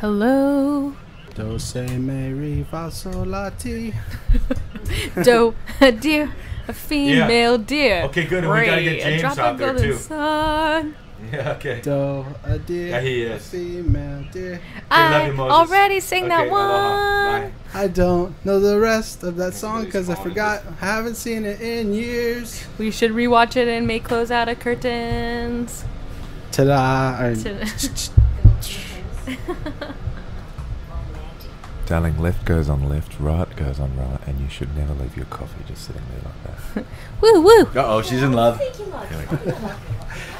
Hello. Do se me re fa sol la ti. Do a deer, a female deer. Okay, good, and we gotta get Ray, a James drop out of there, too. sun. Yeah, okay. Do a deer. Yeah, he a is. female deer. love I you, Moses. already sang that Okay, aloha. one. I don't know the rest of that song because I forgot. I haven't seen it in years. We should rewatch it and make close out of curtains. Ta-da! Or- To- Darling, left goes on left, right goes on right, and you should never leave your coffee just sitting there like that. woo woo. Uh oh, she's in love.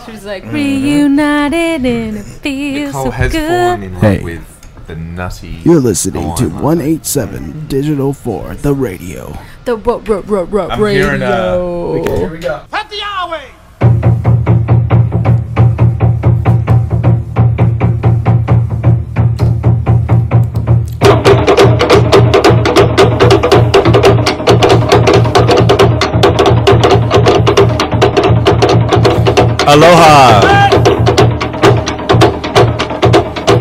She was like reunited and it feels Nicole so has good. fallen in love Hey. with the nutty. You're listening to 187 Digital 4, the radio. The ro- ro- ro- ro- I'm radio. hearing, uh, Here we go. Aloha!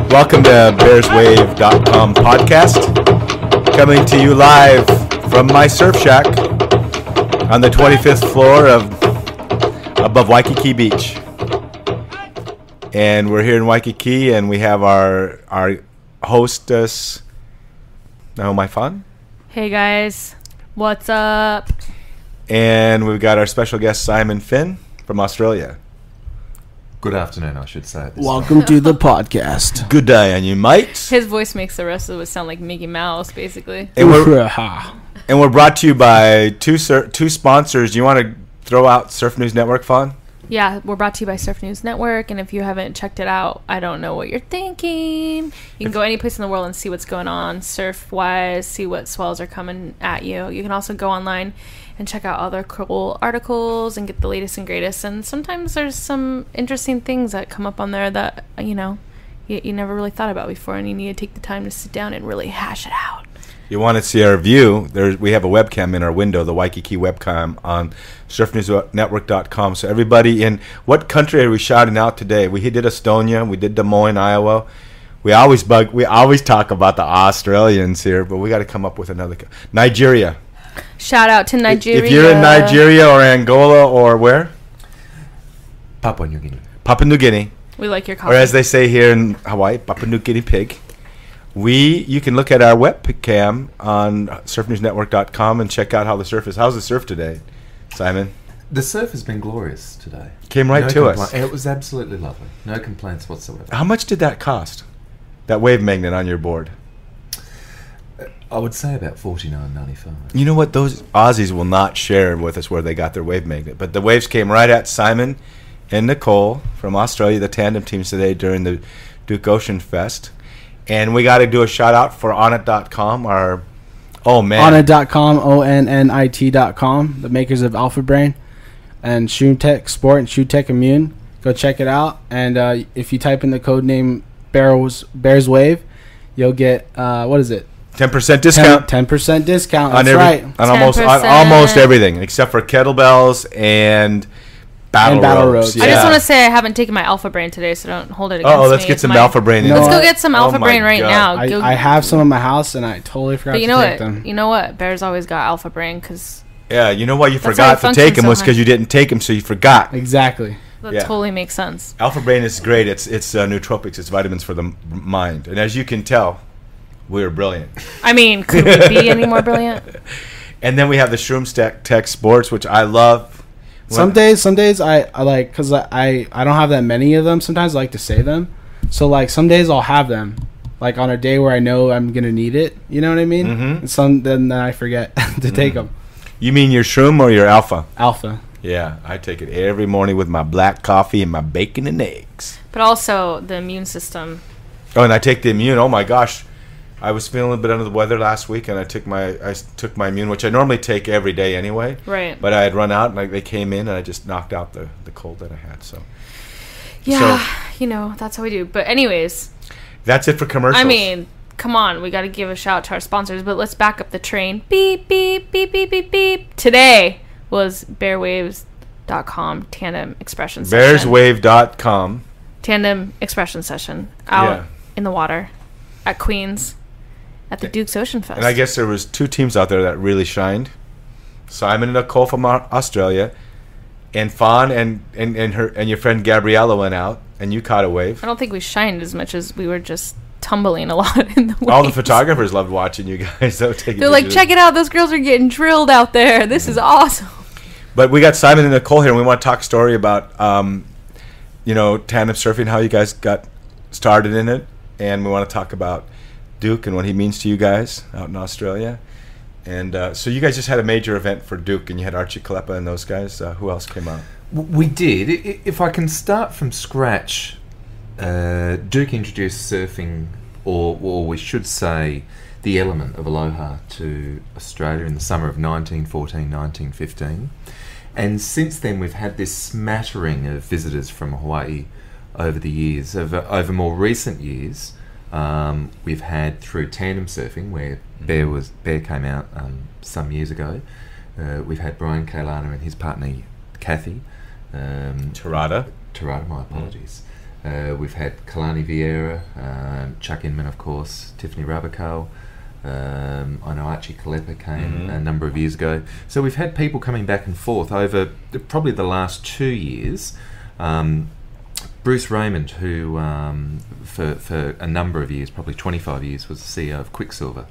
Welcome to BearsWave.com podcast. Coming to you live from my surf shack on the 25th floor of above Waikiki Beach. And we're here in Waikiki and we have our our hostess Niomi Fawn. Hey guys, what's up? And we've got our special guest Simon Phin from Australia. Good afternoon, I should say. Welcome to the podcast. Good day and you, mate. His voice makes the rest of it sound like Mickey Mouse, basically. And we're, and we're brought to you by two sur- two sponsors. Do you want to throw out Surf News Network, Fawn? Yeah, we're brought to you by Surf News Network, and if you haven't checked it out, I don't know what you're thinking. You can go any place in the world and see what's going on surf wise, see what swells are coming at you. You can also go online and check out all their cool articles and get the latest and greatest. And sometimes there's some interesting things that come up on there that you know you, you never really thought about before, and you need to take the time to sit down and really hash it out. You want to see our view? There, we have a webcam in our window, the Waikiki webcam on surfnewsnetwork.com. So everybody in what country are we shouting out today? We did Estonia, we did Des Moines, Iowa. We always bug, we always talk about the Australians here, but we got to come up with another. Nigeria. Shout out to Nigeria. If you're in Nigeria or Angola or where? Papua New Guinea. Papua New Guinea, we like your coffee. or as they say here in Hawaii, Papua New Guinea pig. We, you can look at our webcam on surfnewsnetwork.com and check out how the surf is. How's the surf today, Simon? The surf has been glorious today. Came right No to us. It was absolutely lovely. No complaints whatsoever. How much did that cost? That wave magnet on your board. I would say about forty nine ninety five. You know what? Those Aussies will not share with us where they got their wave magnet. But the waves came right at Simon and Nicole from Australia, the tandem teams today during the Duke Ocean Fest. And we got to do a shout out for Onnit.com. Our oh man, Onnit.com, O-N-N-I-T.com, the makers of Alpha Brain and Shroom Tech Sport and Shroom Tech Immune. Go check it out. And uh, if you type in the code name Barrels, Bears Wave, you'll get, uh, what is it? Ten percent discount 10, percent discount. on every right. on almost on 10%. almost everything except for kettlebells and battle, And battle ropes. ropes. I just want to say I haven't taken my Alpha Brain today, so don't hold it against Oh, let's me. get It's some my- Alpha Brain. in No, Let's go get some Oh Alpha my Brain right God. now. I, Go- I have some in my house and I totally forgot but you to know take what? them. You know what? Bears always got Alpha Brain because Yeah, you know why you That's why forgot to take them so was because you didn't take them, so you forgot. Exactly. that Yeah. totally makes sense. Alpha Brain is great. It's it's uh, nootropics. It's vitamins for the m- mind. And as you can tell, we're brilliant. I mean, could we be any more brilliant? And then we have the Shroom Stack Tech Sports, which I love. Some When- days, some days I, I like because I, I I don't have that many of them. Sometimes I like to save them. So like some days I'll have them, like on a day where I know I'm gonna need it. You know what I mean? Mhm. And some then, then I forget to take them. You mean your Shroom or your Alpha? Alpha. Yeah, I take it every morning with my black coffee and my bacon and eggs. But also the immune system. Oh, and I take the immune. Oh my gosh, I was feeling a bit under the weather last week, and I took my I took my immune, which I normally take every day anyway. Right. But I had run out, and like they came in, and I just knocked out the the cold that I had. So Yeah, you know, that's how we do. But anyways, that's it for commercials. I mean, come on, we got to give a shout out to our sponsors, but let's back up the train. Beep, beep, beep, beep, beep, beep. Today was bearwaves.com tandem expression session. bearswave.com. Tandem expression session out Yeah. in the water. at Queens at the Duke's Ocean Fest. And I guess there was two teams out there that really shined. Simon and Nicole from Australia, and Fawn and, and, and her and your friend Gabriella went out, and you caught a wave. I don't think we shined as much as we were just tumbling a lot in the waves. All the photographers loved watching you guys. Though, taking They're like, pictures. check it out. Those girls are getting drilled out there. This is awesome. But we got Simon and Nicole here, and we want to talk story about, um, you know, tandem surfing, how you guys got started in it, and we want to talk about Duke and what he means to you guys out in Australia. And uh, so you guys just had a major event for Duke, and you had Archie Kalepa and those guys. Uh, who else came out? We did. If I can start from scratch, uh, Duke introduced surfing, or, or we should say, the element of aloha to Australia in the summer of 1914, 1915. And since then, we've had this smattering of visitors from Hawaii over the years. Over, over more recent years, um, we've had through tandem surfing, where Bear was Bear came out um, some years ago. Uh, we've had Brian Keaulana and his partner Kathy. Um, Tarada. Torada, my apologies. Uh, we've had Kalani Vieira, um, Chuck Inman, of course, Tiffany Rabakal. Um, I know Archie Kalepa came Mhm. a number of years ago. So we've had people coming back and forth over the, probably the last two years. Um, Bruce Raymond, who um, for, for a number of years, probably 25 years, was the CEO of Quiksilver,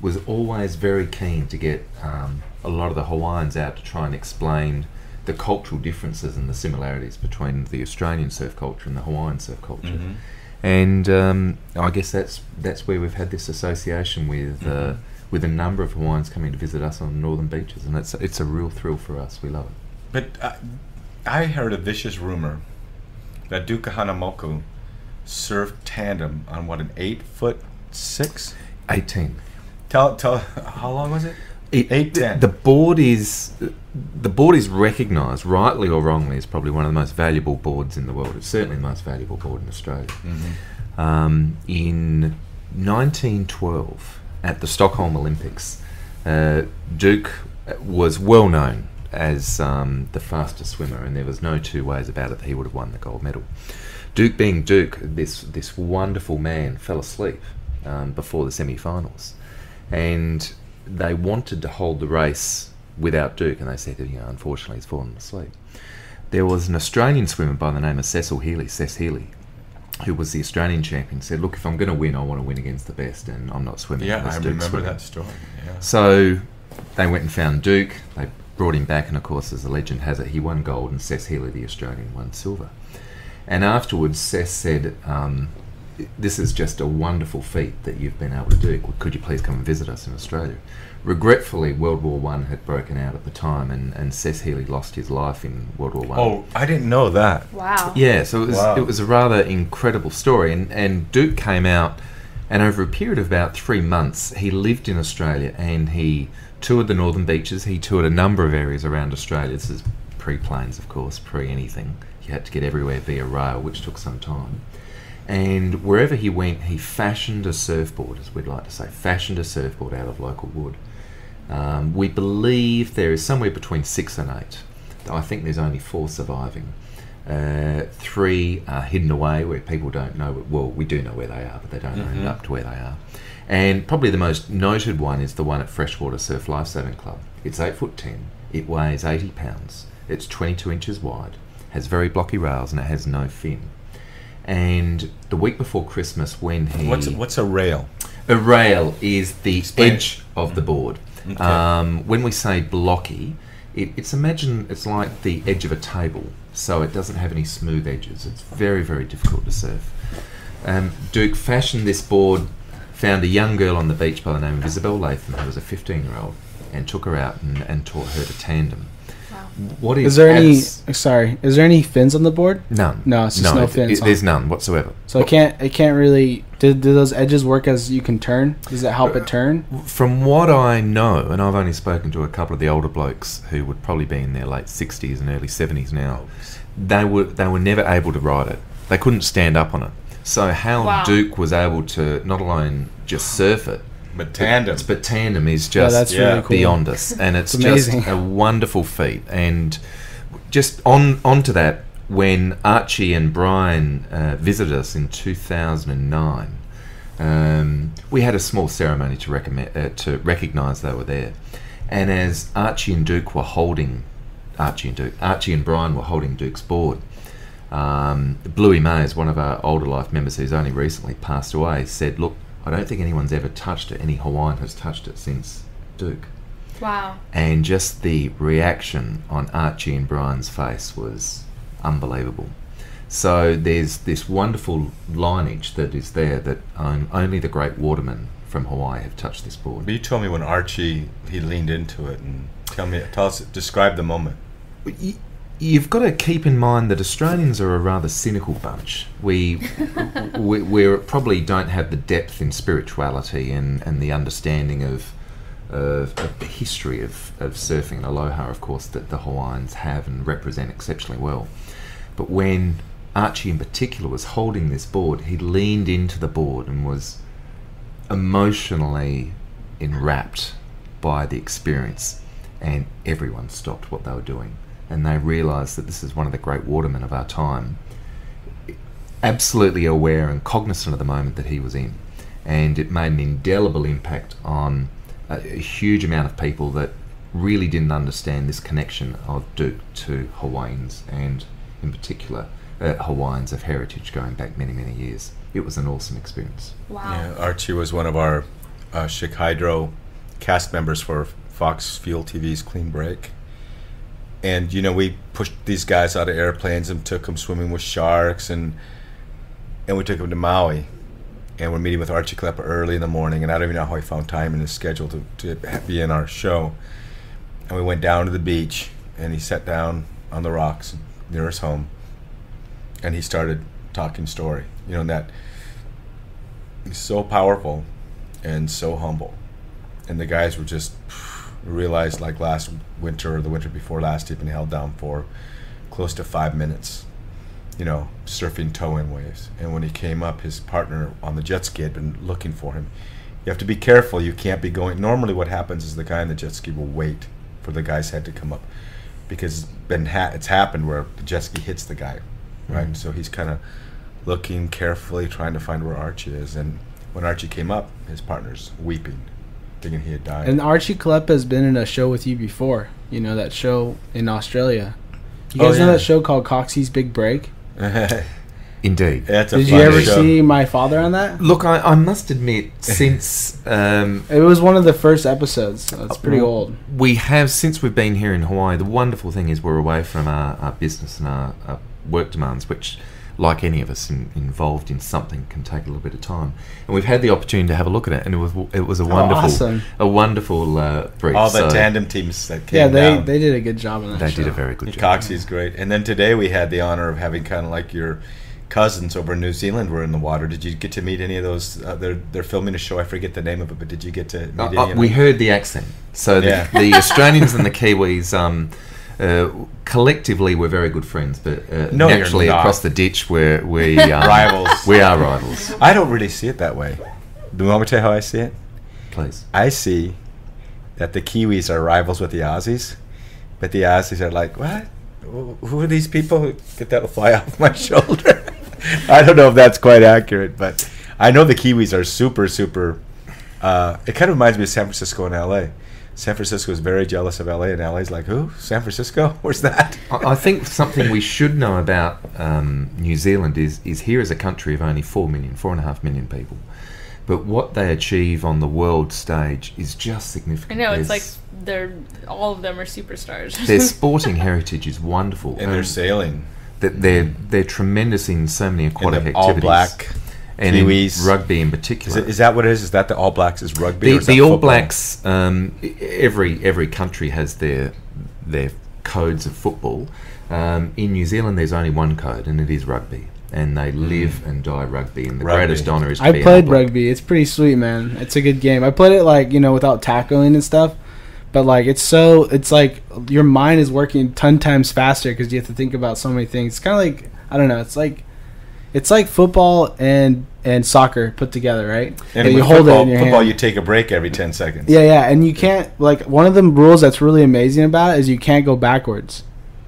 was always very keen to get um, a lot of the Hawaiians out to try and explain the cultural differences and the similarities between the Australian surf culture and the Hawaiian surf culture. Mhm. And um, I guess that's that's where we've had this association with uh, Mhm. with a number of Hawaiians coming to visit us on northern beaches, and it's it's a real thrill for us. We love it. But uh, I heard a vicious rumor that Duke Kahanamoku surfed tandem on what an eight foot six. 18. Tell tell how long was it? It, Eight, the, the board is the board is recognised, rightly or wrongly, as probably one of the most valuable boards in the world. It's certainly the most valuable board in Australia. Mm-hmm. Um, in 1912, at the Stockholm Olympics, uh, Duke was well known as um, the fastest swimmer, and there was no two ways about it that he would have won the gold medal. Duke, being Duke, this this wonderful man, fell asleep um, before the semi-finals, and they wanted to hold the race without Duke, and they said, you know, unfortunately, he's fallen asleep. There was an Australian swimmer by the name of Cecil Healy, Cess Healy, who was the Australian champion, said, "Look, if I'm going to win, I want to win against the best, and I'm not swimming." Yeah, I Duke's remember swimming." that story. Yeah. So they went and found Duke. They brought him back, and of course, as the legend has it, he won gold, and Cess Healy, the Australian, won silver. And afterwards, Cess said, um, "This is just a wonderful feat that you've been able to do. Could you please come and visit us in Australia?" Regretfully, World War One had broken out at the time, and, and Cess Healy lost his life in World War One. Oh, I didn't know that. Wow. Yeah, so it was Wow. it was a rather incredible story, and and Duke came out, and over a period of about three months, he lived in Australia and he toured the northern beaches. He toured a number of areas around Australia. This is pre-planes, of course, pre anything. He had to get everywhere via rail, which took some time. And wherever he went, he fashioned a surfboard, as we'd like to say, fashioned a surfboard out of local wood. Um, we believe there is somewhere between six and eight. I think there's only four surviving. Uh, three are hidden away where people don't know. Well, we do know where they are, but they don't Mhm. own up to where they are. And probably the most noted one is the one at Freshwater Surf Lifesaving Club. It's eight foot ten. It weighs eighty pounds. It's twenty-two inches wide. Has very blocky rails and it has no fin. And the week before Christmas, when he What's what's a rail? a rail is the Explain. edge of the board. Okay. Um, when we say blocky, it, it's imagine it's like the edge of a table, so it doesn't have any smooth edges. It's very very difficult to surf. Um, Duke fashioned this board, found a young girl on the beach by the name of Isabel Latham, who was a 15 year old, and took her out and, and taught her to tandem. What is, Is there any? abs- Sorry, is there any fins on the board? None. No, it's just no it- fins, it- huh? there's none whatsoever. So it can't. It can't really. Do, do those edges work as you can turn? Does it help it uh, turn? From what I know, and I've only spoken to a couple of the older blokes who would probably be in their late 60s and early 70s now, they were they were never able to ride it. They couldn't stand up on it. So how Wow. Duke was able to not alone just surf it, But tandem. but, but tandem is Yeah, just that's yeah, really cool. beyond us, and it's, It's just a wonderful feat. And just on onto that, when Archie and Brian uh, visited us in 2009, um, we had a small ceremony to recommend uh, to recognise they were there. And as Archie and Duke were holding Archie and Duke, Archie and Brian were holding Duke's board. Um, Bluey Mays, one of our older life members who's only recently passed away, said, "Look, I don't think anyone's ever touched it. Any Hawaiian has touched it since Duke." Wow. and just the reaction on Archie and Brian's face was unbelievable. So there's this wonderful lineage that is there that on, only the great watermen from Hawaii have touched this board. But you told me when Archie he leaned into it and tell me tell us describe the moment. You've got to keep in mind that Australians are a rather cynical bunch. We we we probably don't have the depth in spirituality and, and the understanding of, of of the history of, of surfing and aloha, of course, that the Hawaiians have and represent exceptionally well. But when Archie, in particular, was holding this board, he leaned into the board and was emotionally enwrapped by the experience, and everyone stopped what they were doing and they realised that this is one of the great watermen of our time, absolutely aware and cognizant of the moment that he was in, and it made an indelible impact on a, a huge amount of people that really didn't understand this connection of Duke to Hawaiians and, in particular, uh, Hawaiians of heritage going back many, many years. It was an awesome experience. Wow. Yeah, Archie was one of our uh, Chic cast members for Fox Fuel TV's Clean Break. And you know, we pushed these guys out of airplanes and took them swimming with sharks, and and we took them to Maui, and we're meeting with Archie Kalepa early in the morning, and I don't even know how he found time in his schedule to, to be in our show. And we went down to the beach, and he sat down on the rocks near his home, and he started talking story. You know, and that he's so powerful and so humble. And the guys were just realized like last winter or the winter before last, he'd been held down for close to five minutes, you know, surfing tow in waves. And when he came up, his partner on the jet ski had been looking for him. You have to be careful. You can't be going. Normally, what happens is the guy in the jet ski will wait for the guy's head to come up because it's been ha- it's happened where the jet ski hits the guy, right? Mhm. So he's kind of looking carefully, trying to find where Archie is. And when Archie came up, his partner's weeping, thinking he had died. And Archie Kalepa has been in a show with you before. You know that show in Australia. You Oh, guys know that show called Coxy's Big Break? Indeed. That's a Did you ever show. see my father on that? Look, I, I must admit, since um, It was one of the first episodes. So it's pretty Well, old. We have, since we've been here in Hawaii, the wonderful thing is we're away from our, our business and our, our work demands, which, like any of us in, involved in something, can take a little bit of time. And we've had the opportunity to have a look at it, and it was it was a wonderful, awesome. a wonderful uh, brief. All the So tandem teams that came Yeah, they, down. they did a good job on that they show. did a very good job. Coxy's great. And then today we had the honor of having kind of like your cousins over in New Zealand were in the water. Did you get to meet any of those? Uh, they're they're filming a show. I forget the name of it, but did you get to meet Uh, any uh, of we heard the accent. So the, Yeah. the Australians and the Kiwis, um, uh, collectively, we're very good friends, but uh, No, naturally across the ditch, we're we um, Rivals. We are rivals. I don't really see it that way. Do you want me to tell you how I see it? Please. I see that the Kiwis are rivals with the Aussies, but the Aussies are like, what? Who are these people? Get that fly off my shoulder. I don't know if that's quite accurate, but I know the Kiwis are super, super. Uh, it kind of reminds me of San Francisco and LA. San Francisco is very jealous of LA, and LA's like, who? San Francisco? Where's that? I I think something we should know about um, New Zealand is is here is a country of only four million, four and a half million people, but what they achieve on the world stage is just significant. I significant. know it's like they're all of them are superstars. their sporting heritage is wonderful, And they're and sailing. that they're they're tremendous in so many And aquatic the activities. all black. And in Kiwis. rugby in Is, particular. it, is that what it is? Is that the All Blacks is rugby? or the is the All football? Blacks, um, every every country has their their codes of football. Um, in New Zealand, there's only one code, and it is rugby. And they live and die rugby, and the Rugby. greatest honour is to I be an played All Black. rugby. It's pretty sweet, man. It's a good game. I played it like you know without tackling and stuff, but like it's so it's like your mind is working ton times faster because you have to think about so many things. It's kind of like I don't know. It's like it's like football and and soccer put together, right? And you hold football, it in your football hand. you take a break every 10 seconds. Yeah, yeah, and you can't like one of the rules that's really amazing about it is you can't go backwards,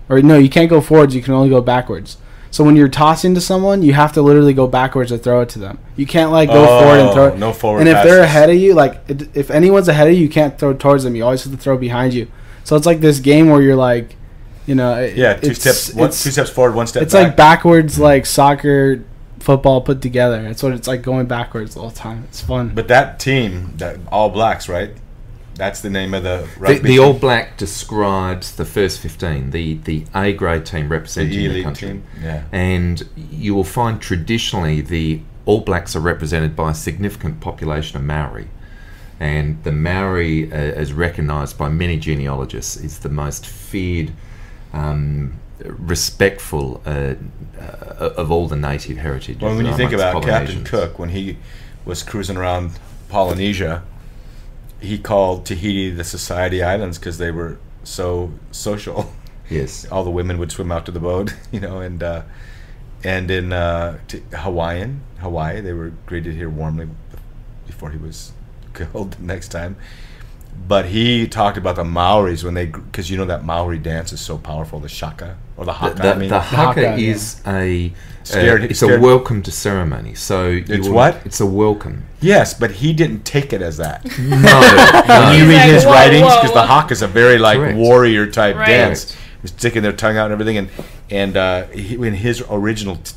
or no, you can't go forwards. You can only go backwards. So when you're tossing to someone, you have to literally go backwards to throw it to them. You can't like go forward and oh, throw Oh, it. no forward And if they're ahead of you, like if anyone's ahead of you, you can't throw towards them. You always have to throw behind you. So it's like this game where you're like, you know, it- Yeah, two steps, one, two steps forward, one step It's back. like backwards, like soccer, football put together. That's what it's like going backwards all the time. It's fun. But that team, that All Blacks, right? That's the name of the The, rugby the team. All Black describes the first 15, the, the A grade team representing the, elite country. team. Yeah. And you will find traditionally the All Blacks are represented by a significant population of Maori. And the Maori, uh, as recognised by many genealogists, is the most feared, um, respectful uh, uh, of all the native heritage. Well, when you think about Captain Cook, when he was cruising around Polynesia, he called Tahiti the Society Islands because they were so social. Yes. All the women would swim out to the boat, you know, and uh, and in uh, t- Hawaiian Hawaii, they were greeted here warmly before he was killed the next time. But he talked about the Maoris when they, because you know that Maori dance is so powerful, the shaka or the The, haka. the, I mean, the haka haka, yeah. is a Scared- uh, it's scared- a welcome to ceremony. So you It's will- what? It's a welcome. yes, but he didn't take it as that. No, when no. you read like, his whoa, writings, because the whoa. haka is a very like Correct. warrior type Right. dance, Correct. sticking their tongue out and everything, and and uh, he, in his original t-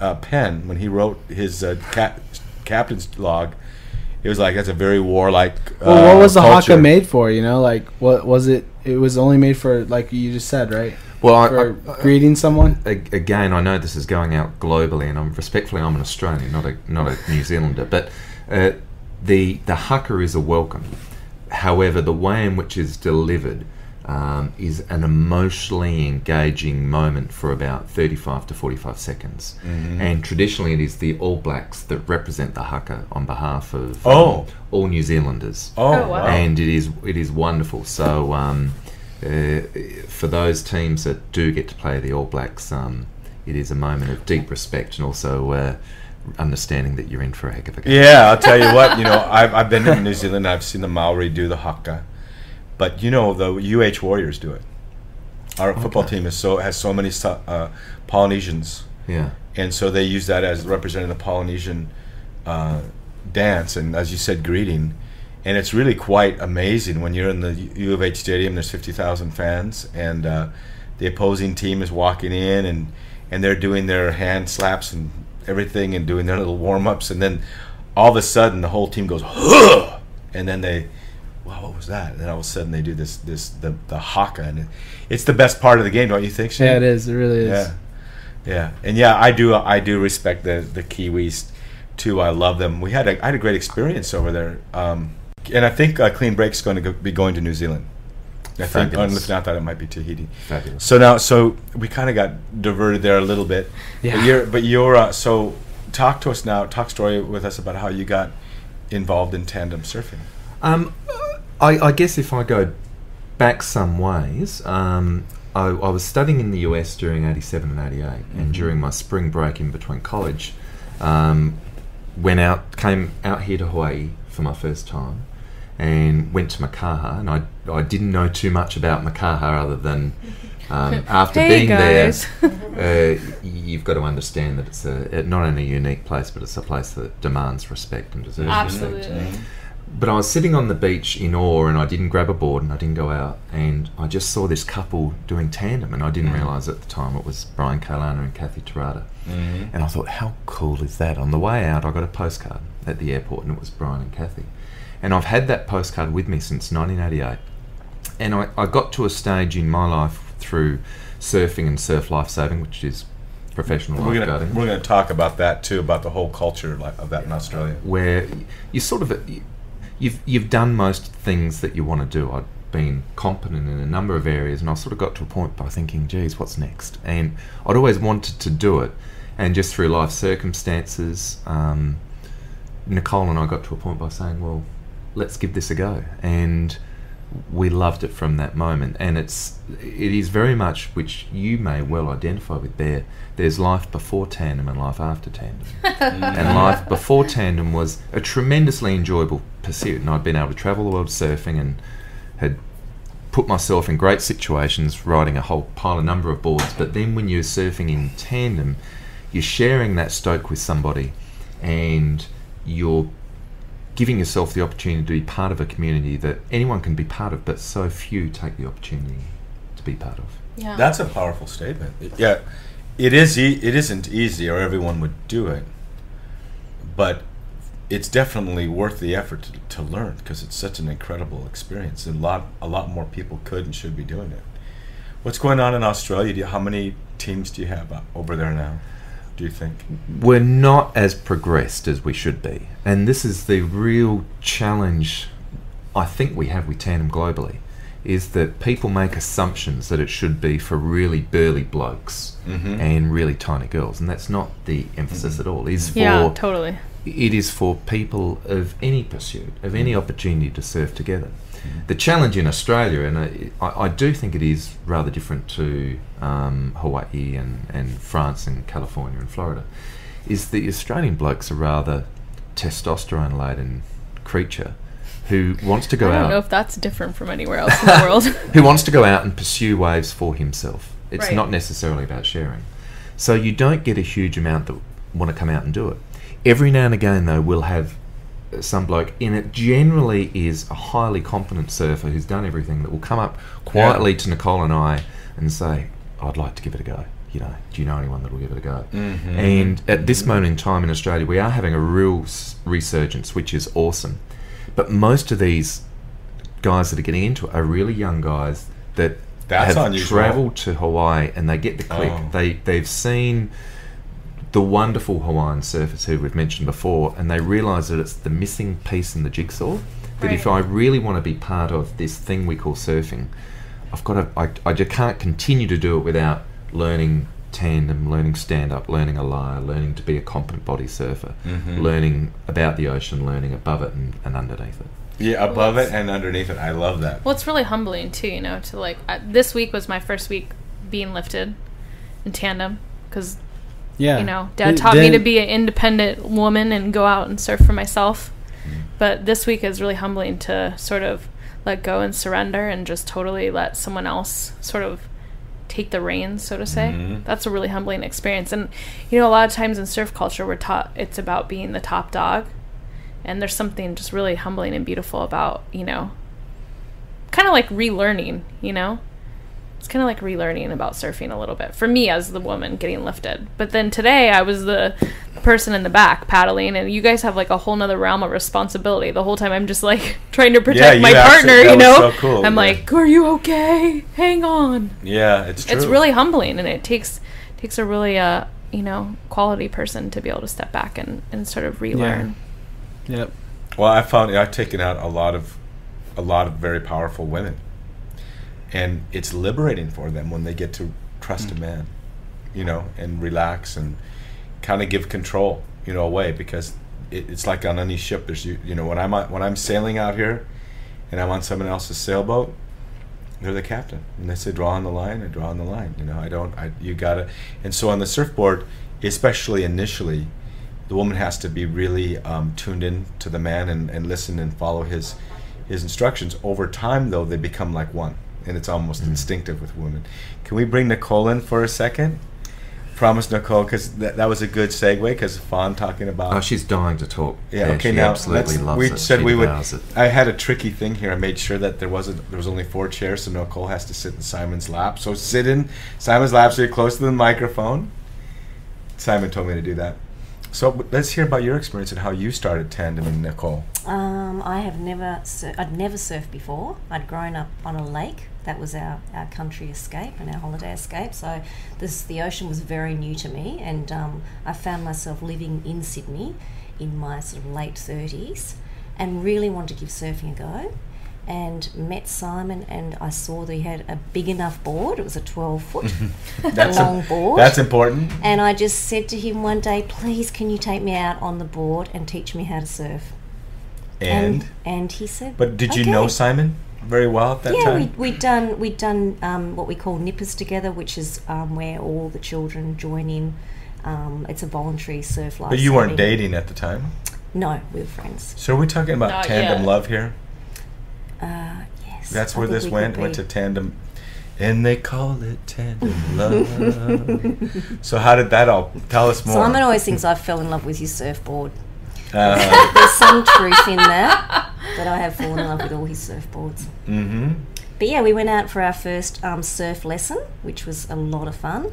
uh, pen, when he wrote his uh, cap- captain's log, it was like that's a very warlike. Uh, well, what was the culture. haka made for? You know, like what was it? It was only made for like you just said, right? Well, For I- greeting someone. again, I know this is going out globally, and I'm respectfully, I'm an Australian, not a not a New Zealander. But uh, the the haka is a welcome. However, the way in which it's delivered um, is an emotionally engaging moment for about 35 to 45 seconds. Mm-hmm. And traditionally, it is the All Blacks that represent the haka on behalf of um, Oh. all New Zealanders Oh, Oh, wow. wow. and it is it is wonderful. So um, uh, for those teams that do get to play the All Blacks, um, it is a moment of deep respect and also uh, understanding that you're in for a heck of a game. Yeah, I'll tell you what. You know, I've, I've been in New Zealand. I've seen the Maori do the haka, but you know the UH Warriors do it. Our football team is so has so many uh, Polynesians, Yeah. and so they use that as representing the Polynesian uh, dance and, as you said, greeting. And it's really quite amazing when you're in the U of H stadium. There's fifty thousand fans, and uh, the opposing team is walking in, and and they're doing their hand slaps and everything, and doing their little warm ups, and then all of a sudden the whole team goes, "Huh!" and then they, wow, what was that? And then all of a sudden they do this this the the haka, and it, it's the best part of the game, don't you think? Shane? Yeah, it is. It really is. Yeah, yeah, and yeah, I do. I do respect the the Kiwis too. I love them. We had a I had a great experience over there, um, and I think uh, Clean Break's going to go, be going to New Zealand. I think, Fabulous. and if not that, it might be Tahiti. Fabulous. So now, so we kind of got diverted there a little bit. Yeah. But you're, but you're. Uh, so talk to us now. Talk story with us about how you got involved in tandem surfing. Um, I, I guess if I go back some ways, um, I, I was studying in the US during 87 and 88, and during my spring break in between college, um, went out, came out here to Hawaii for my first time, and went to Makaha, and I, I didn't know too much about Makaha other than um, after Hey, being guys. there, uh, you've got to understand that it's a, it- not only a unique place, but it's a place that demands respect and deserves respect. Absolutely. But I was sitting on the beach in awe and I didn't grab a board and I didn't go out and I just saw this couple doing tandem and I didn't realise at the time it was Brian Keaulana and Kathy Terada. Mm-hmm. And I thought, how cool is that? On the way out, I got a postcard at the airport and it was Brian and Kathy. And I've had that postcard with me since 1988. And I, I got to a stage in my life through surfing and surf lifesaving, which is professional We're gonna we're gonna talk about that too, about the whole culture of that in Australia. where you sort of you've you've done most things that you want to do. I'd been competent in a number of areas, and I sort of got to a point by thinking, "Geez, what's next?" And I'd always wanted to do it, and just through life circumstances, um, Nicole and I got to a point by saying, "Well, let's give this a go," and we loved it from that moment. And it's it is very much which you may well identify with. There, there's life before tandem and life after tandem and life before tandem was a tremendously enjoyable pursuit. And I'd been able to travel the world surfing and had put myself in great situations riding a whole pile of number of boards. But then when you're surfing in tandem, you're sharing that stoke with somebody, and you're giving yourself the opportunity to be part of a community that anyone can be part of, but so few take the opportunity to be part of. Yeah. That's a powerful statement. Yeah, it is. E- it isn't easy, or everyone would do it. But it's definitely worth the effort to, to learn because it's such an incredible experience, and a lot, a lot more people could and should be doing it. What's going on in Australia? Do you, how many teams do you have uh, over there now? Do you think? we're not as progressed as we should be. And this is the real challenge I think we have with tandem globally is that people make assumptions that it should be for really burly blokes Mhm. and really tiny girls and that's not the emphasis at all. It is for yeah, totally. It is for people of any pursuit, of any opportunity to surf together. The challenge in Australia, and I, I, I do think it is rather different to um, Hawaii and, and France and California and Florida, is the Australian blokes are rather testosterone laden creature who wants to go out. I go don't out know if that's different from anywhere else in the world. who wants to go out and pursue waves for himself. It's Right. not necessarily about sharing. So you don't get a huge amount that want to come out and do it. Every now and again, though, we'll have some bloke in it. Generally, is a highly competent surfer who's done everything that will come up quietly to Nicole and I and say, "I'd like to give it a go." You know, do you know anyone that will give it a go? Mhm. And at this moment in time in Australia, we are having a real resurgence, which is awesome. But most of these guys that are getting into it are really young guys that That's have unusual. travelled to Hawaii and they get the click. Oh. They they've seen the wonderful Hawaiian surfers who we've mentioned before, and they realise that it's the missing piece in the jigsaw. That if I really want to be part of this thing we call surfing, I've got to. I, I just can't continue to do it without learning tandem, learning stand up, learning alaia, learning to be a competent body surfer, Mhm. learning about the ocean, learning above it and, and underneath it. Yeah, above Well, it and underneath it. I love that. Well, it's really humbling too, you know, to like uh, this week was my first week being lifted in tandem because Yeah. you know dad taught me to be an independent woman and go out and surf for myself. But this week is really humbling to sort of let go and surrender and just totally let someone else sort of take the reins, so to say. Mhm. That's a really humbling experience. And you know, a lot of times in surf culture, we're taught it's about being the top dog, and there's something just really humbling and beautiful about you know, kind of like relearning. You know, it's kind of like relearning about surfing a little bit for me as the woman getting lifted. But then today, I was the person in the back paddling, and you guys have like a whole nother realm of responsibility. The whole time, I'm just like trying to protect you my actually- partner. that You was know, so cool, I'm yeah. like, "Are you okay? Hang on." Yeah, it's true. It's really humbling, and it takes takes a really uh you know quality person to be able to step back and and sort of relearn. Yep. Well, I found I've taken out a lot of a lot of very powerful women, and it's liberating for them when they get to trust a man, you know, and relax and kind of give control, you know, away because it, it's like on any ship. There's you, you know, when I'm when I'm sailing out here, and I'm on someone else's sailboat, they're the captain, and they say draw on the line. I draw on the line. You know, I don't. I you gotta. And so on the surfboard, especially initially, the woman has to be really um, tuned in to the man and, and listen and follow his his instructions. Over time, though, they become like one, and it's almost instinctive with women. Can we bring Nicole in for a second? Promise Nicole, because that, that was a good segue. Because Fawn talking about Oh, she's dying to talk. yeah, okay. she now absolutely loves we it. said She we would. it. I had a tricky thing here. I made sure that there wasn't. There was only four chairs, so Nicole has to sit in Simon's lap. So sit in Simon's lap, so you're close to the microphone. Simon told me to do that. So let's hear about your experience and how you started tandeming, Nicole. Um, I have never, sur- I'd never surfed before. I'd grown up on a lake. That was our, our country escape and our holiday escape. So this the ocean was very new to me, and um, I found myself living in Sydney in my sort of late thirties, and really wanted to give surfing a go. And met Simon, and I saw that he had a big enough board. It was a twelve foot That's long im- board. That's important. And I just said to him one day, please, can you take me out on the board and teach me how to surf? And, and he said, but did you know Simon very well at that yeah, time? we, we'd done we'd done um, what we call nippers together, which is um, where all the children join in. Um, it's a voluntary surf life. but you weren't dating at the time. No, we were friends. So are we talking about Not tandem yet. love here? Uh, yes. That's where this we went. Went to tandem, and they call it tandem love. so how did that all? Tell us more. Simon always thinks I fell in love with your surfboard. Uh, There's some truth in that, that I have fallen in love with all his surfboards. mm-hmm. But yeah, we went out for our first um, surf lesson, which was a lot of fun.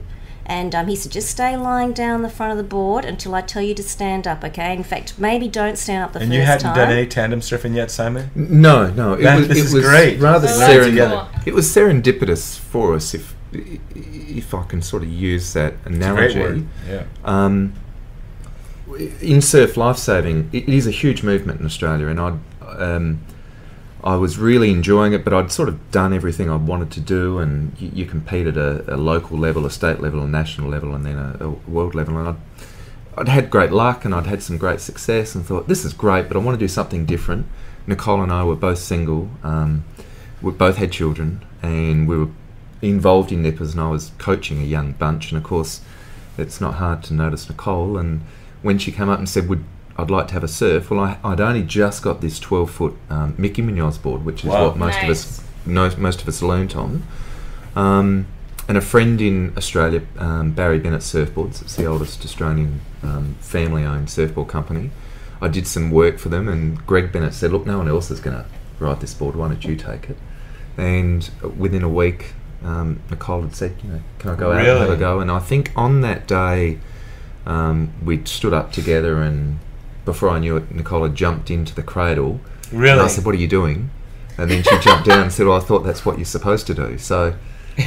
And um, he said, just stay lying down the front of the board until I tell you to stand up, okay? In fact, maybe don't stand up the And first you hadn't time. done any tandem surfing yet, Simon? No, no. It Man, was, this it is was great. rather Learn that's seren- together. cool. It was serendipitous for us, if if I can sort of use that It's a analogy. great word. Yeah. Um, in surf lifesaving, it is a huge movement in Australia, and I, um, I was really enjoying it. But I'd sort of done everything I wanted to do, and you, you compete at a, a local level, a state level, a national level, and then a, a world level. And I'd, I'd had great luck, and I'd had some great success, and thought this is great, but I want to do something different. Nicole and I were both single. Um, we both had children, and we were involved in nippers, and I was coaching a young bunch. And of course, it's not hard to notice Nicole. And when she came up and said, "Would I'd like to have a surf?" Well, I, I'd only just got this 12 foot um, Mickey Munoz board, which is Wow. what most of us Nice. no, most of us learnt on. Um, and a friend in Australia, um, Barry Bennett Surfboards, it's the oldest Australian um, family owned surfboard company. I did some work for them, and Greg Bennett said, Look, no one else is going to ride this board, why don't you take it? And within a week, um, Nicole had said, You know, can I go out and have a go? And I think on that day, um, we stood up together, and before I knew it, Nicola had jumped into the cradle. Really? And I said, "What are you doing?" And then she jumped down and said, "Well, I thought that's what you're supposed to do." So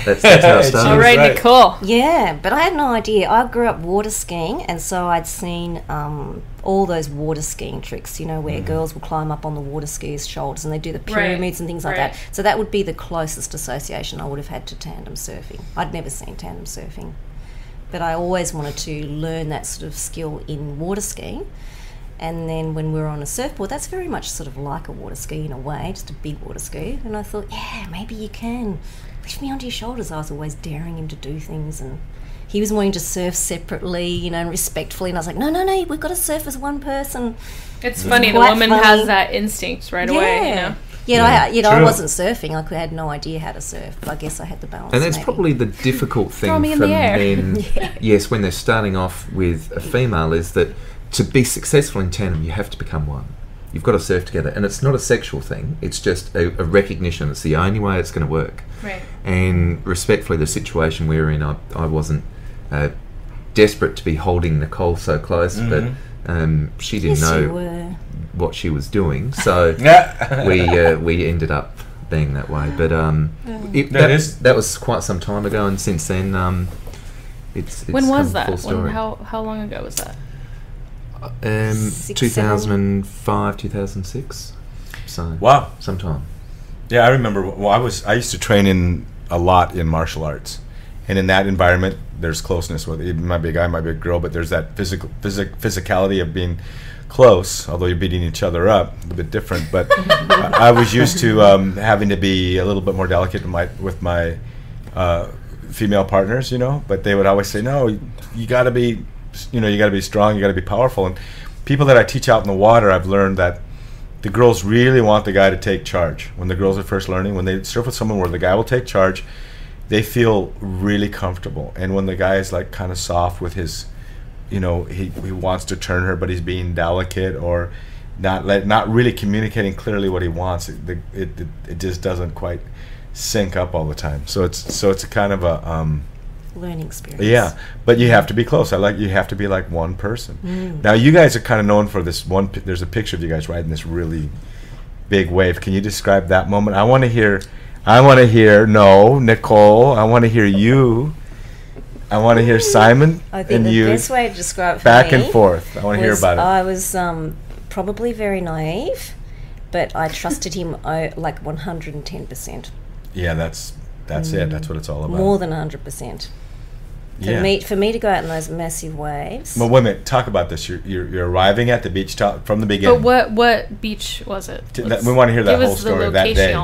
that's, that's how it She started. All was right, right. Nicole. Yeah, but I had no idea. I grew up water skiing, and so I'd seen um, all those water skiing tricks, you know, where Mm. girls will climb up on the water skiers' shoulders and they do the Right, pyramids and things like right. that. So that would be the closest association I would have had to tandem surfing. I'd never seen tandem surfing, but I always wanted to learn that sort of skill in water skiing. And then when we were on a surfboard, that's very much sort of like a water ski in a way, just a big water ski. And I thought, yeah, maybe you can lift me onto your shoulders. I was always daring him to do things, and he was wanting to surf separately, you know, and respectfully. And I was like, no, no, no, we've got to surf as one person. It's funny. The woman funny. has that instinct right away. You know. You know, I, you know, I wasn't surfing. I had no idea how to surf, but I guess I had the balance. And that's maybe. probably the difficult thing Throw for the air. men. Yes, when they're starting off with a female, is that to be successful in tandem, you have to become one. You've got to surf together, and it's not a sexual thing. It's just a, a recognition. It's the only way it's going to work. Right. And respectfully, the situation we were in, I, I wasn't uh, desperate to be holding Nicole so close, but um, she didn't Yes, know what she was doing. So we uh, we ended up being that way. But um, it, That that, is- that was quite some time ago, and since then, um, it's, it's When was that? Full When, how how long ago was that? Um, Six, 2005, 2006. So Wow. sometime. Yeah, I remember. Well, I was I used to train in a lot in martial arts, and in that environment, there's closeness. Whether it might be a guy, might be a girl, but there's that physical physic, physicality of being close. Although you're beating each other up, a little bit different. But I, I was used to um, having to be a little bit more delicate in my, with my uh, female partners, you know. But they would always say, "No, you, you got to be, you know, you got to be strong. You got to be powerful." And people that I teach out in the water, I've learned that the girls really want the guy to take charge when the girls are first learning when they surf with someone where the guy will take charge they feel really comfortable and when the guy is like kind of soft with his you know he, he wants to turn her but he's being delicate or not let, not really communicating clearly what he wants it, it, it, it just doesn't quite sync up all the time so it's so it's a kind of a um, learning experience. yeah, but you have to be close. I like you have to be like one person. Mm. Now you guys are kind of known for this one. There's a picture of you guys riding this really big wave. Can you describe that moment? I want to hear. I want to hear. No, Nicole. I want to hear you. I want to hear mm. Simon I think and the you best way to describe for back and forth. I want to hear about it. I was um, probably very naive, but I trusted him oh, like 110%. yeah, that's that's it. That's mm. what it's all about. More than 100%. For yeah. me, for me to go out in those massive waves, Well, wait a minute. Talk about this. You're, you're, you're arriving at the beach top from the beginning. But what what beach was it? That- we wanna hear that whole story the of that day.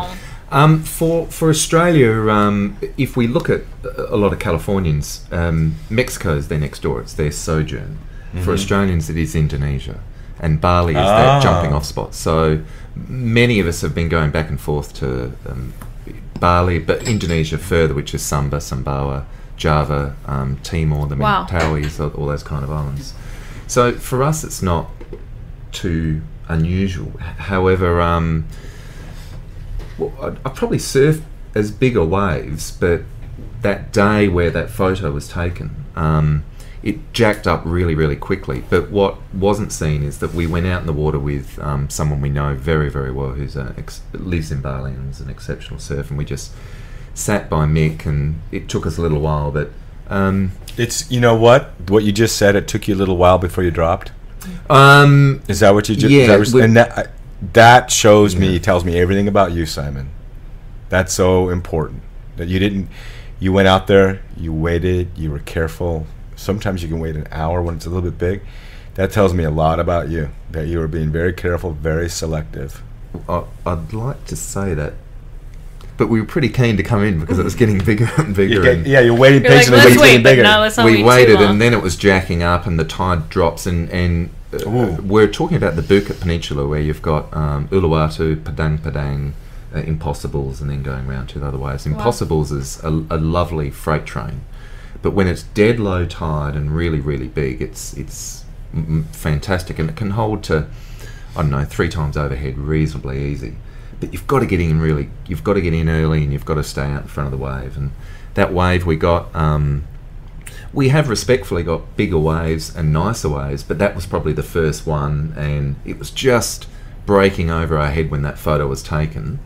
Um, for for Australia, um, if we look at a lot of Californians, um, Mexico is their next door. It's their sojourn. For Australians, it is Indonesia, and Bali is Ah. that jumping off spot. So many of us have been going back and forth to um, Bali, but Indonesia further, which is Sumba, Sumbawa, Java, um, Timor, the Wow. Mentawais, all, all those kind of islands. So for us, it's not too unusual. However, um, well, I'd, I'd probably surfed as bigger waves, but that day where that photo was taken, um, it jacked up really, really quickly. But what wasn't seen is that we went out in the water with um, someone we know very, very well who's a ex- lives in Bali and is an exceptional surfer, and we just sat by Mick, and it took us a little while, but. Um, It's you know what what you just said. It took you a little while before you dropped. um, Is that what you just? Yeah, that, and that I- that shows me tells me everything about you, Simon. That's so important that you didn't. You went out there. You waited. You were careful. Sometimes you can wait an hour when it's a little bit big. That tells me a lot about you. That you were being very careful, very selective. I, I'd like to say that, but we were pretty keen to come in because it was getting bigger and bigger. You get- and yeah, you're waiting You're like, patiently. let's but it's wait, getting bigger. no, let's not we waited, and then it was jacking up, and the tide drops, and and uh, we're talking about the Bukit Peninsula where you've got um, Uluwatu, Padang Padang, uh, Impossibles, and then going round to the other ways. Impossibles is a, a lovely freight train, but when it's dead low tide and really really big, it's it's m- m- fantastic, and it can hold to I don't know three times overhead reasonably easy. But you've got to get in really. You've got to get in early, and you've got to stay out in front of the wave. And that wave we got. Um, we have respectfully got bigger waves and nicer waves, but that was probably the first one, and it was just breaking over our head when that photo was taken.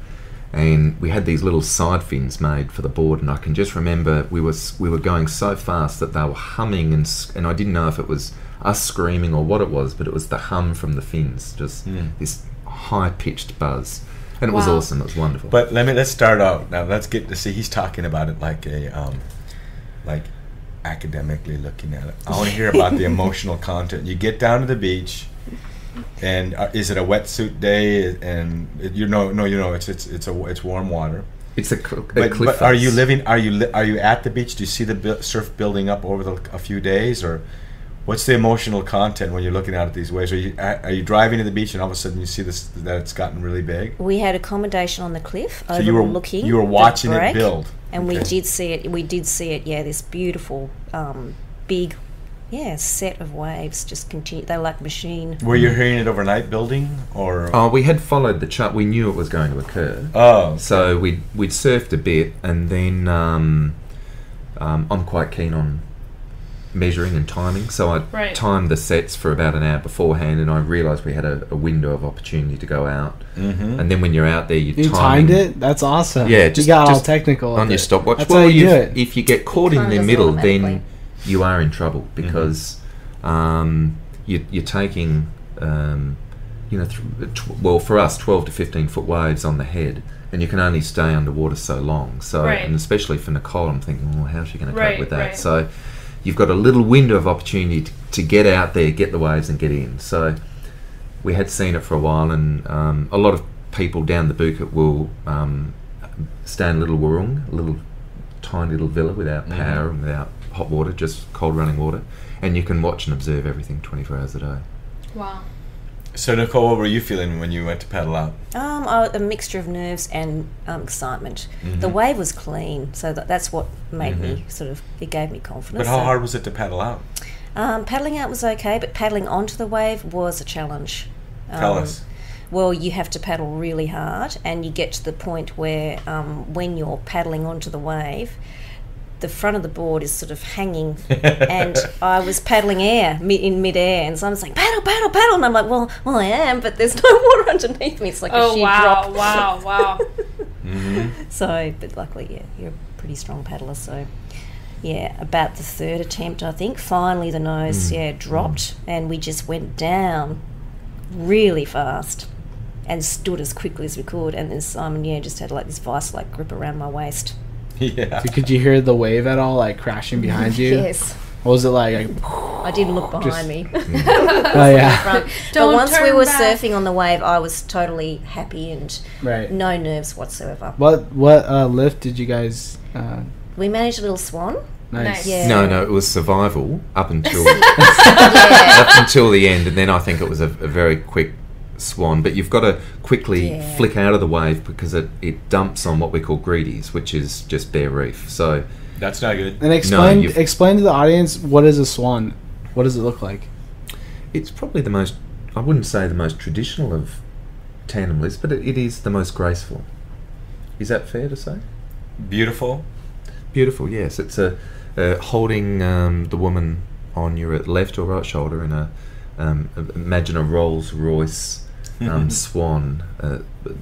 And we had these little side fins made for the board, and I can just remember we was we were going so fast that they were humming, and and I didn't know if it was us screaming or what it was, but it was the hum from the fins, just this high pitched buzz, and it was awesome. It was wonderful. But let me let's start out now. Let's get to see. He's talking about it like a um, like academically looking at it. I want to hear about the emotional content. You get down to the beach, and uh, is it a wetsuit day? And it, you know, no, you know, it's it's it's a it's warm water. it's a, cl- a cliff but are you living? Are you li- are you at the beach? Do you see the bu- surf building up over the, a few days, or what's the emotional content when you're looking out at these waves? Are you are are you driving to the beach and all of a sudden you see this that it's gotten really big? We had accommodation on the cliff So you were looking. you were the watching it build, and we did see it. We did see it. Yeah, this beautiful, um, big, yeah, set of waves just continue. They're like machine. Were you hearing it overnight building or? Oh, we had followed the chart. We knew it was going to occur. Oh, So we'd, we'd surfed a bit, and then um, um, I'm quite keen on measuring and timing. So I Right. timed the sets for about an hour beforehand, and I realised we had a, a window of opportunity to go out. mm-hmm. And then when you're out there, you, You timed it? That's awesome. Yeah, you just- got all technical on with your it. stopwatch. That's well, how you you do it. if you get caught in the middle, then you are in trouble because um, you, you're taking, um, you know, th- tw- well for us, 12 to 15 foot waves on the head, and you can only stay underwater so long. So, Right. and especially for Nicole, I'm thinking, well, how's she going to Right, cope with that? right. So, you've got a little window of opportunity to, to get out there, get the waves, and get in. So, we had seen it for a while, and um, a lot of people down the Bukit will um, stay in a little warung, a little tiny little villa without power and without hot water, just cold running water, and you can watch and observe everything 24 hours a day. Wow. So Nicole, what were you feeling when you went to paddle out? Um, oh, a mixture of nerves and um, excitement. The Mm-hmm. wave was clean, so that, that's what made me sort of. It gave me confidence. But how So, hard was it to paddle out? Um, paddling out was okay, but paddling onto the wave was a challenge. Tell Um, us. Well, you have to paddle really hard, and you get to the point where um, when you're paddling onto the wave, the front of the board is sort of hanging, and I was paddling air mi- in midair, and someone's like, "Paddle, paddle, paddle," and I'm like, "Well, well, I am, but there's no water underneath me. It's like a Oh sheer wow! drop." Wow! Wow! Mm-hmm. So, but luckily, yeah, you're a pretty strong paddler. So, yeah, about the third attempt, I think, finally the nose, mm. yeah, dropped, and we just went down really fast and stood as quickly as we could. And then Simon, yeah, just had like this vice-like grip around my waist. yeah. So could you hear the wave at all, like crashing behind you? Yes, What was it like? like I didn't look behind Just- me. oh yeah, Don't but once we were back. surfing on the wave, I was totally happy and right. no nerves whatsoever. What what uh, lift did you guys? Uh, We managed a little swan. Nice. Yeah. No, no, it was survival up until yeah. up until the end, and then I think it was a, a very quick swan. But you've got to quickly Yeah. flick out of the wave because it, it dumps on what we call greedies, which is just bare reef. So That's not good. And explain you've- explain to the audience what is a swan. What does it look like? it's probably the most I wouldn't say the most traditional of tandem lifts, but it, it is the most graceful. Is that fair to say? Beautiful. Beautiful, yes. It's a uh, holding um, the woman on your left or right shoulder in a um, imagine a Rolls Royce um, swan, uh,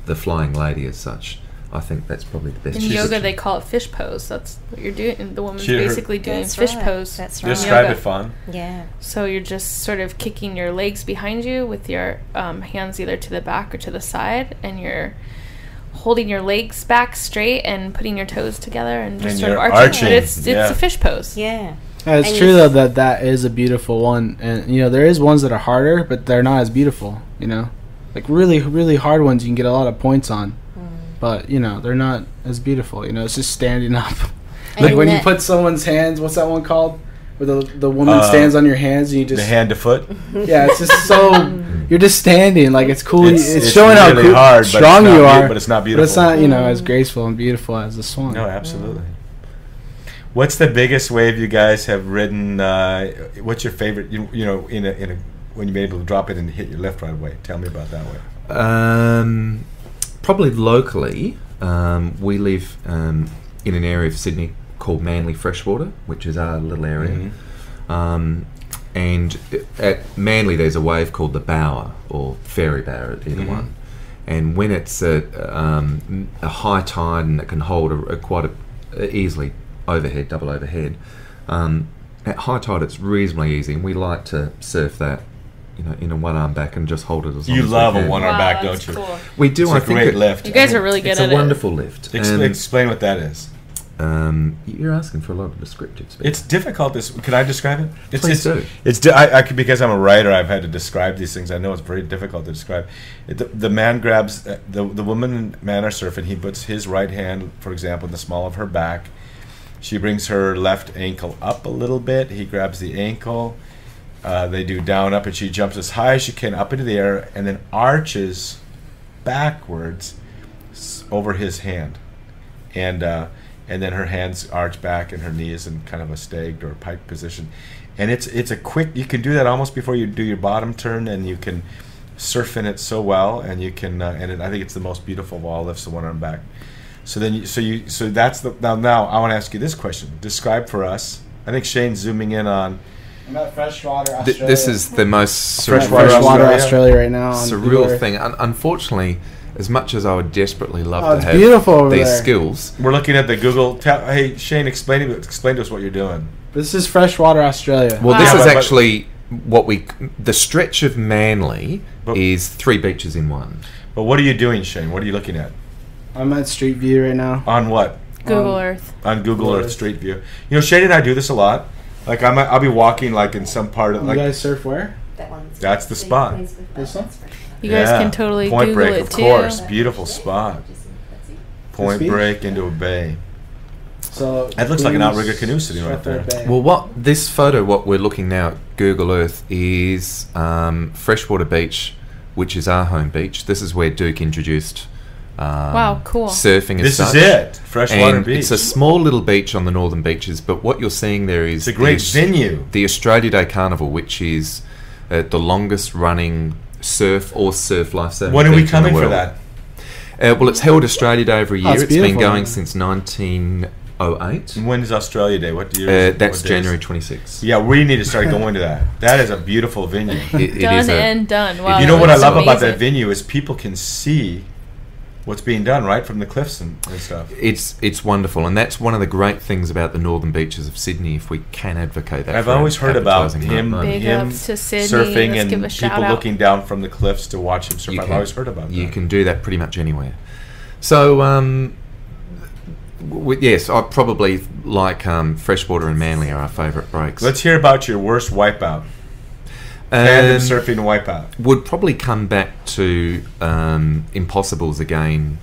the flying lady as such. I think that's probably the best. In yoga, they call it fish pose. That's what you're doing. The woman's She- her- basically doing That's fish right. pose. That's right. Describe Yoga. it fun. Yeah. So you're just sort of kicking your legs behind you with your um, hands either to the back or to the side, and you're holding your legs back straight and putting your toes together and just And sort of arching. arching, But it's it's yeah. a fish pose. Yeah. Yeah, it's And true though that that is a beautiful one, and you know there is ones that are harder, but they're not as beautiful. You know, like really really hard ones you can get a lot of points on, Mm. but you know they're not as beautiful. You know, it's just standing up. Like when you put someone's hands, what's that one called? Where the the woman Uh, stands on your hands and you The just hand to foot. yeah, it's just so you're just standing like it's cool. It's, It's- it's showing how really cool, hard, strong you are, but it's not But it's not you know as graceful and beautiful as the swan. No, absolutely. What's the biggest wave you guys have ridden? Uh, what's your favorite? You, you know, in a in a when you've been able to drop it and hit your left right away. Tell me about that way. Um, probably locally, um, we live um, in an area of Sydney called Manly Freshwater, which is our little area. Mhm. Um, and at Manly, there's a wave called the Bower or Fairy Bower, either Mhm. one. And when it's a, um, a high tide and it can hold a, a quite a, easily overhead, double overhead, um, at high tide it's reasonably easy, and we like to surf that, you know, in a one arm back and just hold it as long You as love we a one arm back, don't you? We do. It's I a think great it- lift. You guys are really good It's at a it. wonderful lift. Ex- Um, explain what that is. um, you're asking for a lot of descriptives. but- It's difficult. This can I describe it? It's, Please it's, do. It's di- I, I because I'm a writer. I've had to describe these things. I know it's very difficult to describe. It, the, the man grabs uh, the the woman and man are surfing. He puts his right hand, for example, in the small of her back. She brings her left ankle up a little bit. He grabs the ankle. Uh, they do down up, and she jumps as high as she can up into the air, and then arches backwards over his hand, and uh, and then her hands arch back, and her knees in kind of a stagged or pike position, and it's it's a quick. You can do that almost before you do your bottom turn, and you can surf in it so well, and you can uh, and it, I think it's the most beautiful of all lifts, the one arm back. So then, you, so you, so that's the now. Now I want to ask you this question. Describe for us. I think Shane's zooming in on. I'm at freshwater Th- this is the most Freshwater surreal, freshwater Australia. Australia, right now. on Google surreal Earth. thing. Un- unfortunately, as much as I would desperately love Oh, to have beautiful these there. skills, We're looking at the Google. Tell, hey Shane, explain to explain to us what you're doing. This is freshwater Australia. well, Wow. this Yeah, is but- but- actually what we. The stretch of Manly But- is three beaches in one. But what are you doing, Shane? What are you looking at? I'm at Street View right now. On what? Google Um, Earth. On Google Google Earth Earth. Street View. You know, Shane and I do this a lot. Like I'm, I'll be walking like in some part of like. You guys surf where? That one's That's the spot. This one? You guys can totally Point Google Break, it of too. course, beautiful spot. Point beach? Break into a bay. So it looks like an outrigger canoe sitting right there. bay. Well, what this photo, what we're looking now at Google Earth is um, Freshwater Beach, which is our home beach. This is where Duke introduced. Um, Wow, cool. Surfing. This as is such. it, freshwater and beach. It's a small little beach on the northern beaches, but what you're seeing there is It's a great the, venue. the Australia Day Carnival, which is uh, the longest running surf or surf lifesaving. When are we beach in the coming for that? Uh, well, it's held Australia Day every Oh, year. it's it's been going since 1908. Uh, When's Australia Day? What year? that's January 26th. Yeah, we need to start going to that. That is a beautiful venue. It- it done is a- and done. Wow, you know what I looks love about that venue is people can see what's being done right from the cliffs and, and stuff. It's it's wonderful, and that's one of the great things about the northern beaches of Sydney. If we can advocate that, I've always heard about him. Big him to Sydney. surfing Let's give a and people out. looking down from the cliffs to watch him surf. You I've always heard about You that. can do that pretty much anywhere. So, um, yes, I probably like um, freshwater and Manly are our favourite breaks. Let's hear about your worst wipeout. Tandem Um, surfing wipeout. would probably come back to um, Impossibles again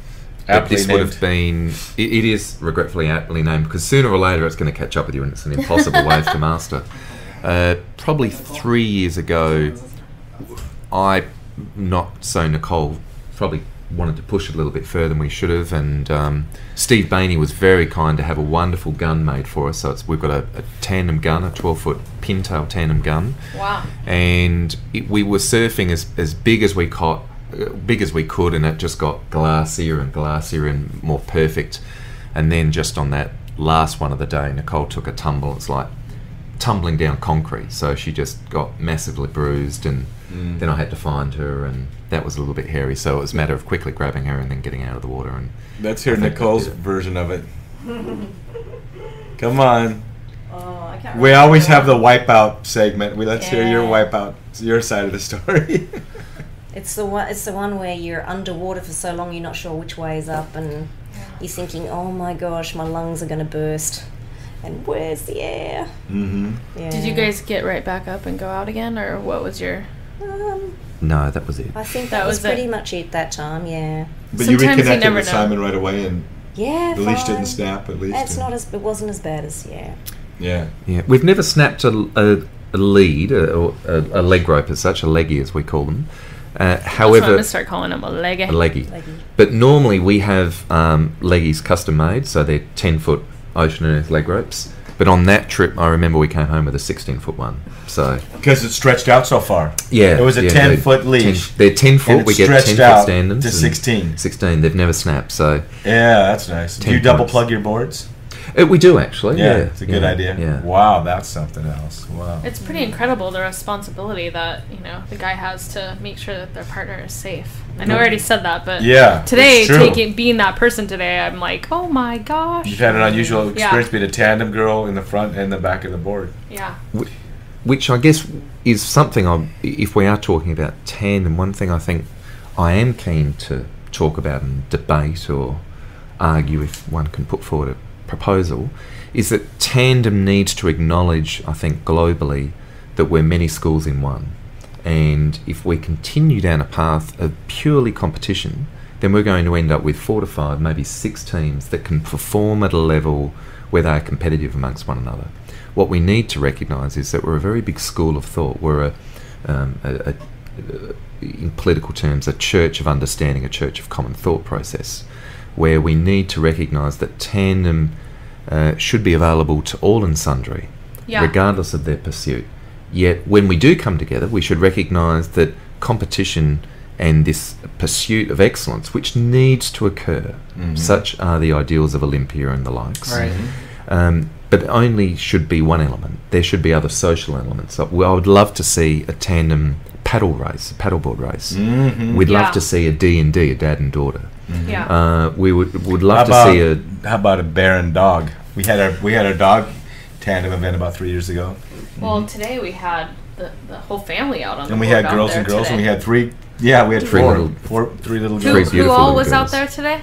But this would have been. It, it is regretfully aptly named because sooner or later it's going to catch up with you, and it's an impossible wave to master. Uh, probably three years ago, I, not so Nicole, probably wanted to push it a little bit further than we should have, and um, Steve Boehne was very kind to have a wonderful gun made for us. So it's, we've got a, a tandem gun, a 12 foot pintail tandem gun, Wow. and it, we were surfing as, as big as we caught, uh, big as we could, and it just got glassier and glassier and more perfect. And then just on that last one of the day, Nicole took a tumble. It's like tumbling down concrete, so she just got massively bruised, and then I had to find her, and that was a little bit hairy. So it was a matter of quickly grabbing her and then getting out of the water. And Let's hear I think Nicole's that version of it. Come on. Oh, I can't We always have the wipeout segment. We let's hear your Yeah. wipeout, your side of the story. It's the one. It's the one where you're underwater for so long you're not sure which way is up, and you're thinking, "Oh my gosh, my lungs are going to burst." And where's the air? mm-hmm. Yeah. Did you guys get right back up and go out again, or what was your? Um, no, that was it. I think That that, was, was it. pretty much it that time. Yeah. But you Sometimes you reconnected never with know. Simon right away, and Yeah. the leash didn't snap. At least It's not as. It wasn't as bad as yeah. Yeah. Yeah, we've never snapped a, a, a lead, or a, a leg rope as such, a leggy as we call them. Uh, That's what I'm however, gonna start calling them a leg. a leggy. Leggy. But normally we have um, leggies custom made, so they're 10 foot ocean and earth leg ropes. But on that trip, I remember we came home with a 16 foot one. So, Because it stretched out so far. yeah. It was a yeah, 10 they're foot 10 leash. they're 10 foot, we get 10 stretched foot standards. to 16. 16, they've never snapped. So, Yeah, that's nice. Do 10 you double points. plug your boards? Uh, we do actually. Yeah, it's a good yeah, idea. Yeah. Wow, that's something else. Wow. It's pretty incredible the responsibility that you know the guy has to make sure that their partner is safe. I know I already said that, but yeah. today taking being that person today, I'm like, oh my gosh. You've had an unusual Yeah. experience being a tandem girl in the front and the back of the board. Yeah. which I guess is something I, if we are talking about tandem, one thing I think I am keen to talk about and debate or argue if one can put forward a proposal is that tandem needs to acknowledge, I think, globally that we're many schools in one. And if we continue down a path of purely competition, then we're going to end up with four to five, maybe six teams that can perform at a level where they are competitive amongst one another. What we need to recognise is that we're a very big school of thought. We're a, um, a, a, in political terms, a church of understanding, a church of common thought process, where we need to recognise that tandem uh, should be available to all and sundry, Yeah. regardless of their pursuit. Yet, when we do come together, we should recognise that competition and this pursuit of excellence, which needs to occur, such are the ideals of Olympia and the likes, Right. um, but only should be one element. There should be other social elements. So, well, I would love to see a tandem paddle race, a paddleboard race. Mm-hmm. We'd Yeah. love to see a D and D, a dad and daughter. Yeah. Uh, we would would How love to about, see a how about a bear and dog? We had our we had our dog tandem event about three years ago, well, today we had the, the whole family out on the and we board had out girls and girls, today. and we had three. Yeah, we had Three four, little- four, three little who, Three girls, who beautiful all little was out there today?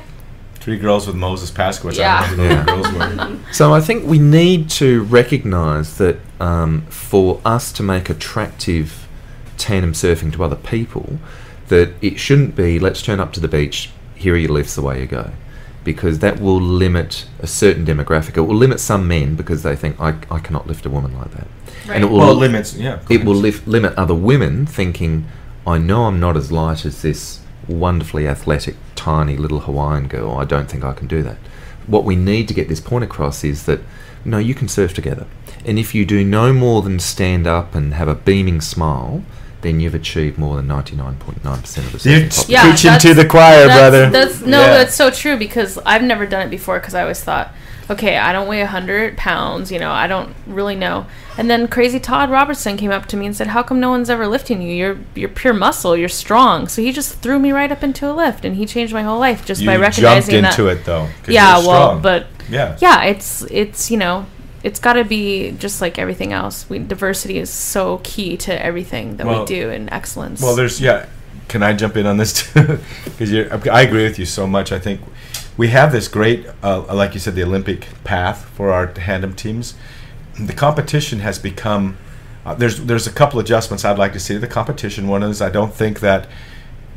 three girls with Moses Paskowitz. Yeah. I don't know who the girls were. So I think we need to recognise that um, for us to make attractive tandem surfing to other people, that it shouldn't be let's turn up to the beach, here are your lifts, away you go, because that will limit a certain demographic. It will limit some men because they think I, I cannot lift a woman like that, Right. and it will Well, limits. Yeah, it will limits. lif- limit other women thinking, I know I'm not as light as this wonderfully athletic, tiny little Hawaiian girl. I don't think I can do that. What we need to get this point across is that no, you can surf together. And if you do no more than stand up and have a beaming smile, then you've achieved more than 99.9% of the You're surfing population. Yeah, preaching to that's- the choir, that's, brother. That's no, Yeah. that's so true because I've never done it before because I always thought, okay, I don't weigh hundred pounds, you know, I don't really know. And then crazy Todd Robertson came up to me and said, "How come no one's ever lifting you? You're you're pure muscle. You're strong." So he just threw me right up into a lift, and he changed my whole life just you by jumped recognizing into that. it though. Yeah, well, but yeah, yeah, it's it's you know. It's got to be just like everything else. We, diversity is so key to everything that Well- we do in excellence. Well, there's yeah. Can I jump in on this too? Because I agree with you so much. I think we have this great, uh, like you said, the Olympic path for our tandem teams. The competition has become. Uh, there's there's a couple adjustments I'd like to see to the competition. One is I don't think that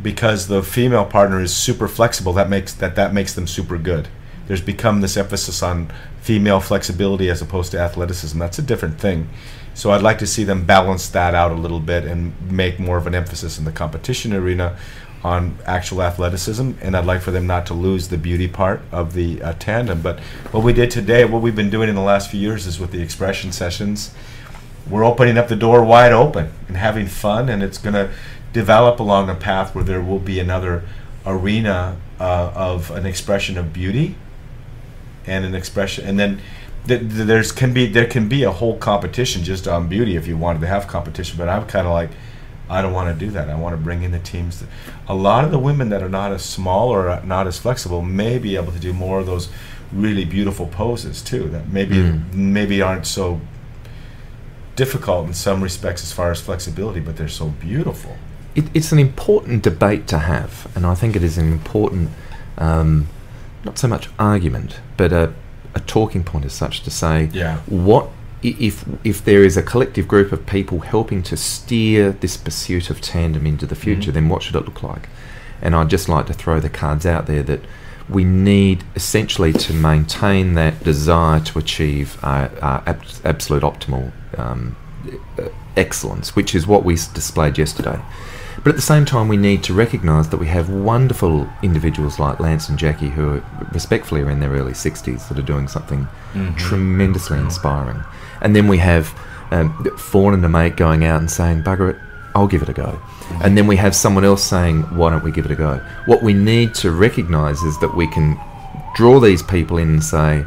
because the female partner is super flexible, that makes that that makes them super good. There's become this emphasis on female flexibility as opposed to athleticism. That's a different thing. So I'd like to see them balance that out a little bit and make more of an emphasis in the competition arena on actual athleticism. And I'd like for them not to lose the beauty part of the uh, tandem. But what we did today, what we've been doing in the last few years, is with the expression sessions, we're opening up the door wide open and having fun, and it's going to develop along a path where there will be another arena uh, of an expression of beauty and an expression, and then th- th- there's can be there can be a whole competition just on beauty if you wanted to have competition. But I'm kind of like, I don't want to do that. I want to bring in the teams. That, a lot of the women that are not as small or not as flexible may be able to do more of those really beautiful poses too. That maybe Mm. maybe aren't so difficult in some respects as far as flexibility, but they're so beautiful. it, it's an important debate to have, and I think it is an important, um, not so much argument, but a, a talking point as such to say Yeah. what if if there is a collective group of people helping to steer this pursuit of tandem into the future, Mhm. then what should it look like? And I'd just like to throw the cards out there that we need essentially to maintain that desire to achieve uh, uh, abs- absolute optimal um, excellence, which is what we displayed yesterday. But at the same time, we need to recognise that we have wonderful individuals like Lance and Jackie who are respectfully are in their early 60s that are doing something tremendously inspiring. And then we have um, Fawn and the mate going out and saying, bugger it, I'll give it a go. And then we have someone else saying, why don't we give it a go? What we need to recognise is that we can draw these people in and say,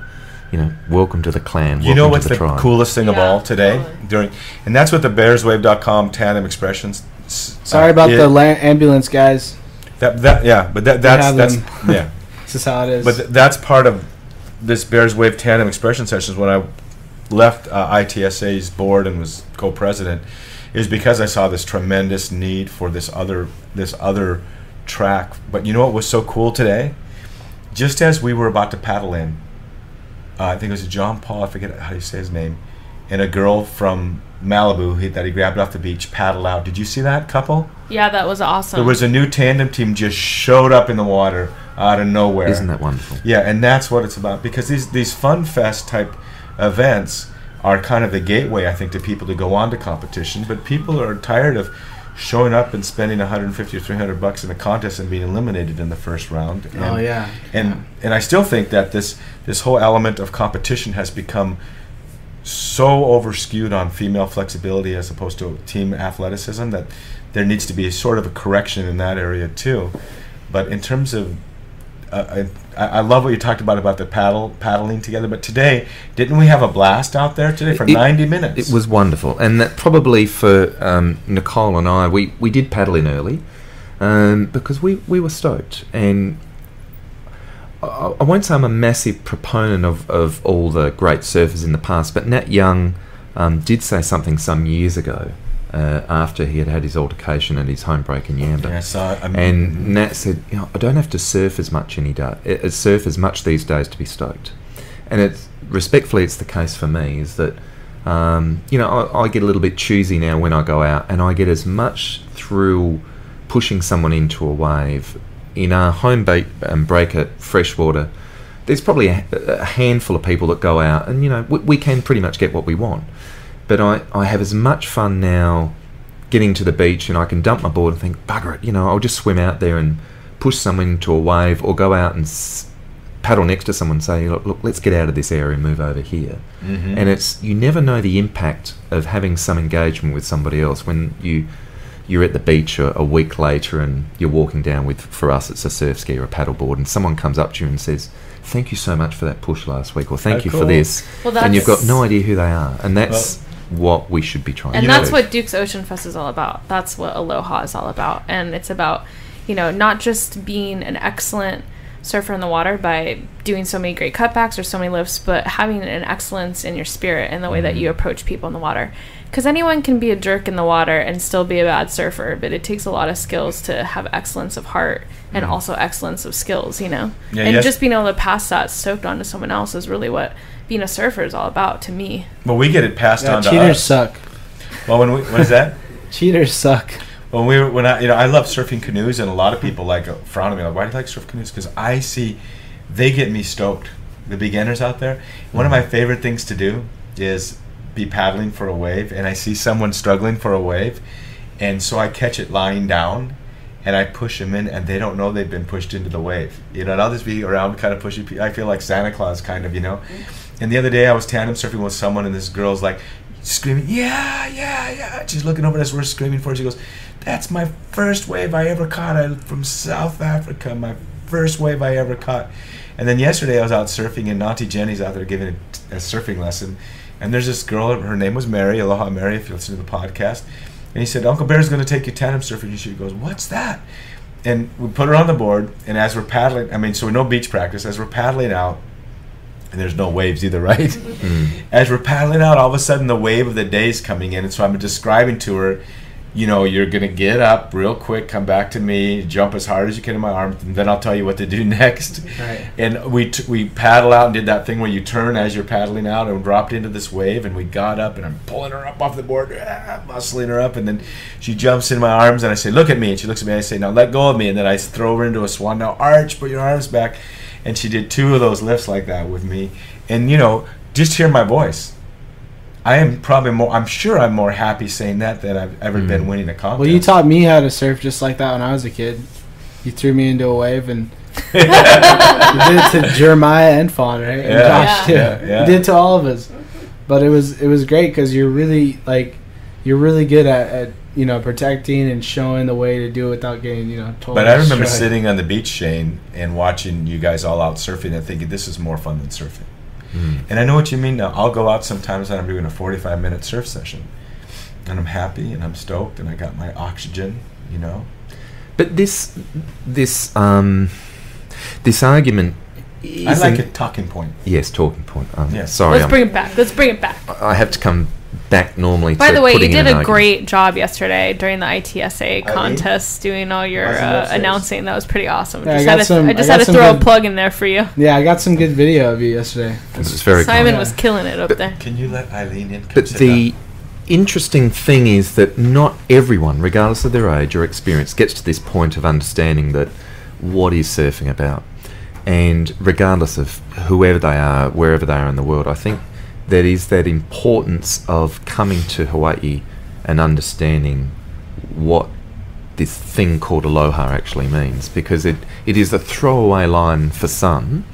you know, welcome to the clan. You know what's the, the, coolest thing of all today totally. during, and that's what the BearsWave.com tandem expressions. Sorry uh, about it- the la- ambulance, guys. that that yeah, but that that's that's them. yeah, This is how it is. but th- that's part of this Bears Wave tandem expression sessions. When I left uh, ITSA's board and was co-president, is because I saw this tremendous need for this other this other track. But you know what was so cool today? Just as we were about to paddle in, uh, I think it was John Paul. I forget how you say his name, and a girl from Malibu he, that he grabbed off the beach paddled out. Did you see that couple? Yeah, that was awesome. There was a new tandem team just showed up in the water out of nowhere. Isn't that wonderful? Yeah, and that's what it's about because these these fun fest type events are kind of the gateway, I think, to people to go on to competition. But people are tired of showing up and spending 150 or 300 bucks in a contest and being eliminated in the first round. Oh, and, oh yeah. and and I still think that this this whole element of competition has become so overskewed on female flexibility as opposed to team athleticism that there needs to be a sort of a correction in that area too. But in terms of uh, I, I love what you talked about about the paddle paddling together. But today, didn't we have a blast out there today for It- ninety minutes? It was wonderful, and that probably for um, Nicole and I, we, we did paddle in early um, because we, we were stoked. And I, I won't say I'm a massive proponent of, of all the great surfers in the past, but Nat Young um, did say something some years ago uh, after he had had his altercation at his home break in Yamba. Yeah, I saw. I mean, And Nat said, you know, I don't have to surf as much any day, uh, surf as much these days to be stoked. And it's respectfully, it's the case for me. Is that um, you know I, I get a little bit choosy now when I go out, and I get as much through pushing someone into a wave in our home bait and break at freshwater. There's probably a, a handful of people that go out, and you know we, we can pretty much get what we want. But I, I have as much fun now getting to the beach and I can dump my board and think, bugger it, you know, I'll just swim out there and push someone into a wave or go out and s- paddle next to someone and say, look, look, let's get out of this area and move over here. mhm. And it's, you never know the impact of having some engagement with somebody else when you, you're at the beach a, a week later and you're walking down with, for us, it's a surf ski or a paddleboard and someone comes up to you and says, thank you so much for that push last week or thank Oh, you cool. for this. Well, and you've got no idea who they are. And that's what we should be trying and to that's do. what Duke's Ocean Fest is all about. That's what Aloha is all about. And it's about, you know, not just being an excellent surfer in the water by doing so many great cutbacks or so many lifts, but having an excellence in your spirit and the way that mm-hmm. you approach people in the water. Because anyone can be a jerk in the water and still be a bad surfer, but it takes a lot of skills to have excellence of heart and mm-hmm. also excellence of skills, you know? Yeah, and yes. just being able to pass that stoked on to someone else is really what being a surfer is all about to me. well, we get it passed Yeah, on to cheaters us. suck. Well, when we, what is that? Cheaters suck. when we were when I you know I love surfing canoes and a lot of people like uh, frown at me like why do you like surf canoes because I see they get me stoked the beginners out there one of mm-hmm. my favorite things to do is be paddling for a wave and I see someone struggling for a wave and so I catch it lying down and I push them in and they don't know they've been pushed into the wave you know and I'll just be around kind of pushing People. I feel like Santa Claus kind of you know mm-hmm. and the other day I was tandem surfing with someone and this girl's like screaming yeah yeah yeah she's looking over at us we're screaming for her she goes that's my first wave I ever caught. I from South Africa. My first wave I ever caught. And then yesterday I was out surfing, and Auntie Jenny's out there giving a, a surfing lesson. And there's this girl. Her name was Mary. Aloha, Mary. If you listen to the podcast. And he said, Uncle Bear's going to take you tandem surfing. And she goes, What's that? And we put her on the board. And as we're paddling, I mean, so we no beach practice. As we're paddling out, and there's no waves either, right? Mm. As we're paddling out, all of a sudden the wave of the day is coming in, and so I'm describing to her, you know, you're gonna get up real quick, come back to me, jump as hard as you can in my arms, and then I'll tell you what to do next. Right. And we t- we paddle out and did that thing where you turn as you're paddling out and dropped into this wave, and we got up and I'm pulling her up off the board, ah, muscling her up, and then she jumps in my arms and I say, "Look at me," and she looks at me. and I say, "Now let go of me," and then I throw her into a swan. Now arch, put your arms back, and she did two of those lifts like that with me, and you know, just hear my voice. I am probably more. I'm sure I'm more happy saying that than I've ever mm-hmm. been winning a contest. Well, you taught me how to surf just like that when I was a kid. You threw me into a wave and you did it to Jeremiah and Fawn, right? And Yeah. Josh too. Yeah, yeah. You did it to all of us. But it was it was great because you're really like you're really good at, at you know protecting and showing the way to do it without getting you know totally. But I remember destroyed. sitting on the beach, Shane, and watching you guys all out surfing and thinking this is more fun than surfing. And I know what you mean now. I'll go out sometimes and I'm doing a 45 minute surf session. And I'm happy and I'm stoked and I got my oxygen, you know. But this, this, um, this argument. I Isn't, like a talking point. Yes, talking point. Um, Yeah. Sorry, Let's I'm- bring it back. Let's bring it back. I have to come back normally. By to the way, you did a argument. great job yesterday during the ITSA contest, doing all your uh, announcing. That was pretty awesome. Yeah, I just got had to, some- I just I had to some throw a plug in there for you. Yeah, I got some good video of you yesterday. It's very Simon kind. was killing it up there. Can you let Eileen in? But the down. interesting thing is that not everyone, regardless of their age or experience, gets to this point of understanding that what is surfing about. And regardless of whoever they are, wherever they are in the world, I think that is that importance of coming to Hawaii and understanding what this thing called aloha actually means because it, it is a throwaway line for some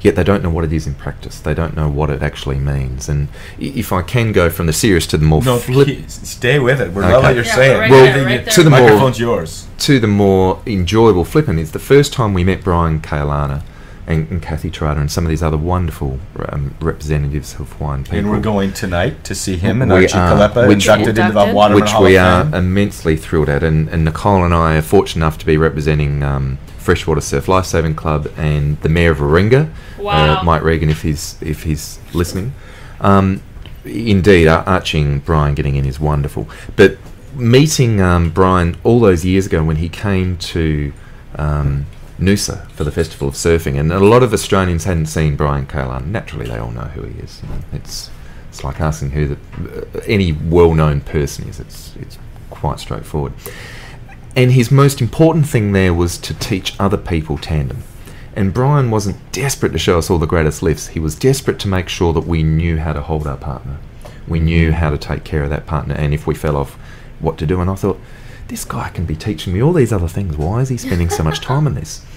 yet they don't know what it is in practice they don't know what it actually means and if i can go from the serious to the more No, flip stay with it. We're Okay. love what you're Yeah, saying. right Well, there, right to the more microphone's yours. to the more enjoyable flipping is the first time we met Brian Keaulana and, and Kathy Terada and some of these other wonderful um, representatives of Hawaiian people. And we're going tonight to see him and We Archie are, Kalepa which- inducted into the Inducted. Waterman which Hall we of are Fame. immensely thrilled at. And, and Nicole and I are fortunate enough to be representing um, Freshwater Surf Lifesaving Club and the Mayor of Warringah, Wow. uh, Mike Regan, if he's if he's listening. Um, indeed, Ar- Archie Brian getting in is wonderful. But meeting um, Brian all those years ago when he came to um, Noosa for the Festival of Surfing, and a lot of Australians hadn't seen Brian Keaulana. Naturally, they all know who he is. You know, it's it's like asking who the, uh, any well-known person is. It's it's quite straightforward. And his most important thing there was to teach other people tandem. And Brian wasn't desperate to show us all the greatest lifts. He was desperate to make sure that we knew how to hold our partner. We knew how to take care of that partner, and if we fell off, what to do. And I thought, this guy can be teaching me all these other things. Why is he spending so much time on this?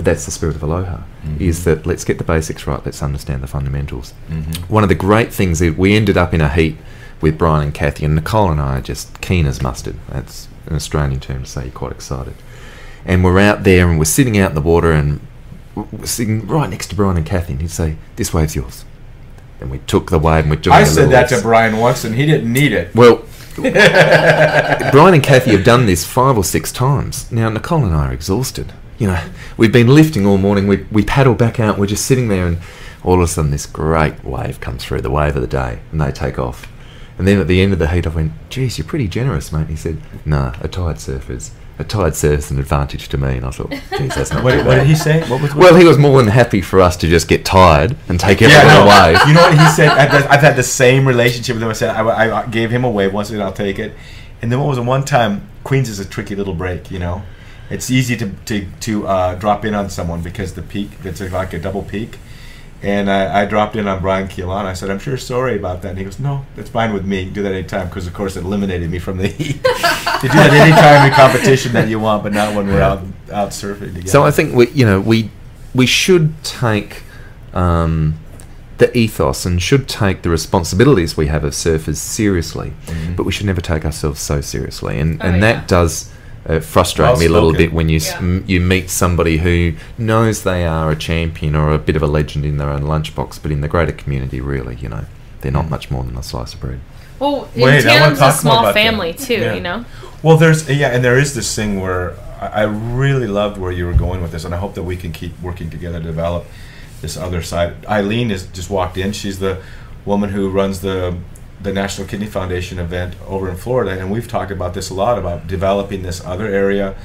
But that's the spirit of aloha. Mm-hmm. Is that let's get the basics right. Let's understand the fundamentals. Mm-hmm. One of the great things that we ended up in a heat with Brian and Kathy, and Nicole and I are just keen as mustard. That's an Australian term to say you're quite excited. And we're out there and we're sitting out in the water and we're sitting right next to Brian and Kathy, and he'd say, "This wave's yours." And we took the wave and we're doing. I said that to. Brian once, and he didn't need it. Well, Brian and Kathy have done this five or six times. Now, Nicole and I are exhausted. You know, we've been lifting all morning. We, we paddle back out. We're just sitting there, and all of a sudden, this great wave comes through, the wave of the day, and they take off. And then at the end of the heat, I went, geez, you're pretty generous, mate. He said, nah, a tide surfer's a tide surf's an advantage to me. And I thought, geez, that's not What, what did he say? What was? Well, he was more than happy for us to just get tired and take everyone yeah, no. away. You know what he said? I've, I've had the same relationship with him. I said I, I gave him a wave once, and I'll take it. And then what was one time Queens is a tricky little break. You know, it's easy to to to uh, drop in on someone because the peak it's like a double peak. And I, I dropped in on Brian Keaulana. I said, "I'm sure sorry about that." And he goes, "No, that's fine with me. Do that anytime." Because of course it eliminated me from the heat. you do that anytime in competition that you want, but not when we're out out surfing together. So I think we, you know, we we should take um, the ethos and should take the responsibilities we have as surfers seriously, Mhm. but we should never take ourselves so seriously, and Oh, and yeah. that does. Uh, frustrate me a little bit when you Yeah. m you meet somebody who knows they are a champion or a bit of a legend in their own lunchbox, but in the greater community, really, you know, they're not Mm. much more than a slice of bread. Well, in Wait, I a small about that. family too. Yeah. You know. Well, there's yeah, and there is this thing where I, I really loved where you were going with this, and I hope that we can keep working together to develop this other side. Eileen has just walked in. She's the woman who runs the the National Kidney Foundation event over in Florida, and we've talked about this a lot about developing this other area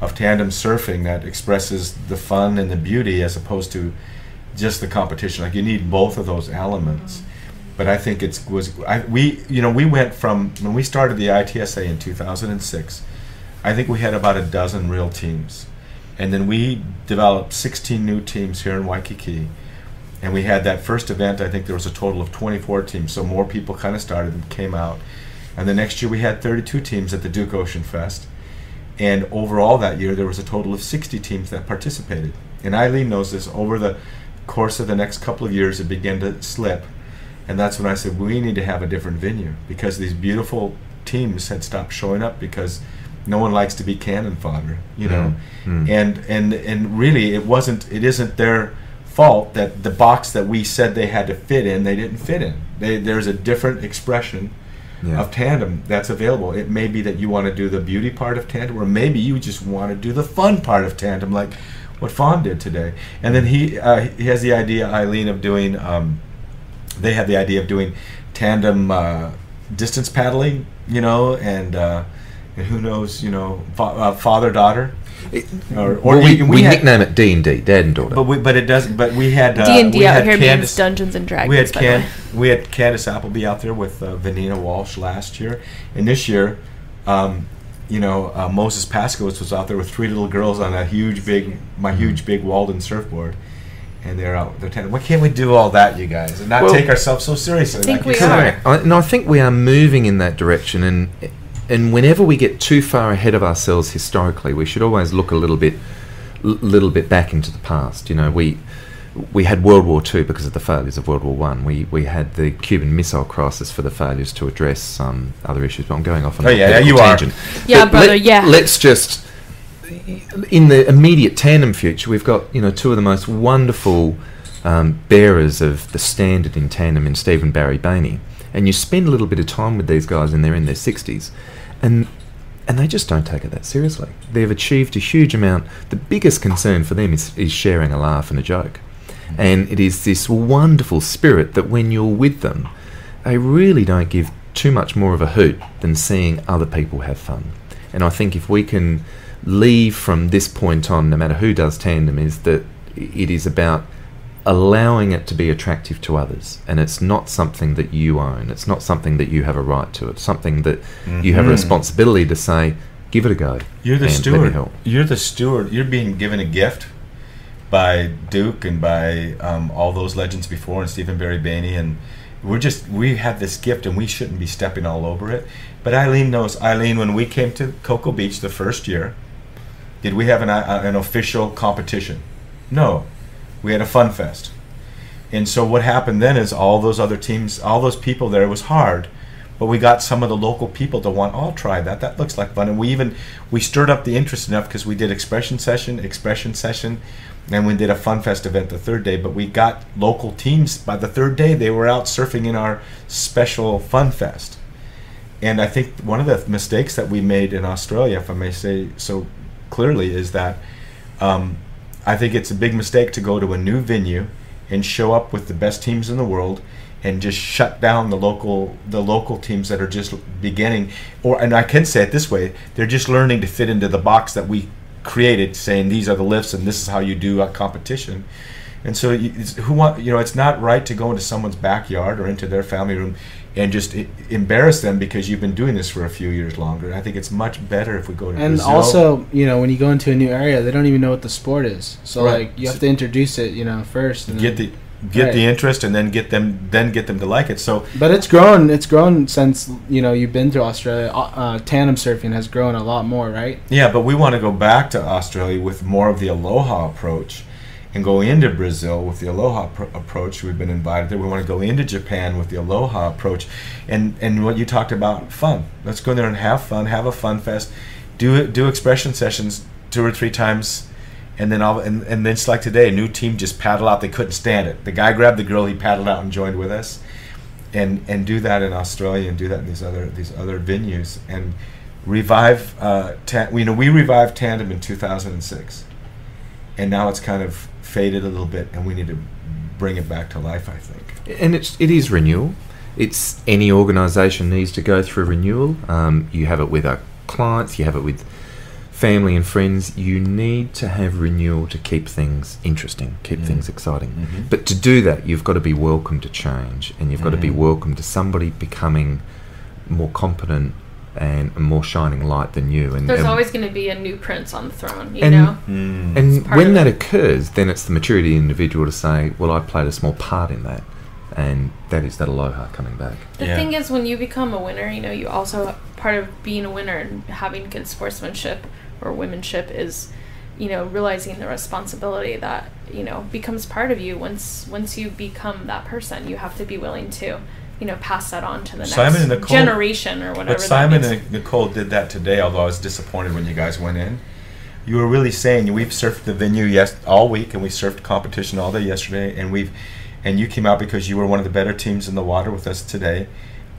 of tandem surfing that expresses the fun and the beauty as opposed to just the competition. Like you need both of those elements. But I think it's was I, we you know we went from when we started the ITSA in 2006. I think we had about a dozen real teams, and then we developed 16 new teams here in Waikiki. And we had that first event. I think there was a total of 24 teams, so more people kind of started and came out. And the next year we had 32 teams at the Duke Ocean Fest. And overall that year there was a total of 60 teams that participated. And Eileen knows this. Over the course of the next couple of years, it began to slip. And that's when I said we need to have a different venue because these beautiful teams had stopped showing up because no one likes to be cannon fodder, you know. Mm. And and and really, it wasn't. It isn't their fault that the box that we said they had to fit in, they didn't fit in. They, there's a different expression Yeah. of tandem that's available. It may be that you want to do the beauty part of tandem, or maybe you just want to do the fun part of tandem, like what Fawn did today. And then he uh, he has the idea, Eileen, of doing. Um, they had the idea of doing tandem uh, distance paddling, you know, and uh, and who knows, you know, fa- uh, father daughter, or, or Well, we, even we, had- nickname it D and D, Dad and Daughter. but we, but it doesn't. But we had uh, D and we D out had here means Candace- Dungeons and Dragons. we had by the Can- we had Candice Appleby out there with uh, Vanina Walsh last year, and this year, um, you know, uh, Moses Paskowitz was out there with three little girls on a huge big, my Mm-hmm. huge big Walden surfboard, and they're out. They're telling, why can't we do all that, you guys, and not Well- take ourselves so seriously? I think like we are. Correct. I, and I think we are moving in that direction. And and whenever we get too far ahead of ourselves historically, we should always look a little bit, l- little bit back into the past. You know, we we had World War Two because of the failures of World War One. We we had the Cuban Missile Crisis for the failures to address um, other issues. But I'm going off on Oh, a yeah, yeah, political you are. Yeah, But brother. let- yeah. Let's just in the immediate tandem future, we've got you know two of the most wonderful um, bearers of the standard in tandem in Stephen Barry Boehne, and you spend a little bit of time with these guys, and they're in their sixties, and and they just don't take it that seriously. They've achieved a huge amount. The biggest concern for them is, is sharing a laugh and a joke, mm. and it is this wonderful spirit that when you're with them, they really don't give too much more of a hoot than seeing other people have fun. And I think if we can leave from this point on, no matter who does tandem, is that it is about allowing it to be attractive to others. And it's not something that you own, it's not something that you have a right to, it's something that you have a Mhm. responsibility to say, give it a go. You're the and let me steward. You're the steward. You're being given a gift by Duke and by um, all those legends before, and Stephen Barry Boehne, and we're just we have this gift, and we shouldn't be stepping all over it. But Eileen knows. Eileen, when we came to Cocoa Beach the first year, did we have an uh, an official competition? No, we had a fun fest. And so what happened then is all those other teams, all those people there it was hard, but we got some of the local people to want, oh, I'll try that. That looks like fun. And we even we stirred up the interest enough because we did expression session, expression session, and we did a fun fest event the third day. But we got local teams by the third day. They were out surfing in our special fun fest. And I think one of the mistakes that we made in Australia, if I may say so clearly, is that um, I think it's a big mistake to go to a new venue and show up with the best teams in the world and just shut down the local the local teams that are just beginning. Or and I can say it this way they're just learning to fit into the box that we created saying these are the lifts and this is how you do a competition. And so who want you know it's not right to go into someone's backyard or into their family room and just embarrass them because you've been doing this for a few years longer. I think it's much better if we go to And Brazil. also, you know, when you go into a new area, they don't even know what the sport is. So Right. like, you have to introduce it, you know, first. and get the get the interest and then get them then get them to like it. So But it's grown. It's grown since you know you've been to Australia. Uh, uh, tandem surfing has grown a lot more, right? Yeah, but we want to go back to Australia with more of the aloha approach and go into Brazil with the aloha pro- approach. We've been invited there. We want to go into Japan with the aloha approach. And and what you talked about, fun. Let's go in there and have fun, have a fun fest. Do do expression sessions two or three times and then all and, and then it's like today, a new team just paddled out. They couldn't stand it. The guy grabbed the girl, he paddled out and joined with us. And and do that in Australia and do that in these other these other venues and revive uh, ta- you know we revived tandem in 2006 and now it's kind of faded a little bit and we need to bring it back to life i think and it's it is renewal. It's any organisation needs to go through renewal. Um, you have it with our clients, you have it with family and friends. You need to have renewal to keep things interesting, keep Mm. things exciting. Mhm. But to do that, you've got to be welcome to change, and you've got to be Mhm. welcome to somebody becoming more competent and a more shining light than you. And There's and- always going to be a new prince on the throne, you And- know? Mm. and when that it. occurs, then it's the maturity of the individual to say, "Well, I played a small part in that," and that is that aloha coming back. The Yeah. thing is, when you become a winner, you know, you also part of being a winner and having good sportsmanship or womanship is, you know, realizing the responsibility that you know becomes part of you. Once once you become that person, you have to be willing to, you know, pass that on to the Simon and next Nicole- generation or whatever. but simon and nicole did that today although i was disappointed when you guys went in. You were really saying we've surfed the venue yes all week and we surfed competition all day yesterday and we've and you came out because you were one of the better teams in the water with us today.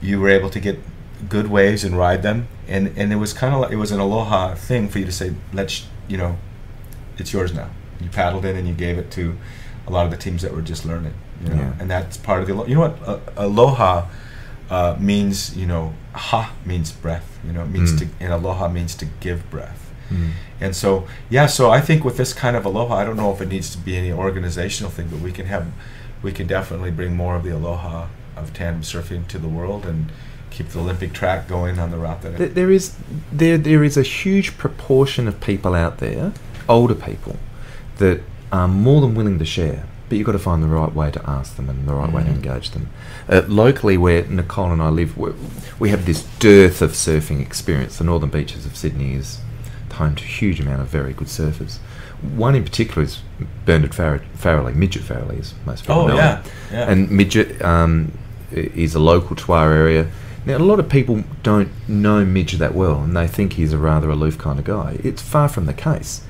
You were able to get good waves and ride them and and it was kind of like it was an aloha thing for you to say let's you know it's yours now. You paddled in and you gave it to a lot of the teams that were just learning you know Yeah. and that's part of the you know what uh, aloha uh, means you know ha means breath you know it means Mm. to and aloha means to give breath and so yeah so i think with this kind of aloha i don't know if it needs to be any organizational thing but we can have we can definitely bring more of the aloha of tandem surfing to the world and keep the olympic track going on the route that Th- it There is there there is a huge proportion of people out there, older people, that are more than willing to share. But you've got to find the right way to ask them and the right way to Mhm. engage them. Uh, locally, where Nicole and I live, we we have this dearth of surfing experience. The northern beaches of Sydney is home to a huge amount of very good surfers. One in particular is Bernard Farrell, Farrelly, Midget Farrelly, is most people oh know. yeah yeah And Midget um, is a local to our area. Now, a lot of people don't know Midget that well, and they think he's a rather aloof kind of guy. It's far from the case.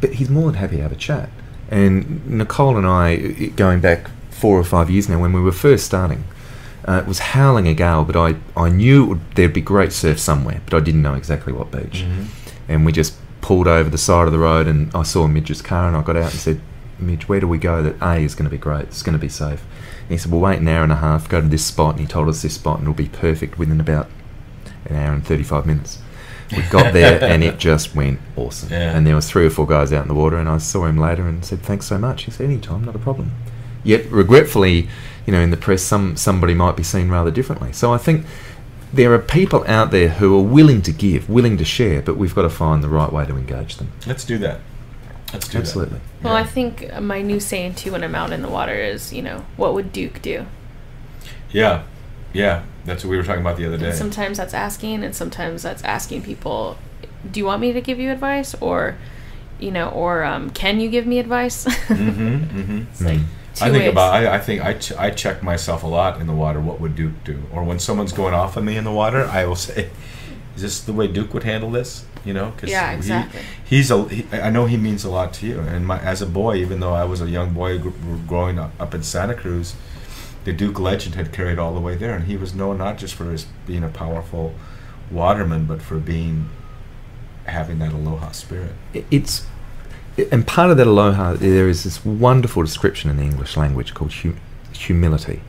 But he's more than happy to have a chat. And Nicole and I, going back four or five years now, when we were first starting, uh, it was howling a gale, but I, I knew it would, there'd be great surf somewhere, but I didn't know exactly what beach Mhm. and we just pulled over the side of the road and I saw Midge's car and I got out and said, Midge, where do we go that A is going to be great, it's going to be safe? And he said, well, wait an hour and a half, go to this spot, and he told us this spot and it'll be perfect within about an hour and 35 minutes. We got there and it just went awesome. Yeah. And there was three or four guys out in the water and I saw him later and said, thanks so much. He said, anytime, not a problem. Yet, regretfully, you know, in the press, some somebody might be seen rather differently. So I think there are people out there who are willing to give, willing to share, but we've got to find the right way to engage them. let's do that let's do Absolutely. that Well, Yeah. I think uh, my new saying too when I'm out in the water is, you know, what would Duke do? yeah yeah that's what we were talking about the other And day sometimes that's asking, and sometimes that's asking people, do you want me to give you advice, or, you know, or um, can you give me advice? mm-hmm, mm-hmm. like Mm. I think ways. about. I, I think I, ch- I check myself a lot in the water. What would Duke do? Or when someone's going off on me in the water, I will say, "Is this the way Duke would handle this?" You know, because Yeah, exactly. He, he's a. He, I know he means a lot to you. And my, as a boy, even though I was a young boy gr- growing up, up in Santa Cruz, the Duke legend had carried all the way there, and he was known not just for his being a powerful waterman, but for being having that aloha spirit. It's and part of that aloha, there is this wonderful description in the English language called hu- humility,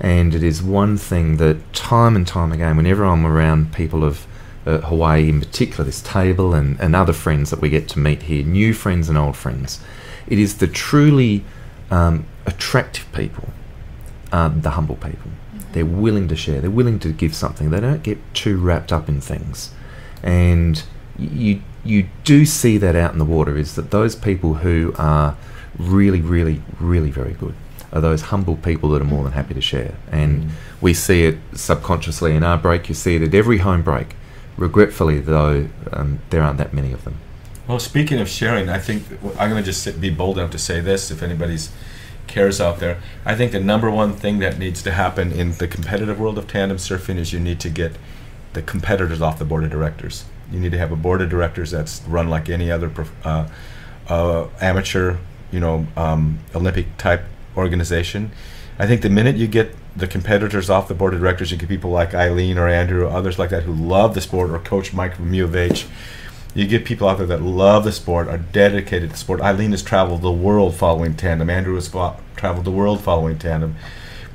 and it is one thing that time and time again, whenever I'm around people of uh, Hawaii, in particular, this table and, and other friends that we get to meet here, new friends and old friends, it is the truly um, attractive people, uh, the humble people. They're willing to share. They're willing to give something. They don't get too wrapped up in things, and you you do see that out in the water. Is that those people who are really, really, really very good are those humble people that are more than happy to share, and Mm. we see it subconsciously in our break. You see it at every home break. Regretfully, though, um, there aren't that many of them. Well, speaking of sharing, I think I'm going to just sit, be bold enough to say this. If anybody's cares out there, I think the number one thing that needs to happen in the competitive world of tandem surfing is you need to get the competitors off the board of directors. You need to have a board of directors that's run like any other uh, uh, amateur, you know, um, Olympic type organization. I think the minute you get the competitors off the board of directors, you get people like Eileen or Andrew or others like that who love the sport, or Coach Mike from U of H. You get people out there that love the sport, are dedicated to sport. Eileen has traveled the world following tandem. Andrew has traveled the world following tandem.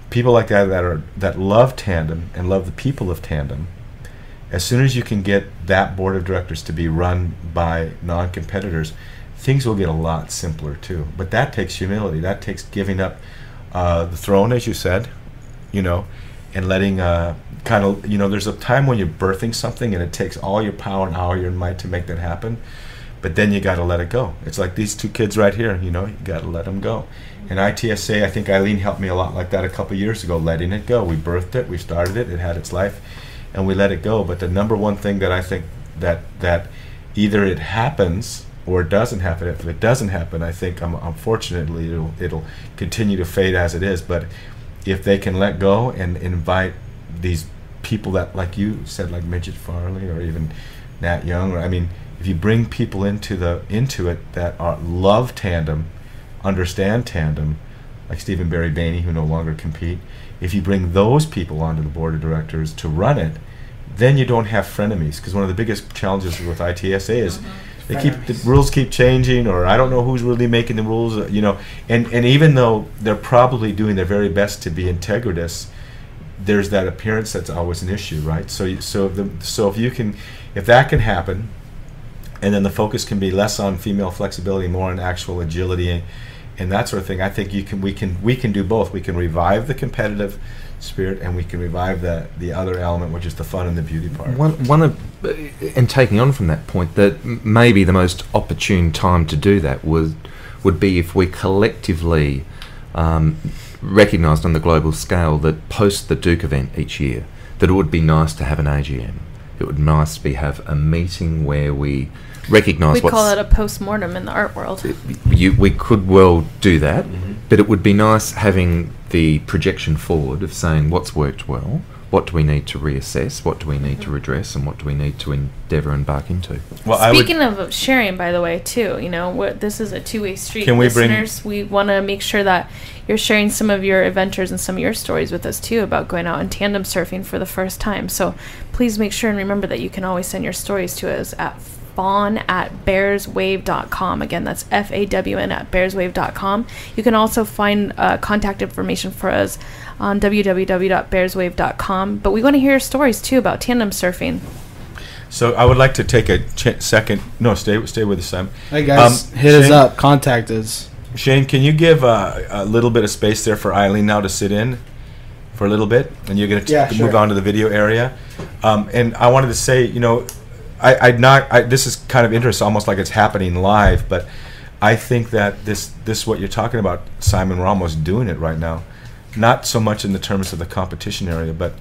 People like that that are that love tandem and love the people of tandem. As soon as you can get that board of directors to be run by non-competitors, things will get a lot simpler too. But that takes humility. That takes giving up uh, the throne, as you said, you know, and letting uh, kind of you know. There's a time when you're birthing something, and it takes all your power and all your might to make that happen. But then you got to let it go. It's like these two kids right here. You know, you got to let them go. And ITSA, I think Eileen helped me a lot like that a couple years ago, letting it go. We birthed it, we started it, it had its life, and we let it go. But the number one thing that I think that that either it happens or it doesn't happen. If it doesn't happen, I think um, unfortunately it'll it'll continue to fade as it is. But if they can let go and invite these people that, like you said, like Midget Farrelly or even Nat Young, or I mean, if you bring people into the into it that are love tandem, understand tandem, like Stephen Barry Boehne, who no longer compete, if you bring those people onto the board of directors to run it, then you don't have frenemies. Because one of the biggest challenges with ITSA is uh-huh. they keep the rules keep changing, or I don't know who's really making the rules. You know, and and even though they're probably doing their very best to be integritous, there's that appearance that's always an issue, right? So so the so if you can, if that can happen, and then the focus can be less on female flexibility, more on actual agility and, and that sort of thing. I think you can we can we can do both. We can revive the competitive spirit, and we can revive the the other element, which is the fun and the beauty part. One, one of, and taking on from that point, that maybe the most opportune time to do that would would be if we collectively um, recognised on the global scale that post the Duke event each year, that it would be nice to have an AGM. It would be nice to be have a meeting where we recognise We call it a post mortem in the art world. you, we could well do that, Mm-hmm. but it would be nice having the projection forward of saying what's worked well, what do we need to reassess, what do we need to redress, and what do we need to endeavour and embark into. Well, Speaking of sharing, by the way, too, you know, this is a two-way street. Can we bring- we want to make sure that you're sharing some of your adventures and some of your stories with us too about going out and tandem surfing for the first time. So please make sure and remember that you can always send your stories to us at fawn at bearswave.com. Again, that's F A W N at bearswave.com. You can also find uh, contact information for us on www.bearswave.com. But we want to hear your stories too about tandem surfing. So I would like to take a ch- second. No, stay stay with us, Sam. Hey guys, Um, hit us up, contact us. Shane, can you give uh, a little bit of space there for Eileen now to sit in for a little bit, and you're going to Yeah, move on to the video area. Um, and I wanted to say, you know, I, I'd not. I, this is kind of interesting, almost like it's happening live, but I think that this this what you're talking about, Simon. We're almost doing it right now. Not so much in the terms of the competition area, but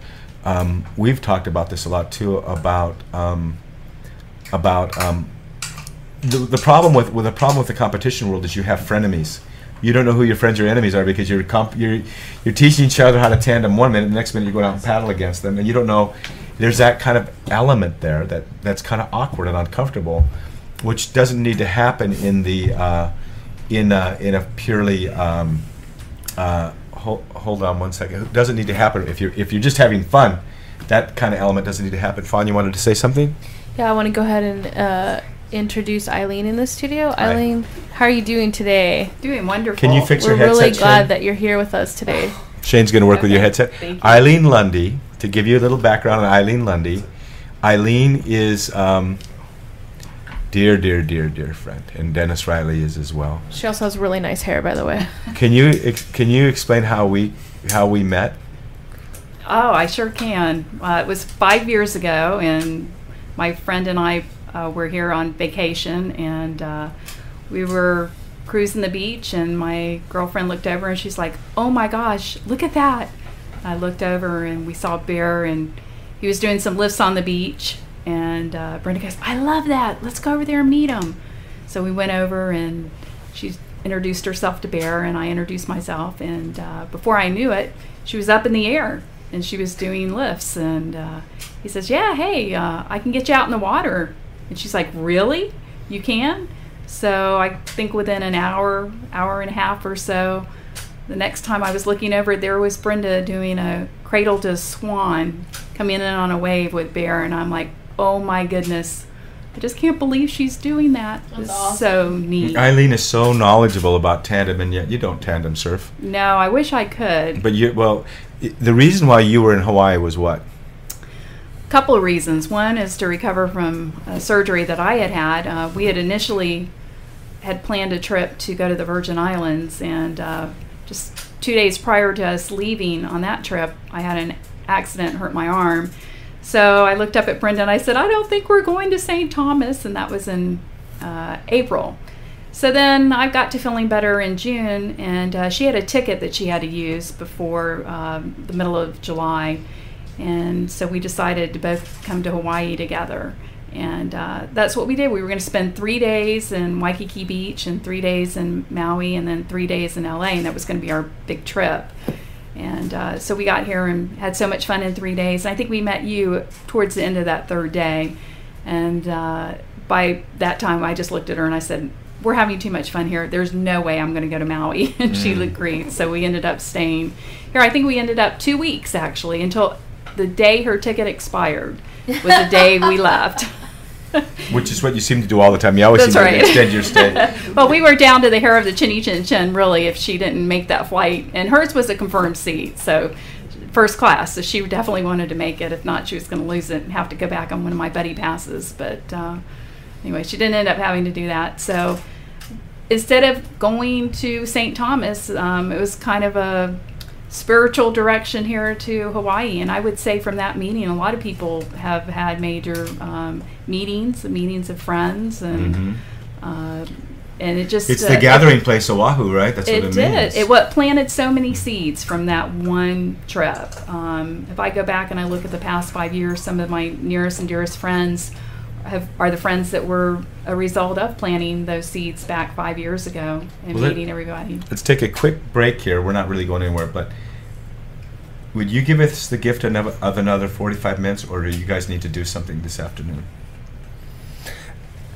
um, we've talked about this a lot too about um, about um, the, the problem with, with the problem with the competition world is you have frenemies. You don't know who your friends or enemies are because you're you're you're teaching each other how to tandem one minute, the next minute you're going out and paddle against them, and you don't know. There's that kind of element there that that's kind of awkward and uncomfortable, which doesn't need to happen in the uh, in a, in a purely um, uh, hold, hold on one second. It doesn't need to happen if you're if you're just having fun. That kind of element doesn't need to happen. Fawn, you wanted to say something? Yeah, I want to go ahead and uh, introduce Eileen in the studio. Hi. Eileen, how are you doing today? Doing wonderful. Can you fix We're your headset? really glad Shane? that you're here with us today. Shane's going to work with your headset. thank you. Eileen Lundy, to give you a little background on Eileen Lundy, Eileen is um, dear, dear, dear, dear friend, and Dennis Riley is as well. She also has really nice hair, by the way. Can you ex- can you explain how we how we met? Oh, I sure can. Uh, it was five years ago, and my friend and I uh, were here on vacation, and uh, we were cruising the beach, and my girlfriend looked over and she's like, "Oh my gosh, look at that!" I looked over and we saw Bear, and he was doing some lifts on the beach, and uh, Brenda goes, "I love that. Let's go over there and meet him." So we went over, and she introduced herself to Bear, and I introduced myself, and uh, before I knew it, she was up in the air and she was doing lifts, and uh, he says, "Yeah, hey, uh, I can get you out in the water." And she's like, "Really? You can?" So I think within an hour, hour and a half or so, the next time I was looking over, there was Brenda doing a cradle to swan, coming in on a wave with Bear, and I'm like, "Oh my goodness." I just can't believe she's doing that. That's awesome. so neat. Eileen is so knowledgeable about tandem, and yet you don't tandem surf. no, I wish I could. But you, well, the reason why you were in Hawaii was what? A couple of reasons. One is to recover from a surgery that I had had. Uh, we had initially had planned a trip to go to the Virgin Islands, and uh, just two days prior to us leaving on that trip, I had an accident, hurt my arm. So I looked up at Brenda and I said, "I don't think we're going to St. Thomas," and that was in uh, April. So then I got to feeling better in June, and uh, she had a ticket that she had to use before um, the middle of July. And so we decided to both come to Hawaii together. And uh, that's what we did. We were going to spend three days in Waikiki Beach and three days in Maui and then three days in LA. And that was going to be our big trip. And uh, so we got here and had so much fun in three days. And I think we met you towards the end of that third day. And uh, by that time, I just looked at her and I said, We're having too much fun here. There's no way I'm going to go to Maui. And she agreed. So we ended up staying here. I think we ended up two weeks actually until the day her ticket expired was the day we left. Which is what you seem to do all the time. You always That's seem right. to extend your stay. well, we were down to the hair of the chinny chin chin, really, if she didn't make that flight. And hers was a confirmed seat, so first class. So she definitely wanted to make it. If not, she was going to lose it and have to go back on one of my buddy passes. But uh, anyway, she didn't end up having to do that. So instead of going to St. Thomas, um, it was kind of a spiritual direction here to Hawaii. And I would say from that meeting, a lot of people have had major um, meetings, meetings of friends, and Mhm. uh, and it just It's uh, the gathering place, Oahu, right? That's It, what it, did. means. It what planted so many seeds from that one trip. Um, if I go back and I look at the past five years, some of my nearest and dearest friends have are the friends that were a result of planting those seeds back five years ago and Well, let- meeting everybody. Let's take a quick break here. We're not really going anywhere, but would you give us the gift of another- 45 minutes, or do you guys need to do something this afternoon?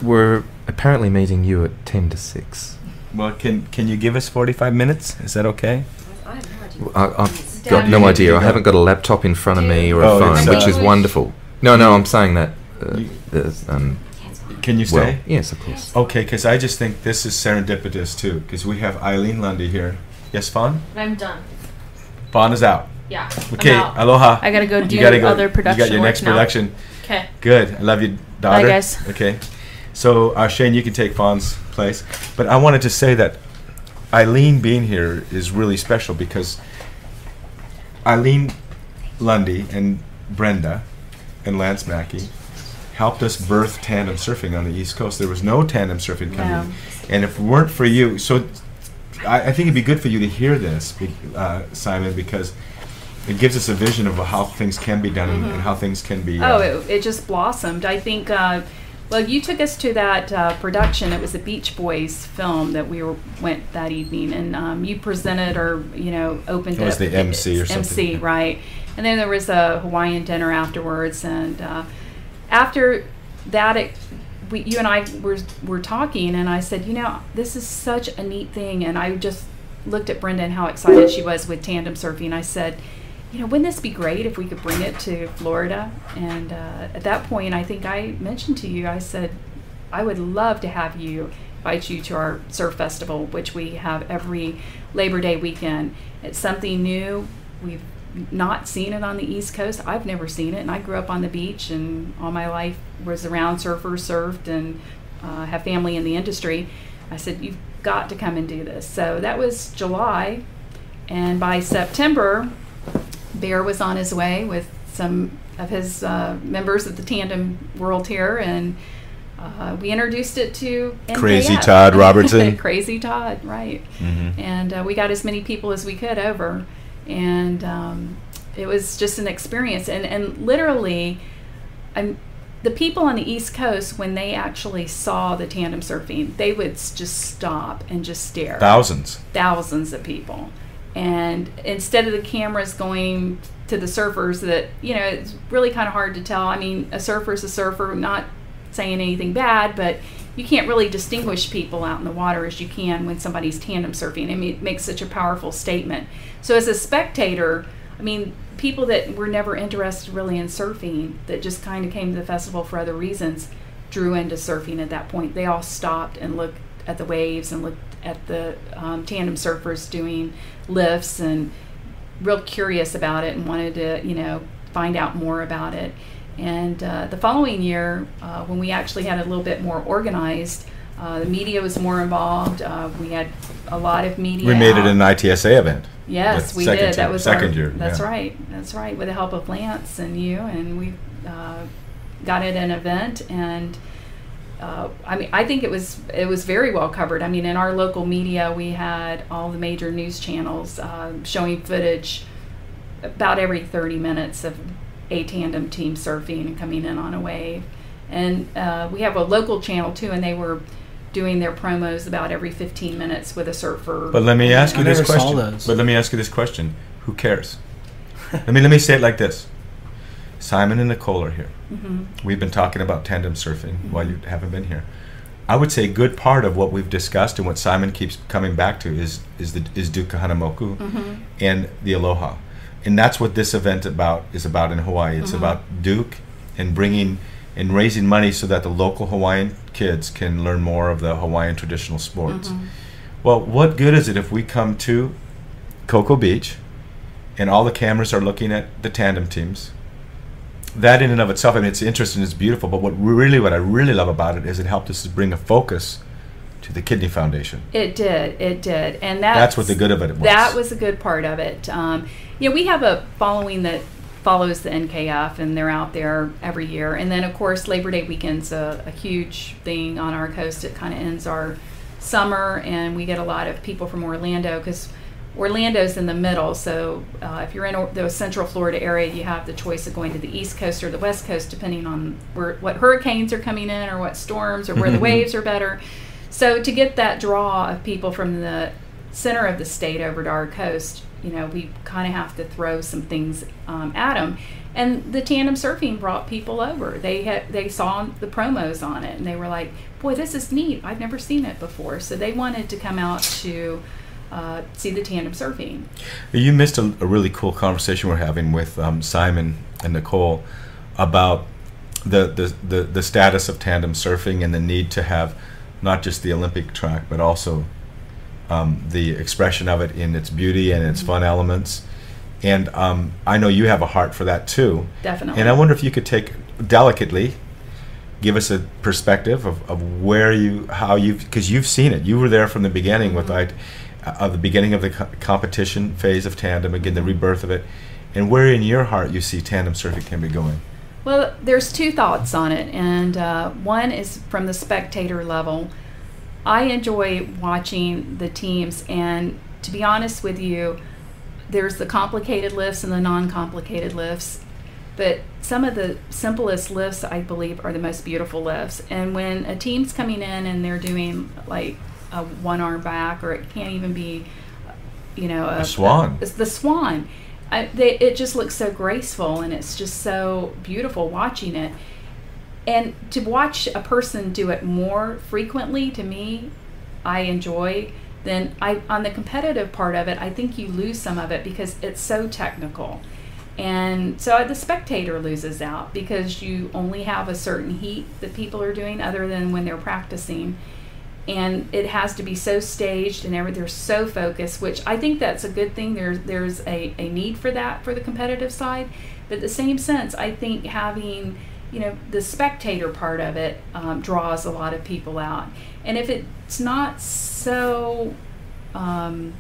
We're apparently meeting you at 10 to 6. Well, can can you give us 45 minutes? Is that okay? I have no idea. I, I've Dad, got you no need idea. to I go. haven't got a laptop in front of me or a Oh, phone, which uh, is wonderful. No, no, I'm saying that. Uh, You- there's, um, Can you well, yes, of course. Okay, because I just think this is serendipitous too, because we have Eileen Lundy here. Yes, Fawn? I'm done. Fawn is out. Yeah. Okay, out. aloha. I gotta go do you gotta go. other production You got your next now. production. Okay. Good. I love you, daughter. Bye, guys. Okay. So, uh, Shane, you can take Fawn's place. But I wanted to say that Eileen being here is really special because Eileen Lundy and Brenda and Lance Mackey helped us birth tandem surfing on the East Coast. There was no tandem surfing coming. No. And if it weren't for you, so I, I think it'd be good for you to hear this, uh, Simon, because it gives us a vision of how things can be done and, and how things can be. Oh, uh, it, it just blossomed. I think. Uh, well, you took us to that uh, production. It was a Beach Boys film that we were, went that evening, and um, you presented or you know opened It was up- the MC or something, MC, right? And then there was a Hawaiian dinner afterwards, and uh, after that, it, we, you and I were were talking, and I said, you know, this is such a neat thing, and I just looked at Brenda and how excited she was with tandem surfing. I said, you know, wouldn't this be great if we could bring it to Florida? And uh, at that point, I think I mentioned to you, I said, I would love to have you invite you to our surf festival, which we have every Labor Day weekend. It's something new. We've not seen it on the East Coast. I've never seen it, and I grew up on the beach, and all my life was around surfers, surfed, and uh, have family in the industry. I said, You've got to come and do this. So that was July, and by September, Bear was on his way with some of his uh, members of the tandem world here, and uh, we introduced it to Crazy Todd Robertson. Crazy Todd, right? Mhm. And uh, we got as many people as we could over, and um, it was just an experience. And and literally, I'm, the people on the East Coast when they actually saw the tandem surfing, they would just stop and just stare Thousands. thousands of people. And instead of the cameras going to the surfers, that, you know, it's really kind of hard to tell. I mean, a surfer's a surfer, not saying anything bad, but you can't really distinguish people out in the water as you can when somebody's tandem surfing. I mean, it makes such a powerful statement. So as a spectator, I mean, people that were never interested really in surfing, that just kind of came to the festival for other reasons, drew into surfing at that point. They all stopped and looked at the waves and looked at the um, tandem surfers doing lifts and real curious about it and wanted to, you know, find out more about it. And uh, the following year, uh, when we actually had a little bit more organized, uh, the media was more involved. Uh, we had a lot of media. We made it an ITSA event. Yes, we did. That time- was second our, year, That's yeah. right. That's right. With the help of Lance and you, and we uh, got it an event, and uh, I mean, I think it was it was very well covered. I mean, in our local media, we had all the major news channels uh, showing footage about every 30 minutes of a tandem team surfing and coming in on a wave, and uh, we have a local channel too, and they were doing their promos about every 15 minutes with a surfer. But let me ask I you this never saw question. those. But let me ask you this question: Who cares? let me let me say it like this: Simon and Nicole are here. Mhm. We've been talking about tandem surfing while you haven't been here. I would say a good part of what we've discussed and what Simon keeps coming back to is is the is Duke Kahanamoku Mhm. and the Aloha, and that's what this event about is about in Hawaii. It's Mhm. about Duke and bringing and raising money so that the local Hawaiian kids can learn more of the Hawaiian traditional sports. Mhm. Well, what good is it if we come to Cocoa Beach and all the cameras are looking at the tandem teams? That in and of itself, I mean, it's interesting, it's beautiful, but what really, what I really love about it is it helped us to bring a focus to the Kidney Foundation. It did. It did, and that's, That's what the good of it was. That was a good part of it. Um, you know, we have a following that follows the NKF, and they're out there every year. And then, of course, Labor Day weekend's a, a huge thing on our coast. It kind of ends our summer, and we get a lot of people from Orlando because Orlando's in the middle. So uh, if you're in or- the Central Florida area, you have the choice of going to the East Coast or the West Coast, depending on where what hurricanes are coming in or what storms or where the waves are better. So to get that draw of people from the center of the state over to our coast, you know, we kind of have to throw some things um, at them. And the tandem surfing brought people over. They had they saw the promos on it, and they were like, "Boy, this is neat! I've never seen it before." So they wanted to come out to uh, see the tandem surfing. You missed a, a really cool conversation we're having with um, Simon and Nicole about the, the, the, the status of tandem surfing and the need to have not just the Olympic track, but also um, the expression of it in its beauty and its fun elements. And um, I know you have a heart for that too. Definitely. And I wonder if you could take delicately give us a perspective of, of where you how you because you've seen it you were there from the beginning with Mm-hmm. like uh, the beginning of the co- competition phase of tandem again the rebirth of it and where in your heart you see tandem surfing can be going Well, there's two thoughts on it, and uh, one is from the spectator level. I enjoy watching the teams, and to be honest with you, there's the complicated lifts and the non-complicated lifts, but some of the simplest lifts I believe are the most beautiful lifts. And when a team's coming in and they're doing like a one arm back, or it can't even be, you know, a, swan. it's the swan. I, they, it just looks so graceful and it's just so beautiful watching it. And to watch a person do it more frequently, to me, I enjoy. Then I on the competitive part of it, I think you lose some of it because it's so technical. And so the spectator loses out because you only have a certain heat that people are doing other than when they're practicing and it has to be so staged and they're so focused which i think that's a good thing there's there's a, a need for that for the competitive side but the same sense i think having you know the spectator part of it um, draws a lot of people out and if it's not so um,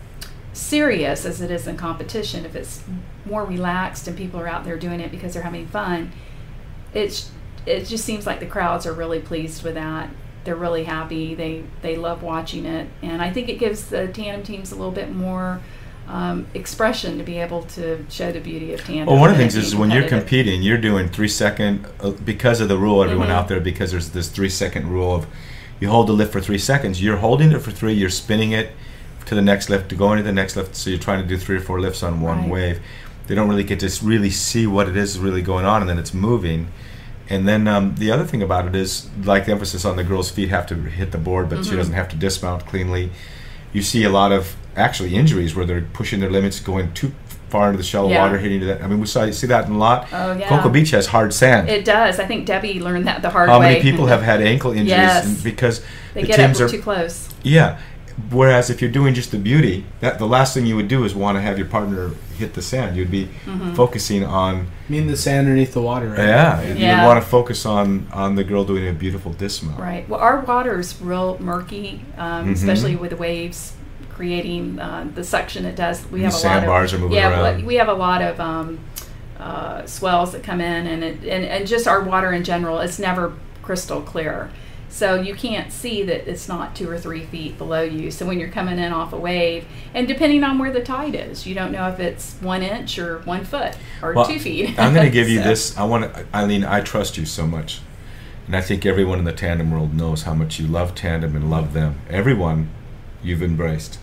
serious as it is in competition, if it's more relaxed and people are out there doing it because they're having fun, it's it just seems like the crowds are really pleased with that. They're really happy. They they love watching it, and I think it gives the tandem teams a little bit more um, expression to be able to show the beauty of tandem. Well, one of the things is when you're competing, you're doing three second uh, because of the rule. Everyone Mhm. out there, because there's this three second rule of you hold the lift for three seconds. You're holding it for three. You're spinning it to the next lift to go into the next lift. So you're trying to do three or four lifts on one Right. wave. They don't really get to really see what it is really going on, and then it's moving. And then um, the other thing about it is, like the emphasis on the girl's feet have to hit the board, but she Mhm. doesn't have to dismount cleanly. You see a lot of actually injuries where they're pushing their limits, going too far into the shallow Yeah. water, hitting to that. I mean, we saw you see that in a lot. Oh yeah. Cocoa Beach has hard sand. It does. I think Debbie learned that the hard way. How many people have had ankle injuries Yes. because They the get teams up are too close. yeah. Whereas if you're doing just the beauty, that the last thing you would do is want to have your partner hit the sand. You'd be Mhm. focusing on I mean the sand underneath the water, right? yeah. You Yeah. would want to focus on on the girl doing a beautiful dismount. Right. Well, our water's real murky, um, Mhm. especially with the waves creating uh, the suction it does. We And have a lot sandbars of are moving yeah. around. well, We have a lot of um, uh, swells that come in, and it and, and just our water in general. It's never crystal clear. So you can't see that it's not two or three feet below you. So when you're coming in off a wave, and depending on where the tide is, you don't know if it's one inch or one foot or Well, two feet. I'm going to give you So- this. I want to, Eileen. I trust you so much, and I think everyone in the tandem world knows how much you love tandem and love them. Everyone, you've embraced.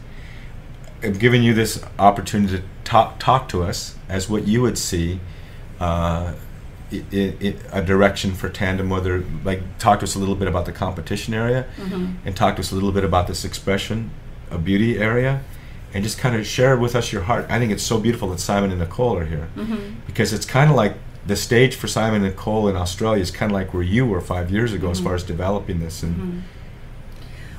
I'm giving you this opportunity to talk talk to us as what you would see. Uh, i i a direction for tandem, whether like talk to us a little bit about the competition area, Mhm. and talk to us a little bit about this expression of beauty area, and just kind of share with us your heart. I think it's so beautiful that Simon and Nicole are here Mhm. because it's kind of like the stage for Simon and Nicole in Australia is kind of like where you were five years ago as Mhm. far as developing this. And Mhm.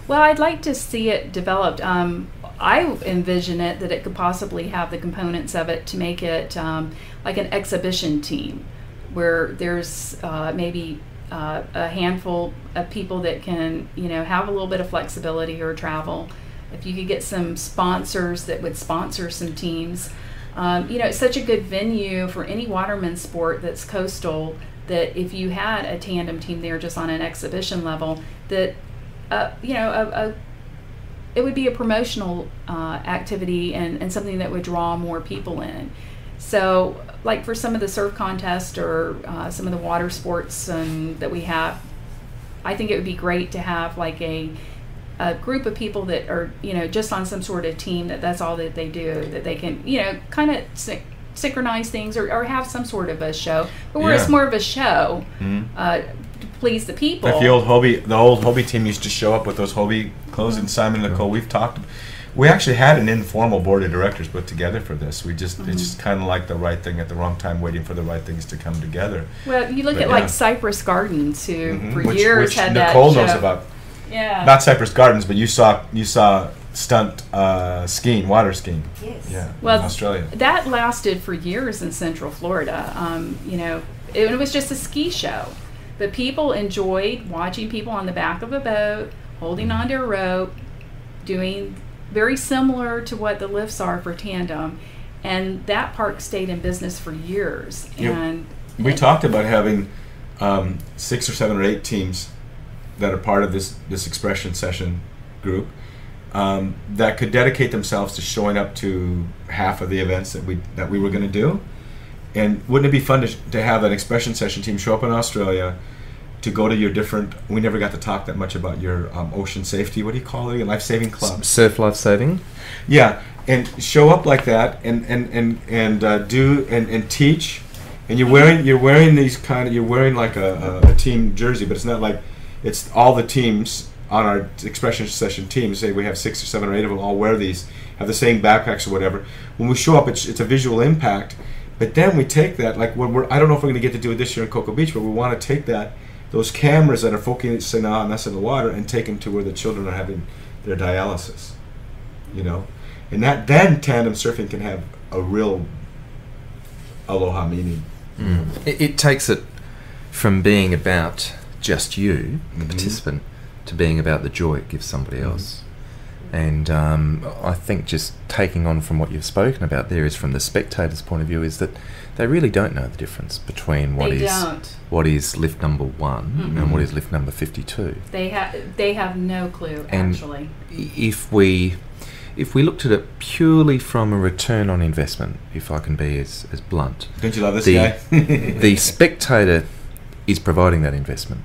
Well, I'd like to see it developed. Um, I envision it that it could possibly have the components of it to make it um, like an exhibition team, where there's uh, maybe uh, a handful of people that can, you know, have a little bit of flexibility or travel. If you could get some sponsors that would sponsor some teams, um, you know, it's such a good venue for any waterman sport that's coastal. That if you had a tandem team there just on an exhibition level, that uh, you know, a, a, it would be a promotional uh, activity and, and something that would draw more people in. So, like for some of the surf contests or uh, some of the water sports um, that we have, I think it would be great to have like a a group of people that are you know just on some sort of team that that's all that they do that they can you know kind of sy- synchronize things or, or have some sort of a show but where Yeah. it's more of a show Mhm. uh, to please the people like the old Hobie, the old Hobie team used to show up with those Hobie clothes. Mm-hmm. And Simon and Nicole, we've talked. We actually had an informal board of directors put together for this. We just Mm-hmm. it's just kind of like the right thing at the wrong time, waiting for the right things to come together. Well, you look But at yeah. like Cypress Gardens, who Mhm. for which, years which had Nicole that knows show. about. Yeah. Not Cypress Gardens, but you saw you saw stunt uh, skiing, water skiing. Yes. Yeah, Well, in Australia. that lasted for years in Central Florida. Um, you know, it, it was just a ski show, but people enjoyed watching people on the back of a boat holding onto a rope, doing very similar to what the lifts are for tandem, and that park stayed in business for years. Yep. And We talked about having um, six or seven or eight teams that are part of this this expression session group um, that could dedicate themselves to showing up to half of the events that we that we were going to do. And wouldn't it be fun to, to have an expression session team show up in Australia to go to your different? We never got to talk that much about your um, ocean safety. What do you call it? Your life saving club. Surf life saving. Yeah, and show up like that, and and and and uh, do and, and teach, and you're wearing you're wearing these kind of you're wearing like a, a, a team jersey, but it's not like it's all the teams on our expression session team. Say we have six or seven or eight of them all wear these, have the same backpacks or whatever. When we show up, it's it's a visual impact, but then we take that like when we're I don't know if we're going to get to do it this year in Cocoa Beach, but we want to take that those cameras that are focusing on us in the water and take them to where the children are having their dialysis you know and that then tandem surfing can have a real aloha meaning It, it takes it from being about just you, the Mhm. participant, to being about the joy it gives somebody else. And um, I think just taking on from what you've spoken about there is from the spectator's point of view is that they really don't know the difference between what they is don't. what is lift number one and what is lift number fifty-two. They have they have no clue And- actually. if we if we looked at it purely from a return on investment, if I can be as, as blunt, Don't you love this The- guy? the spectator is providing that investment.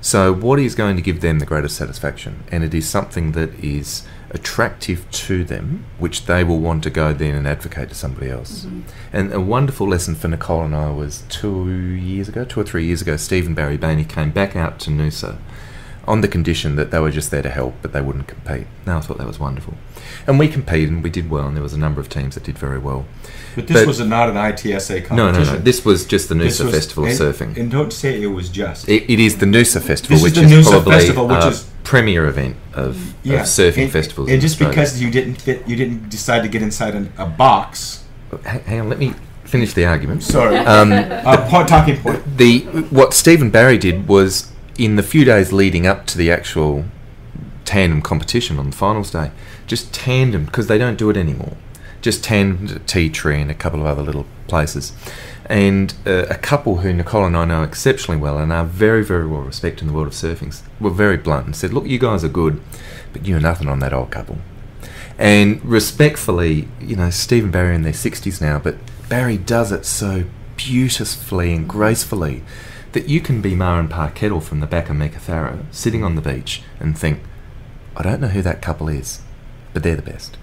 So what is going to give them the greatest satisfaction? And it is something that is attractive to them, which they will want to go then and advocate to somebody else. Mm-hmm. And a wonderful lesson for Nicole and I was two years ago, two or three years ago, Stephen Barry Boehne came back out to Noosa on the condition that they were just there to help, but they wouldn't compete. Now I thought that was wonderful. And we competed and we did well, and there was a number of teams that did very well. but this but- was not an ITSA competition. No, no, no. This was just the Noosa was- Festival of Surfing. And don't say it was just. It, it is the Noosa Festival, This is which the is, probably Festival, which a is- premier event of, of surfing and, festivals. And just Australia. because you didn't fit, you didn't decide to get inside an, a box. hang, on, let me finish the argument. Sorry. Um, uh, point, talking point. the what Stephen Barry did was in the few days leading up to the actual tandem competition on the finals day, just tandem because they don't do it anymore. Just tandem at Tea Tree and a couple of other little places, and uh, a couple who Nicole and I know exceptionally well and are very very well respected in the world of surfing were very blunt and said, "Look, you guys are good, but you're nothing on that old couple." And respectfully, you know, Stephen Barry in their 60s now, but Barry does it so beautifully and gracefully that you can be Ma and Pa Kettle from the back of Meekatharra sitting on the beach and think, I don't know who that couple is, but they're the best.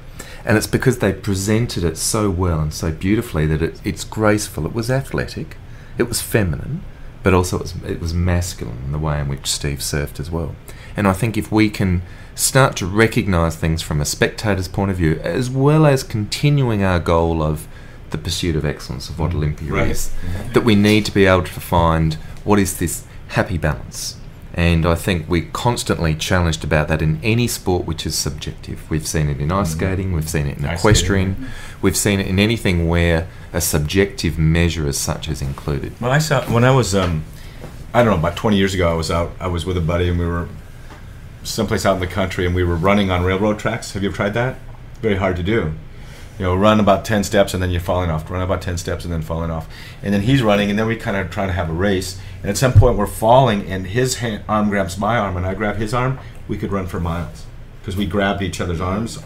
And it's because they presented it so well and so beautifully that it, it's graceful. It was athletic, it was feminine, but also it was, it was masculine in the way in which Steve surfed as well. And I think if we can start to recognise things from a spectator's point of view, as well as continuing our goal of the pursuit of excellence of what mm. Olympia Right. is, mm-hmm. that we need to be able to find what is this happy balance. And I think we're constantly challenged about that in any sport which is subjective. We've seen it in ice skating, we've seen it in Ice equestrian, we've seen it in anything where a subjective measure as such is included. Well, I saw when I was, um, I don't know, about 20 years ago. I was out. I was with a buddy, and we were someplace out in the country, and we were running on railroad tracks. Have you ever tried that? Very hard to do. You know, run about 10 steps and then you're falling off. Run about 10 steps and then falling off. And then he's running, and then we kind of try to have a race. And at some point, we're falling, and his hand, arm grabs my arm, and I grab his arm. We could run for miles because we grabbed each other's arms.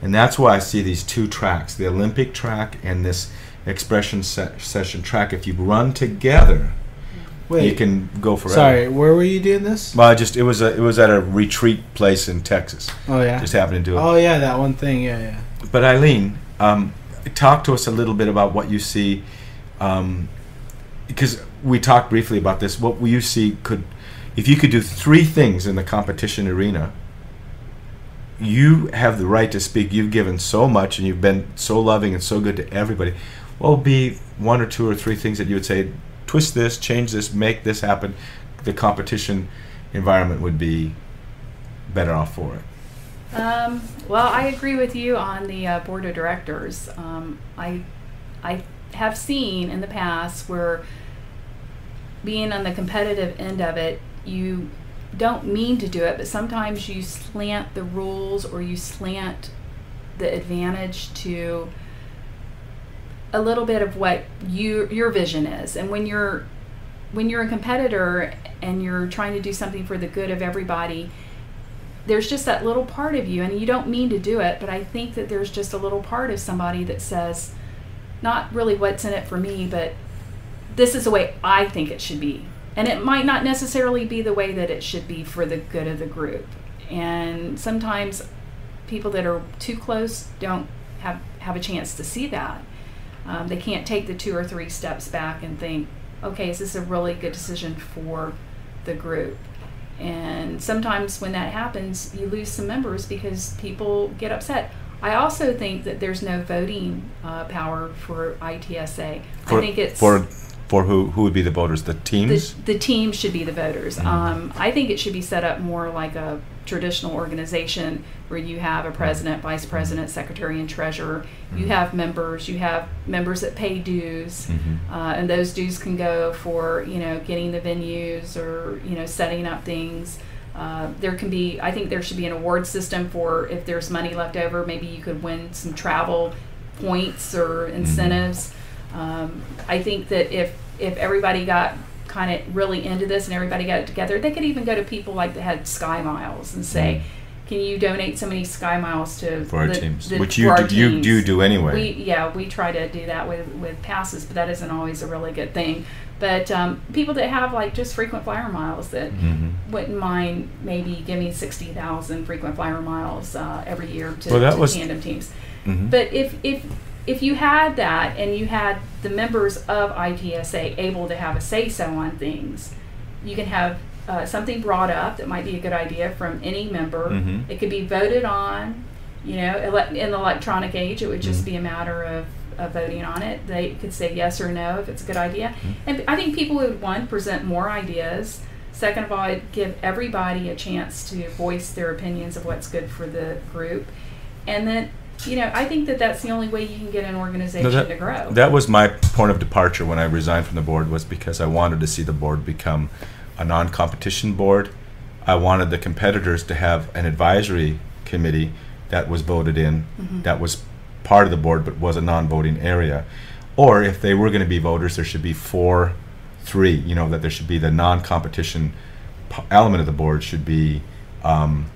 And that's why I see these two tracks the Olympic track and this expression se- session track. If you run together, Wait, you can go forever. sorry, where were you doing this? Well, I just it was a it was at a retreat place in Texas. Oh yeah. Just happened to do it. Oh yeah, that one thing. Yeah, yeah. But Eileen, um, talk to us a little bit about what you see, um, because we talked briefly about this. What you see could, if you could do three things in the competition arena, you have the right to speak. You've given so much, and you've been so loving and so good to everybody. What would be one or two or three things that you would say? Twist this, change this, make this happen. The competition environment would be better off for it. Um, well, I agree with you on the uh, board of directors. Um, I, I have seen in the past where being on the competitive end of it, you don't mean to do it, but sometimes you slant the rules or you slant the advantage to a little bit of what you your vision is. And when you're when you're a competitor and you're trying to do something for the good of everybody, there's just that little part of you, and you don't mean to do it, but I think that there's just a little part of somebody that says, not really what's in it for me, but this is the way I think it should be. And it might not necessarily be the way that it should be for the good of the group. And sometimes people that are too close don't have, have a chance to see that. Um, they can't take the two or three steps back and think, okay, is this a really good decision for the group? And sometimes when that happens, you lose some members because people get upset. I also think that there's no voting uh, power for ITSA. For, I think it's for for who who would be the voters? The the, teams. the team should be the voters. Mm-hmm. Um, I think it should be set up more like a traditional organization where you have a president, vice president, secretary, and treasurer. Mm-hmm. You have members. You have members that pay dues, Mhm. uh, and those dues can go for you know getting the venues or you know setting up things. Uh, there can be, I think there should be an award system for if there's money left over, maybe you could win some travel points or incentives. Um, I think that if if everybody got kind of really into this and everybody got it together, they could even go to people like that had Sky Miles and say, "Can you donate so many Sky Miles to For our the- teams, the- which you do, you do do anyway. We yeah, we try to do that with with passes, but that isn't always a really good thing. But um, people that have like just frequent flyer miles that Mhm. wouldn't mind maybe giving sixty thousand frequent flyer miles uh, every year to, Well, that to was- tandem teams. Mhm. But if if if you had that and you had the members of ITSA able to have a say so on things, you can have uh, something brought up that might be a good idea from any member. Mhm. It could be voted on. You know, ele- in the electronic age, it would just Mhm. be a matter of, of voting on it. They could say yes or no if it's a good idea. Mm-hmm. And I think people would one present more ideas. Second of all, it'd give everybody a chance to voice their opinions of what's good for the group. And then, you know, I think that that's the only way you can get an organization No, that- to grow. That was my point of departure when I resigned from the board was because I wanted to see the board become a non-competition board. I wanted the competitors to have an advisory committee that was voted in, that was part of the board but was a non-voting area. Or if they were going to be voters, there should be four, three. You know that there should be the non-competition p- element of the board should be. Um,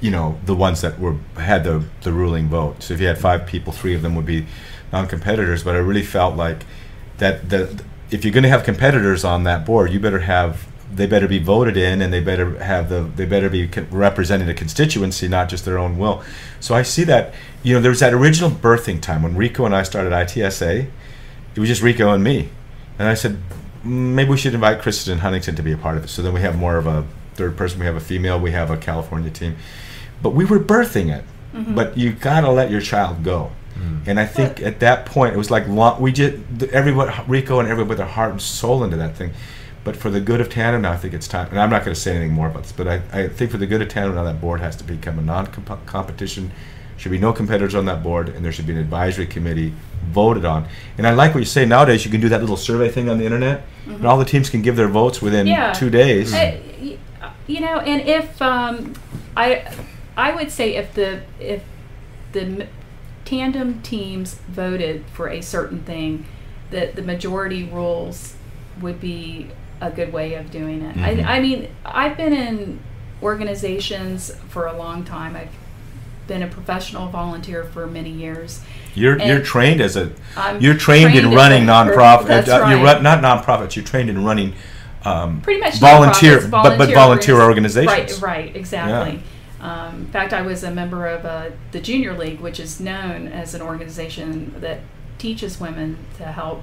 you know the ones that were had the the ruling vote. So if you had five people, three of them would be non-competitors. But I really felt like that that if you're going to have competitors on that board, you better have they better be voted in and they better have the they better be representing a constituency, not just their own will. So I see that you know there was that original birthing time when Rico and I started ITSA. It was just Rico and me, and I said "Mm, maybe we should invite Kristen Huntington to be a part of it. So then we have more of a third person. We have a female. We have a California team, but we were birthing it. Mm-hmm. But you gotta let your child go. Mm. And I think at that point it was like we just the- everyone Rico and everyone put their heart and soul into that thing. But for the good of tandem, now I think it's time. And I'm not going to say anything more about this, but I, I think for the good of tandem, now that board has to become a non-competition. Should be no competitors on that board, and there should be an advisory committee voted on. And I like what you say. Nowadays, you can do that little survey thing on the internet, mm-hmm. and all the teams can give their votes within Yeah. two days. I- y- you know, and if um, I, I would say if the if the tandem teams voted for a certain thing, that the majority rules would be a good way of doing it. Mhm. I, I mean, I've been in organizations for a long time. I've been a professional volunteer for many years. You're you're trained as a I'm you're trained, in running nonprofit. That's uh, You're run, not nonprofits. You're trained in running um, pretty much volunteer, nonprofits, but but volunteer organizations. Right, right, exactly. Um, in fact, I was a member of uh, the Junior League, which is known as an organization that teaches women to help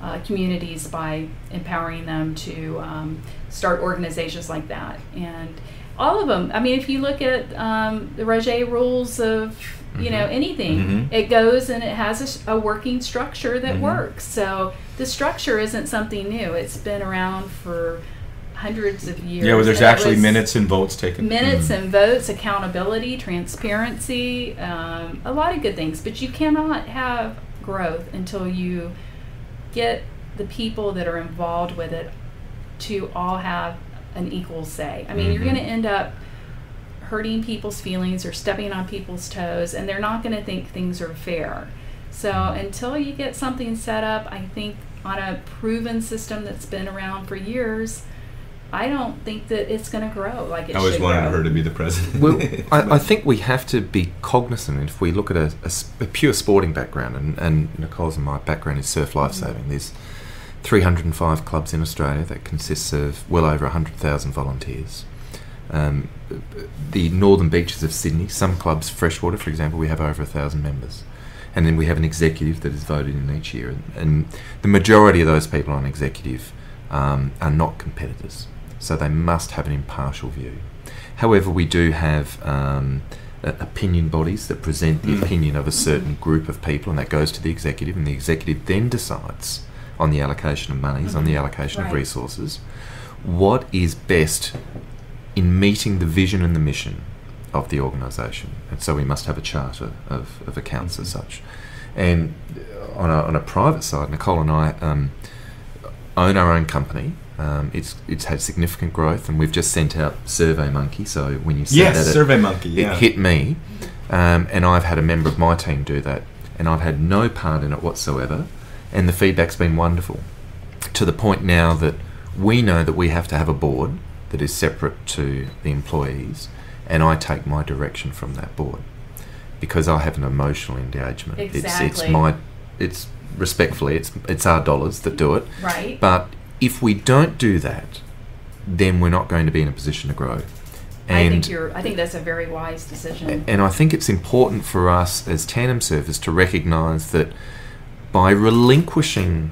uh, communities by empowering them to um, start organizations like that. And all of them, I mean, if you look at um, the Roger rules of, you know, anything, Mhm. it goes and it has a working structure that Mhm. works. So the structure isn't something new. It's been around for hundreds of years. Yeah, well, there's actually minutes and votes taken. minutes and votes, accountability, transparency, um, a lot of good things. But you cannot have growth until you get the people that are involved with it to all have an equal say. I mean, you're Mhm. going to end up hurting people's feelings or stepping on people's toes, and they're not going to think things are fair. So until you get something set up, I think on a proven system that's been around for years, I don't think that it's going to grow like it I always should wanted grow. her to be the president. Well, I, I think we have to be cognizant if we look at a pure sporting background, and, and Nicole's and my background is surf lifesaving. There's 305 clubs in Australia that consists of well over 100,000 volunteers. Um, the northern beaches of Sydney, some clubs, freshwater for example, we have over a thousand members. And then we have an executive that is voted in each year. And, and the majority of those people on executive um, are not competitors. So they must have an impartial view. However, we do have um, opinion bodies that present the Mm. opinion of a certain group of people, and that goes to the executive, and the executive then decides on the allocation of monies, on the allocation of resources, what is best in meeting the vision and the mission of the organisation. And so we must have a charter of, of accounts as such. And on a, on a private side, Nicole and I um, own our own company. Um, it's it's had significant growth, and we've just sent out Survey Monkey. So when you said Yes, that, it- Yeah. it hit me, um, and I've had a member of my team do that, and I've had no part in it whatsoever, and the feedback's been wonderful, to the point now that we know that we have to have a board that is separate to the employees, and I take my direction from that board, because I have an emotional engagement. It's it's my, it's respectfully, it's it's our dollars that do it, Right. but if we don't do that, then we're not going to be in a position to grow. I think you're. I think that's a very wise decision. And I think it's important for us as tandem surfers to recognise that by relinquishing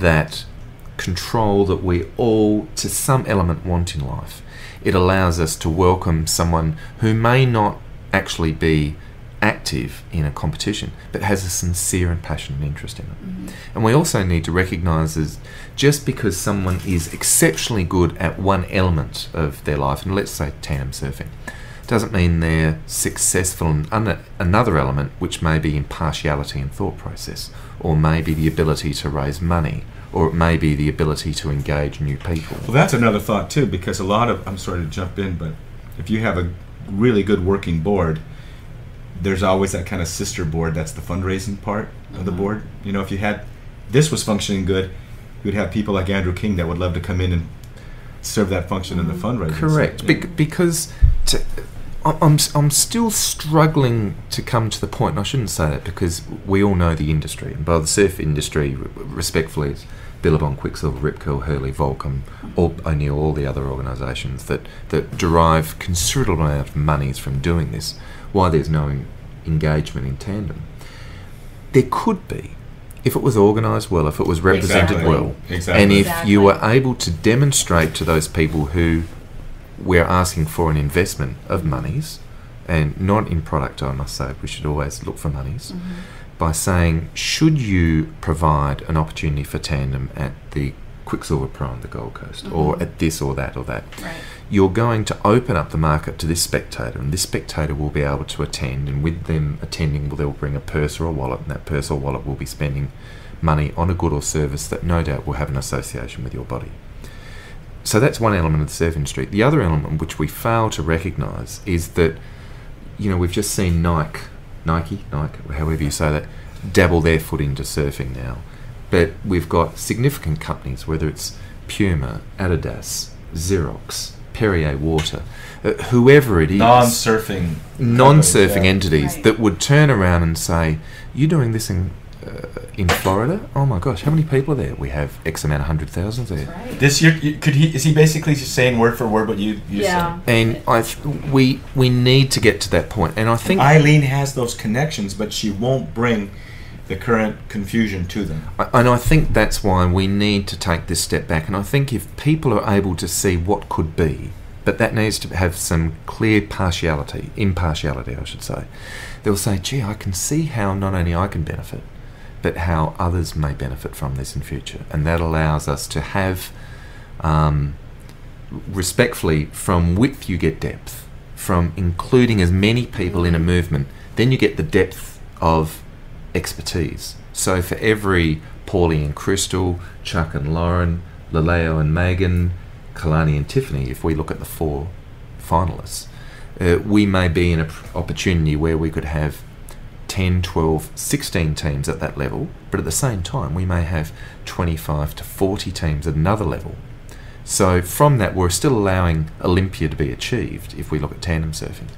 that control that we all, to some element, want in life, it allows us to welcome someone who may not actually be active in a competition, but has a sincere and passionate interest in it. Mm-hmm. And we also need to recognise is just because someone is exceptionally good at one element of their life, and let's say tandem surfing, doesn't mean they're successful in another element, which may be impartiality and thought process, or maybe the ability to raise money, or it may be the ability to engage new people. Well, that's another thought too, because a lot of I'm sorry to jump in, but if you have a really good working board, there's always that kind of sister board. That's the fundraising part of the mm-hmm. board. You know, if you had this was functioning good, you'd have people like Andrew King that would love to come in and serve that function in the mm-hmm. fundraising. Correct, side. Bec- because to, I- I'm I'm still struggling to come to the point. And I shouldn't say that because we all know the industry, and by the surf industry, respectfully, it's Billabong, Quiksilver, Rip Curl, Hurley, Volcom, all, O'Neill, all the other organisations that that derive considerable amount of monies from doing this. Why there's no en- engagement in tandem? There could be. If it was organised well, if it was represented Exactly. well, Exactly. and if Exactly. you were able to demonstrate to those people who we're asking for an investment of monies, and not in product, I must say, we should always look for monies, mm-hmm. by saying, should you provide an opportunity for tandem at the Quiksilver Pro on the Gold Coast, mm-hmm. or at this or that or that, Right. You're going to open up the market to this spectator, and this spectator will be able to attend, and with them attending, they'll bring a purse or a wallet, and that purse or wallet will be spending money on a good or service that no doubt will have an association with your body. So that's one element of the surf industry. The other element which we fail to recognise is that, you know, we've just seen Nike, Nike, Nike, however you say that, dabble their foot into surfing now. But we've got significant companies, whether it's Puma, Adidas, Xerox, Perrier Water, uh, whoever it is, non-surfing, non-surfing yeah. entities Right. that would turn around and say, "You're doing this in uh, in Florida? Oh my gosh, how many people are there? We have X amount of hundred thousands there." Right. This year, you- could he? Is he basically just saying word for word what you? you Yeah. And I, th- we we need to get to that point. And I think Eileen has those connections, but she won't bring the current confusion to them. And I think that's why we need to take this step back. And I think if people are able to see what could be, but that needs to have some clear partiality, impartiality, I should say, they'll say, gee, I can see how not only I can benefit, but how others may benefit from this in future. And that allows us to have, um, respectfully, from width you get depth, from including as many people in a movement, then you get the depth of expertise. So for every Paulie and Crystal, Chuck and Lauren, Laleo and Megan, Kalani and Tiffany, if we look at the four finalists, uh, we may be in an opportunity where we could have 10, 12, 16 teams at that level, but at the same time, we may have 25 to 40 teams at another level. So from that, we're still allowing Olympia to be achieved if we look at tandem surfing,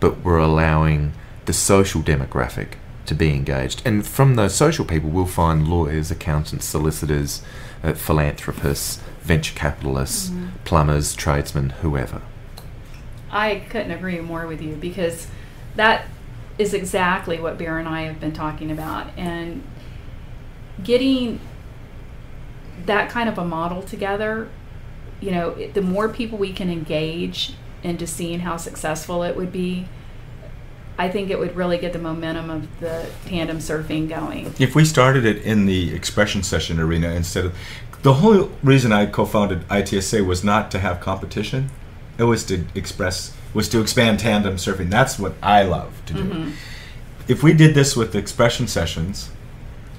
but we're allowing the social demographic to be engaged. And from those social people, we'll find lawyers, accountants, solicitors, uh, philanthropists, venture capitalists, plumbers, tradesmen, whoever. I couldn't agree more with you because that is exactly what Bear and I have been talking about. And getting that kind of a model together, you know, the more people we can engage into seeing how successful it would be, I think it would really get the momentum of the tandem surfing going. If we started it in the expression session arena instead of the whole reason I co-founded ITSA was not to have competition. It was to express was to expand tandem surfing. That's what I love to do. Mm-hmm. If we did this with expression sessions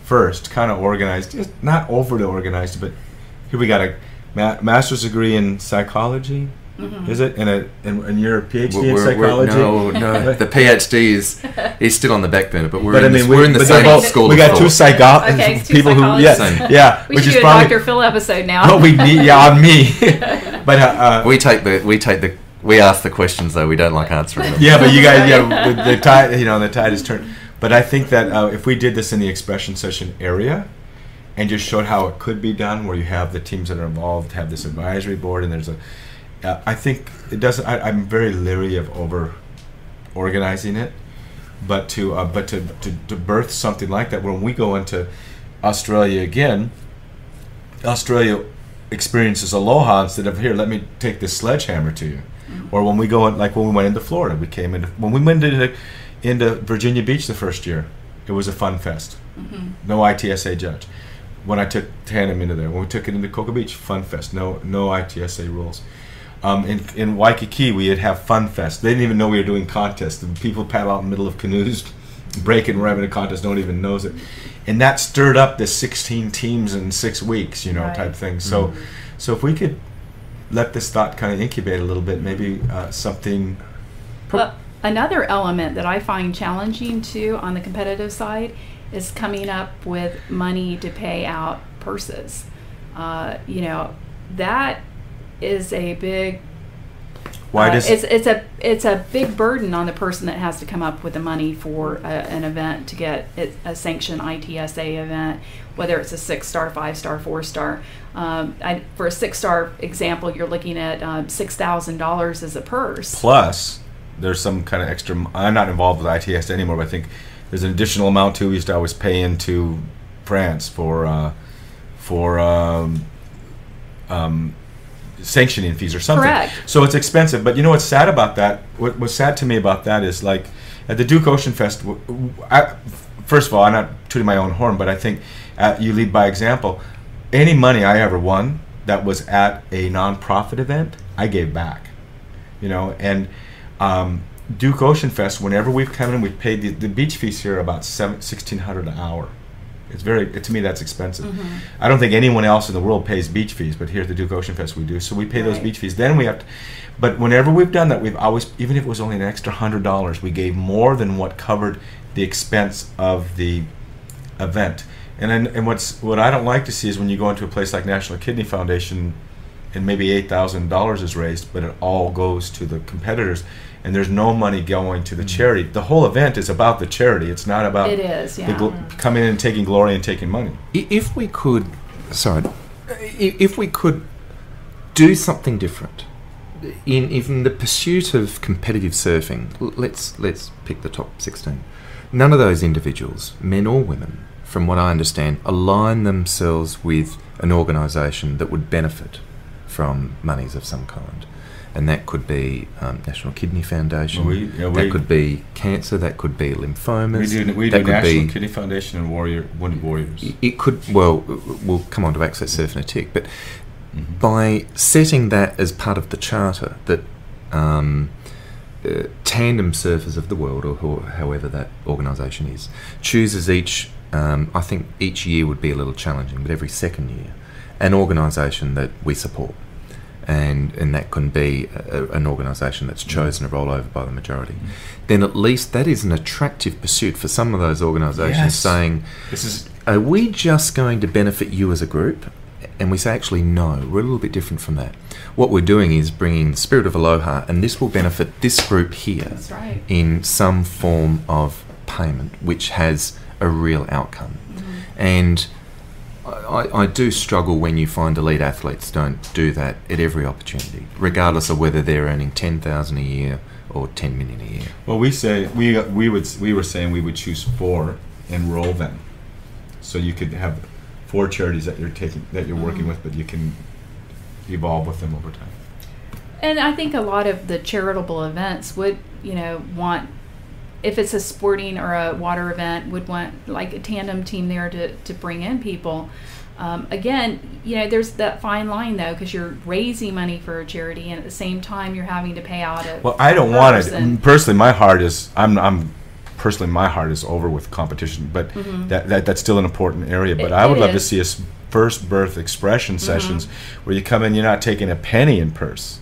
first, kind of organized, not overly organized, but here we got a ma- master's degree in psychology. Is it? And a and, and you're a PhD We're- in we're- we're- psychology. no, no. The PhD is is still on the back burner, but we're But in I mean, the, we, we're in the same both- school. We of got two thought. psycho- Okay, two people who, psychologists. yes, yeah, We which should is do a probably Dr. Phil episode now. oh, we need yeah on me, but uh, uh, We take the we take the we ask the questions though. We don't like answering them. yeah, but you guys, yeah, the, the tide, you know, the tide is turned. But I think that uh, if we did this in the expression session area, and just showed how it could be done, where you have the teams that are involved, have this advisory board, and there's a, uh, I think it doesn't. I, I'm very leery of over organizing it, but to uh, but to, to to birth something like that, when we go into Australia again, Australia experiences aloha instead of here. Let me take this sledgehammer to you. Or when we go in, like when we went into Florida, we came into when we went into into Virginia Beach the first year, it was a fun fest. No ITSA judge. When I took Tandem into there, when we took it into Cocoa Beach, fun fest. No no ITSA rules. Um, in, in Waikiki, we would have fun fest. They didn't even know we were doing contests. The people paddle out in the middle of canoes, breaking, we're having a contest. No one even knows it, and that stirred up the 16 teams in six weeks, you know, Right. type thing. So, so if we could let this thought kind of incubate a little bit, maybe uh, something. Uh, another element that I find challenging too on the competitive side is coming up with money to pay out purses. Uh, you know, that is a big. Why uh, does it's it's a it's a big burden on the person that has to come up with the money for a, an event to get it, a sanctioned ITSA event, whether it's a six star, five star, four star. Um, I, for a six star example, you're looking at um, six thousand dollars as a purse. plus there's some kind of extra I'm not involved with ITSA anymore but i think there's an additional amount too we used to always pay into france for uh, for um, um, sanctioning fees or something. Correct. so it's expensive. But you know what's sad about that? What was sad to me about that is like at the duke ocean fest I, first of all i'm not tooting my own horn but i think uh, you lead by example. Any money i ever won that was at a nonprofit event i gave back you know? And um, duke ocean fest whenever we've come in we've paid the, the beach fees here about seven, 1600 an hour it's very to me that's expensive. Mm-hmm. i don't think anyone else in the world pays beach fees but here at the duke ocean fest we do. So we pay those beach fees. Then we have to but whenever we've done that we've always even if it was only an extra hundred dollars we gave more than what covered the expense of the event. And then, and what's what i don't like to see is when you go into a place like national kidney foundation and maybe eight thousand dollars is raised, but it all goes to the competitors, and there's no money going to the mm. charity. The whole event is about the charity. It's not about It is, the yeah. gl- mm. coming in and taking glory and taking money. If we could, sorry, if we could do something different in in the pursuit of competitive surfing, let's let's pick the top sixteen. None of those individuals, men or women, from what I understand, align themselves with an organisation that would benefit from monies of some kind. And that could be um, National Kidney Foundation. Well, we- yeah, that we- could be cancer. That could be lymphomas. We do we that do National be Kidney Foundation and Warrior Wounded Warriors. it could well we'll come on to access surf in a tick but Mhm. by setting that as part of the charter that um, uh, tandem surfers of the world or who, however that organisation is chooses each um, I think each year would be a little challenging but every second year an organisation that we support and and that can be a, an organisation that's chosen to roll over by the majority, then at least that is an attractive pursuit for some of those organisations Yes. saying, This is are we just going to benefit you as a group? And we say, actually, no, we're a little bit different from that. What we're doing is bringing the spirit of aloha, and this will benefit this group here That's right. in some form of payment, which has a real outcome. Mm-hmm. And I, I I do struggle when you find elite athletes don't do that at every opportunity, regardless of whether they're earning ten thousand a year or ten million a year. well. We say we we would we were saying we would choose four and roll them, so you could have four charities that you're taking that you're working mm-hmm. with, but you can evolve with them over time. And I think a lot of the charitable events would, you know, want if it's a sporting or a water event, would want like a tandem team there to, to bring in people. Um, again, you know, there's that fine line though, because you're raising money for a charity, and at the same time, you're having to pay out a. Well, I don't want it personally. My heart is I'm I'm personally, my heart is over with competition, but Mm-hmm. that, that that's still an important area. But It- I would love to see us first birth expression Mm-hmm. sessions where you come in, you're not taking a penny in purse,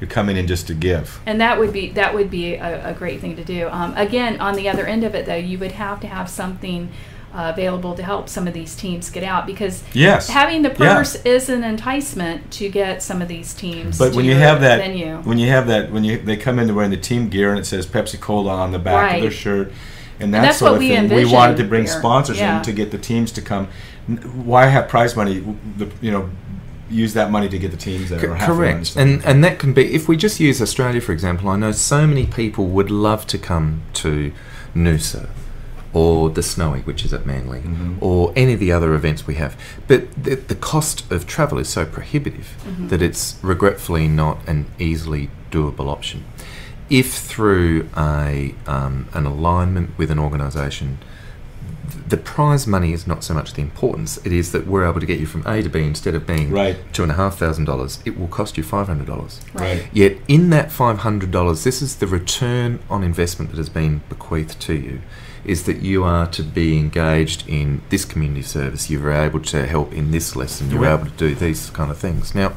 you're coming in just to give. And that would be that would be a, a great thing to do. Um, again, on the other end of it, though, you would have to have something uh, available to help some of these teams get out because Yes. having the Yeah. purse is an enticement to get some of these teams. But to when you have that, venue, when you have that, when you they come in wearing the team gear and it says Pepsi Cola on the back of their shirt, and that that's sort what of we thing, we envision wanted to bring here. sponsors Yeah. in to get the teams to come. Why have prize money? The, you know, use that money to get the teams that C- are correct, and and that can be if we just use Australia for example. I know so many people would love to come to Noosa or the Snowy, which is at Manly, Mhm. or any of the other events we have, but the, the cost of travel is so prohibitive Mm-hmm. that it's regretfully not an easily doable option. If through a um, an alignment with an organisation the prize money is not so much the importance. It is that we're able to get you from A to B instead of being Right. two and a half thousand dollars. It will cost you five hundred dollars. right. Yet in that five hundred dollars, this is the return on investment that has been bequeathed to you. Is that you are to be engaged in this community service. You were able to help in this lesson. You were Right. able to do these kind of things. Now,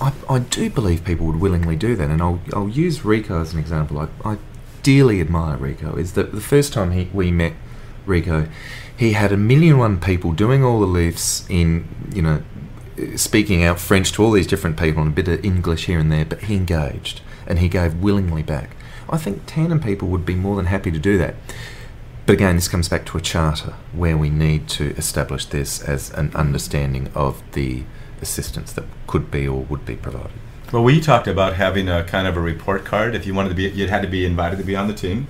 I, I do believe people would willingly do that, and I'll, I'll use Rico as an example. I, I dearly admire Rico. Is that the first time he, we met Rico, he had a million one people doing all the lifts in, you know, speaking out French to all these different people and a bit of English here and there, but he engaged and he gave willingly back. I think tandem people would be more than happy to do that. But again, this comes back to a charter where we need to establish this as an understanding of the assistance that could be or would be provided. Well, we talked about having a kind of a report card. If you wanted to be, you had to be invited to be on the team,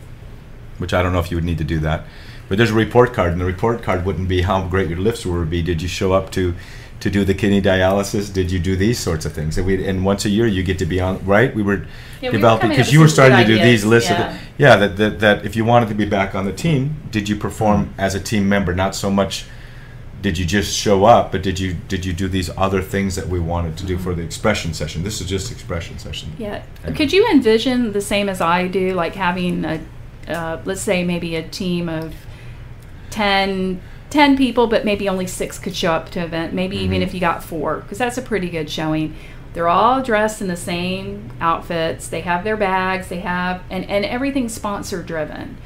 which I don't know if you would need to do that. But there's a report card, and the report card wouldn't be how great your lifts would be. Did you show up to, to do the kidney dialysis? Did you do these sorts of things? And, we, and once a year you get to be on, right? We were Yeah, developing because with you were starting to do these ideas, lists. Of yeah. the, yeah, that, that that if you wanted to be back on the team, did you perform as a team member? Not so much did you just show up, but did you did you do these other things that we wanted to do for the expression session? This is just expression session. Yeah. Okay. Could you envision the same as I do, like having a, uh, let's say maybe a team of 10, 10 people, but maybe only six could show up to an event. Maybe even mm-hmm. if you got four, because that's a pretty good showing. They're all dressed in the same outfits. They have their bags. They have, and, and everything's sponsor driven.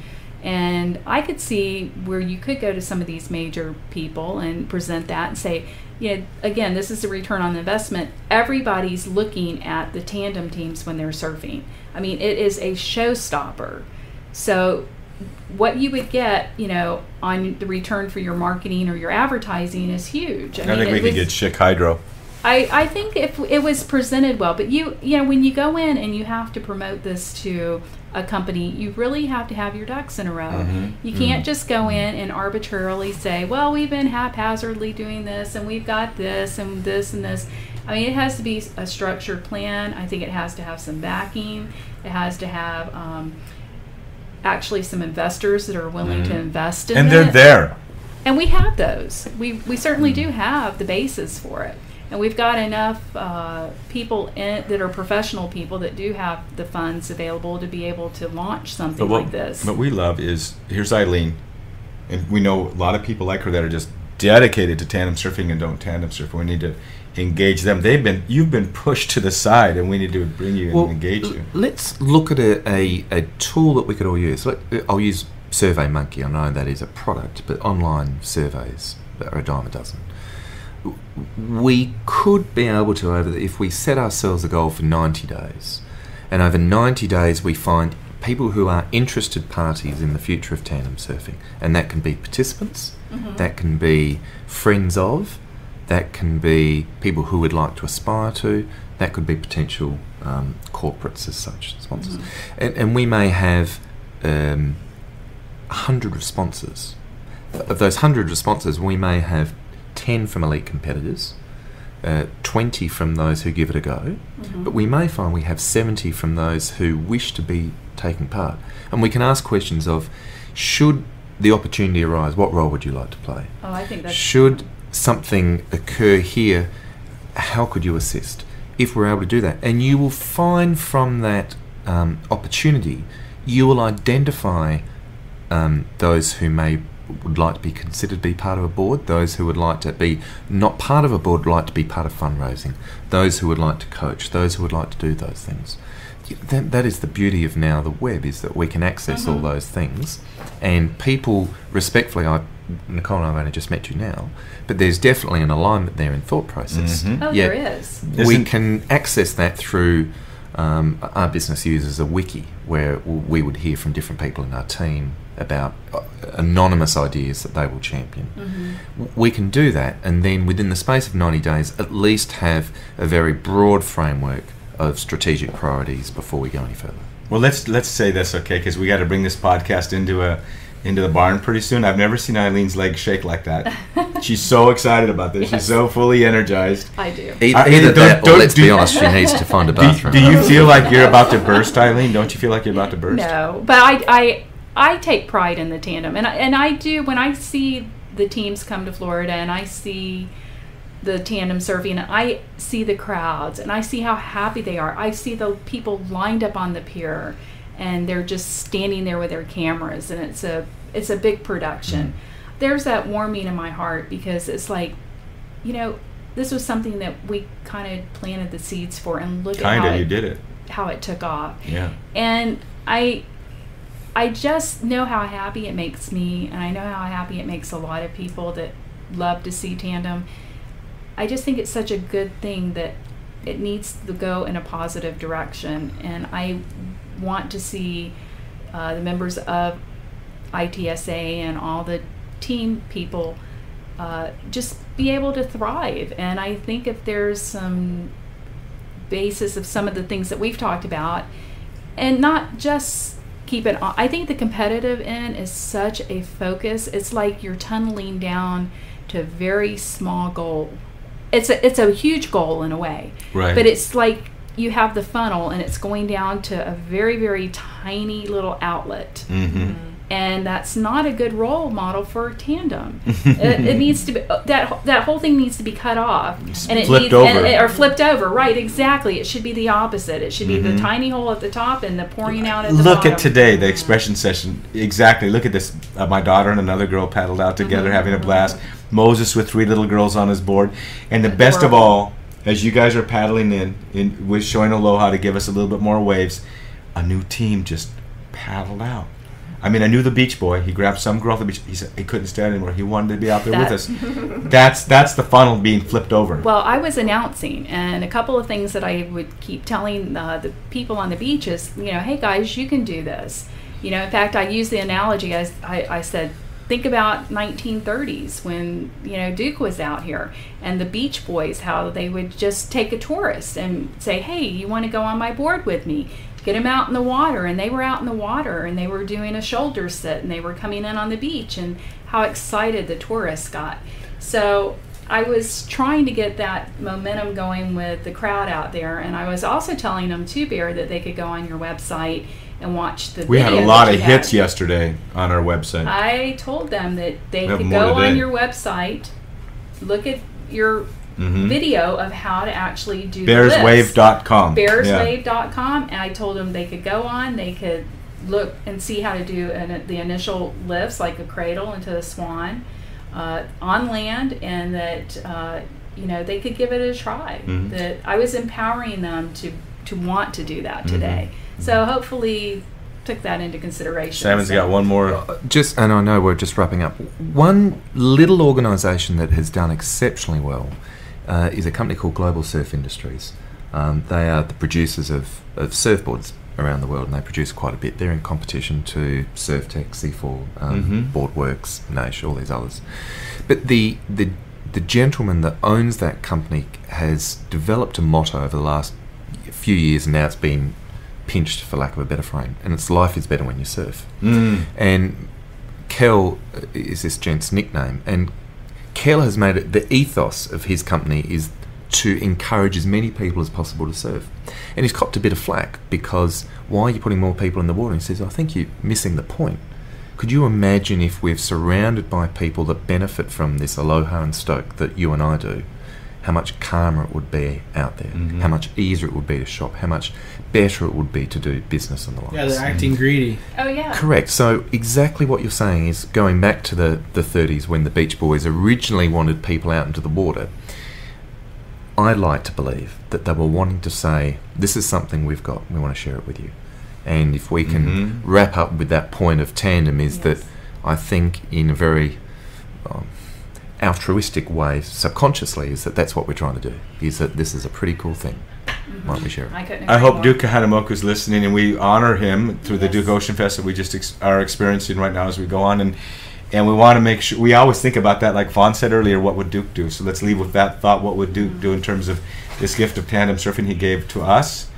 And I could see where you could go to some of these major people and present that and say, you know, again, this is a return on investment. Everybody's looking at the tandem teams when they're surfing. I mean, it is a showstopper. So, what you would get, you know, on the return for your marketing or your advertising is huge. I, mean, think we could get Chick Hydro. I, I think if it was presented well, but you you know when you go in and you have to promote this to a company, you really have to have your ducks in a row. Mhm. You can't just go in and arbitrarily say, well, we've been haphazardly doing this and we've got this and this and this. I mean, it has to be a structured plan. I think it has to have some backing. It has to have um, actually some investors that are willing to Mhm. invest in And it. they're there. And we have those. We, we certainly Mm. do have the basis for it. And we've got enough uh, people in, that are professional people that do have the funds available to be able to launch something what, like this. what we love is here's Eileen, and we know a lot of people like her that are just dedicated to tandem surfing and don't tandem surf. We need to engage them. They've been you've been pushed to the side, and we need to bring you and engage you. Let's look at a, a, a tool that we could all use. Let, uh, I'll use SurveyMonkey. I know that is a product, but online surveys are a dime a dozen. We could be able to, over the, if we set ourselves a goal for 90 days, and over 90 days we find people who are interested parties in the future of tandem surfing, and that can be participants, mm-hmm. that can be friends of, that can be people who would like to aspire to, that could be potential um, corporates as such, sponsors. And, and we may have um, 100 responses. Of those 100 responses, we may have 10 from elite competitors, uh, 20 from those who give it a go, but we may find we have 70 from those who wish to be taking part. And we can ask questions of should the opportunity arise, what role would you like to play? oh, I think that's Should something occur here, how could you assist? If we're able to do that, and you will find from that um, opportunity, you will identify um, those who may would like to be considered to be part of a board, those who would like to be not part of a board, like to be part of fundraising, those who would like to coach, those who would like to do those things. That, that is the beauty of now the web is that we can access all those things, and people respectfully. I Nicole and I've only just met you now, but there's definitely an alignment there in thought process. Mhm. Oh, Yeah. there is. We Isn't- can access that through um, our business uses a wiki where we would hear from different people in our team about uh, anonymous ideas that they will champion. W- We can do that, and then within the space of 90 days, at least have a very broad framework of strategic priorities before we go any further. Well, let's let's say this, okay? Because we got to bring this podcast into a into the barn pretty soon. I've never seen Eileen's legs shake like that. She's so excited about this. She's so fully energized. I do. Either don't- that, or don't let's do- be honest, she needs to find a Do, bathroom. do you feel like you're about to burst, Eileen? Don't you feel like you're about to burst? No, but I, I, I take pride in the tandem, and I, and I do when I see the teams come to Florida and I see the tandem surfing, and I see the crowds and I see how happy they are. I see the people lined up on the pier, and they're just standing there with their cameras, and it's a it's a big production. Mm-hmm. There's that warming in my heart because it's like, you know, this was something that we kind of planted the seeds for, and look at how Kinda, you it, did it. how it took off Yeah. and I I just know how happy it makes me and I know how happy it makes a lot of people that love to see tandem. I just think it's such a good thing that it needs to go in a positive direction and I want to see uh, the members of ITSA and all the team people uh, just be able to thrive and I think if there's some basis of some of the things that we've talked about and not just keep it on. I think the competitive end is such a focus. It's like you're tunneling down to a very small goal. It's a it's a huge goal in a way, Right. but it's like you have the funnel and it's going down to a very very tiny little outlet Mm-hmm. and that's not a good role model for tandem. it, it needs to be that that whole thing needs to be cut off and it Flipped needs, over. and- or flipped over. Right, exactly. It should be the opposite. It should be the Mhm. tiny hole at the top and the pouring out at the Look bottom. at today, the expression session. Exactly. Look at this. Uh, my daughter and another girl paddled out together, having a blast. Moses with three little girls on his board, and the best of all, as you guys are paddling in, in with showing aloha to give us a little bit more waves, a new team just paddled out. I mean, I knew the beach boy. He grabbed some girl off the beach. He said he couldn't stand anymore. He wanted to be out there with us. That's that's the funnel being flipped over. Well, I was announcing, and a couple of things that I would keep telling uh, the people on the beach is, you know, hey guys, you can do this. You know, in fact, I used the analogy as I, I said, think about 1930s when you know Duke was out here, and the Beach Boys, how they would just take a tourist and say, hey, you want to go on my board with me? Get them out in the water, and they were out in the water, and they were doing a shoulder sit, and they were coming in on the beach, and how excited the tourists got. So I was trying to get that momentum going with the crowd out there, and I was also telling them too, Bear, that they could go on your website and watch the. Video we had a lot of hits had. yesterday on our website. I told them that they We could go today. on your website, look at your Mhm. video of how to actually do the lifts. Bearswave.com. Yeah. bearswave.com and I told them they could go on, they could look and see how to do an, the initial lifts like a cradle into a swan uh, on land and that uh, you know they could give it a try. Mhm. That I was empowering them to to want to do that Mhm. today. So hopefully took that into consideration. Simon's So- got one more. Just, and I know we're just wrapping up. One little organisation that has done exceptionally well uh, is a company called Global Surf Industries. Um, they are the producers of, of surfboards around the world, and they produce quite a bit. They're in competition to Surftech, C4, um, Mhm. Boardworks, Nash, all these others. But the the the gentleman that owns that company has developed a motto over the last few years, and now it's been pinched, for lack of a better frame, and it's "Life is better when you surf." Mm. And Kel uh, is this gent's nickname, and Kel has made it the ethos of his company is to encourage as many people as possible to surf. And he's copped a bit of flack because why are you putting more people in the water? And he says, I think you're missing the point. Could you imagine if we're surrounded by people that benefit from this aloha and stoke that you and I do? how much calmer it would be out there, Mhm. how much easier it would be to shop, how much better it would be to do business and the like. Yeah, they're acting greedy. Oh yeah. Correct. So exactly what you're saying is going back to the, the 30s when the Beach Boys originally wanted people out into the water. I like to believe that they were wanting to say, "This is something we've got. We want to share it with you." And if we can Mhm. wrap up with that point of tandem, is that I think in a very um, altruistic way, subconsciously, is that that's what we're trying to do. Is that this is a pretty cool thing. Why don't we share it? I couldn't. I hope more. Duke Kahanamoku is listening, and we honor him through the Duke Ocean Fest that we just ex- are experiencing right now as we go on, and and we want to make sure we always think about that, like Fawn said earlier, what would Duke do? So let's leave with that thought. What would Duke do in terms of this gift of tandem surfing he gave to us?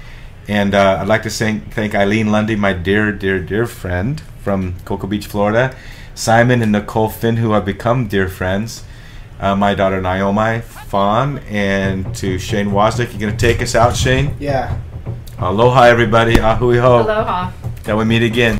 And uh, I'd like to thank, thank Eileen Lundy, my dear, dear, dear friend from Cocoa Beach, Florida. Simon and Nicole Phin, who have become dear friends. Uh, my daughter Niomi Fawn, and to Shane Woznick. You going to take us out, Shane? Yeah. Aloha, everybody. Ahui ho. Aloha. Till we meet again.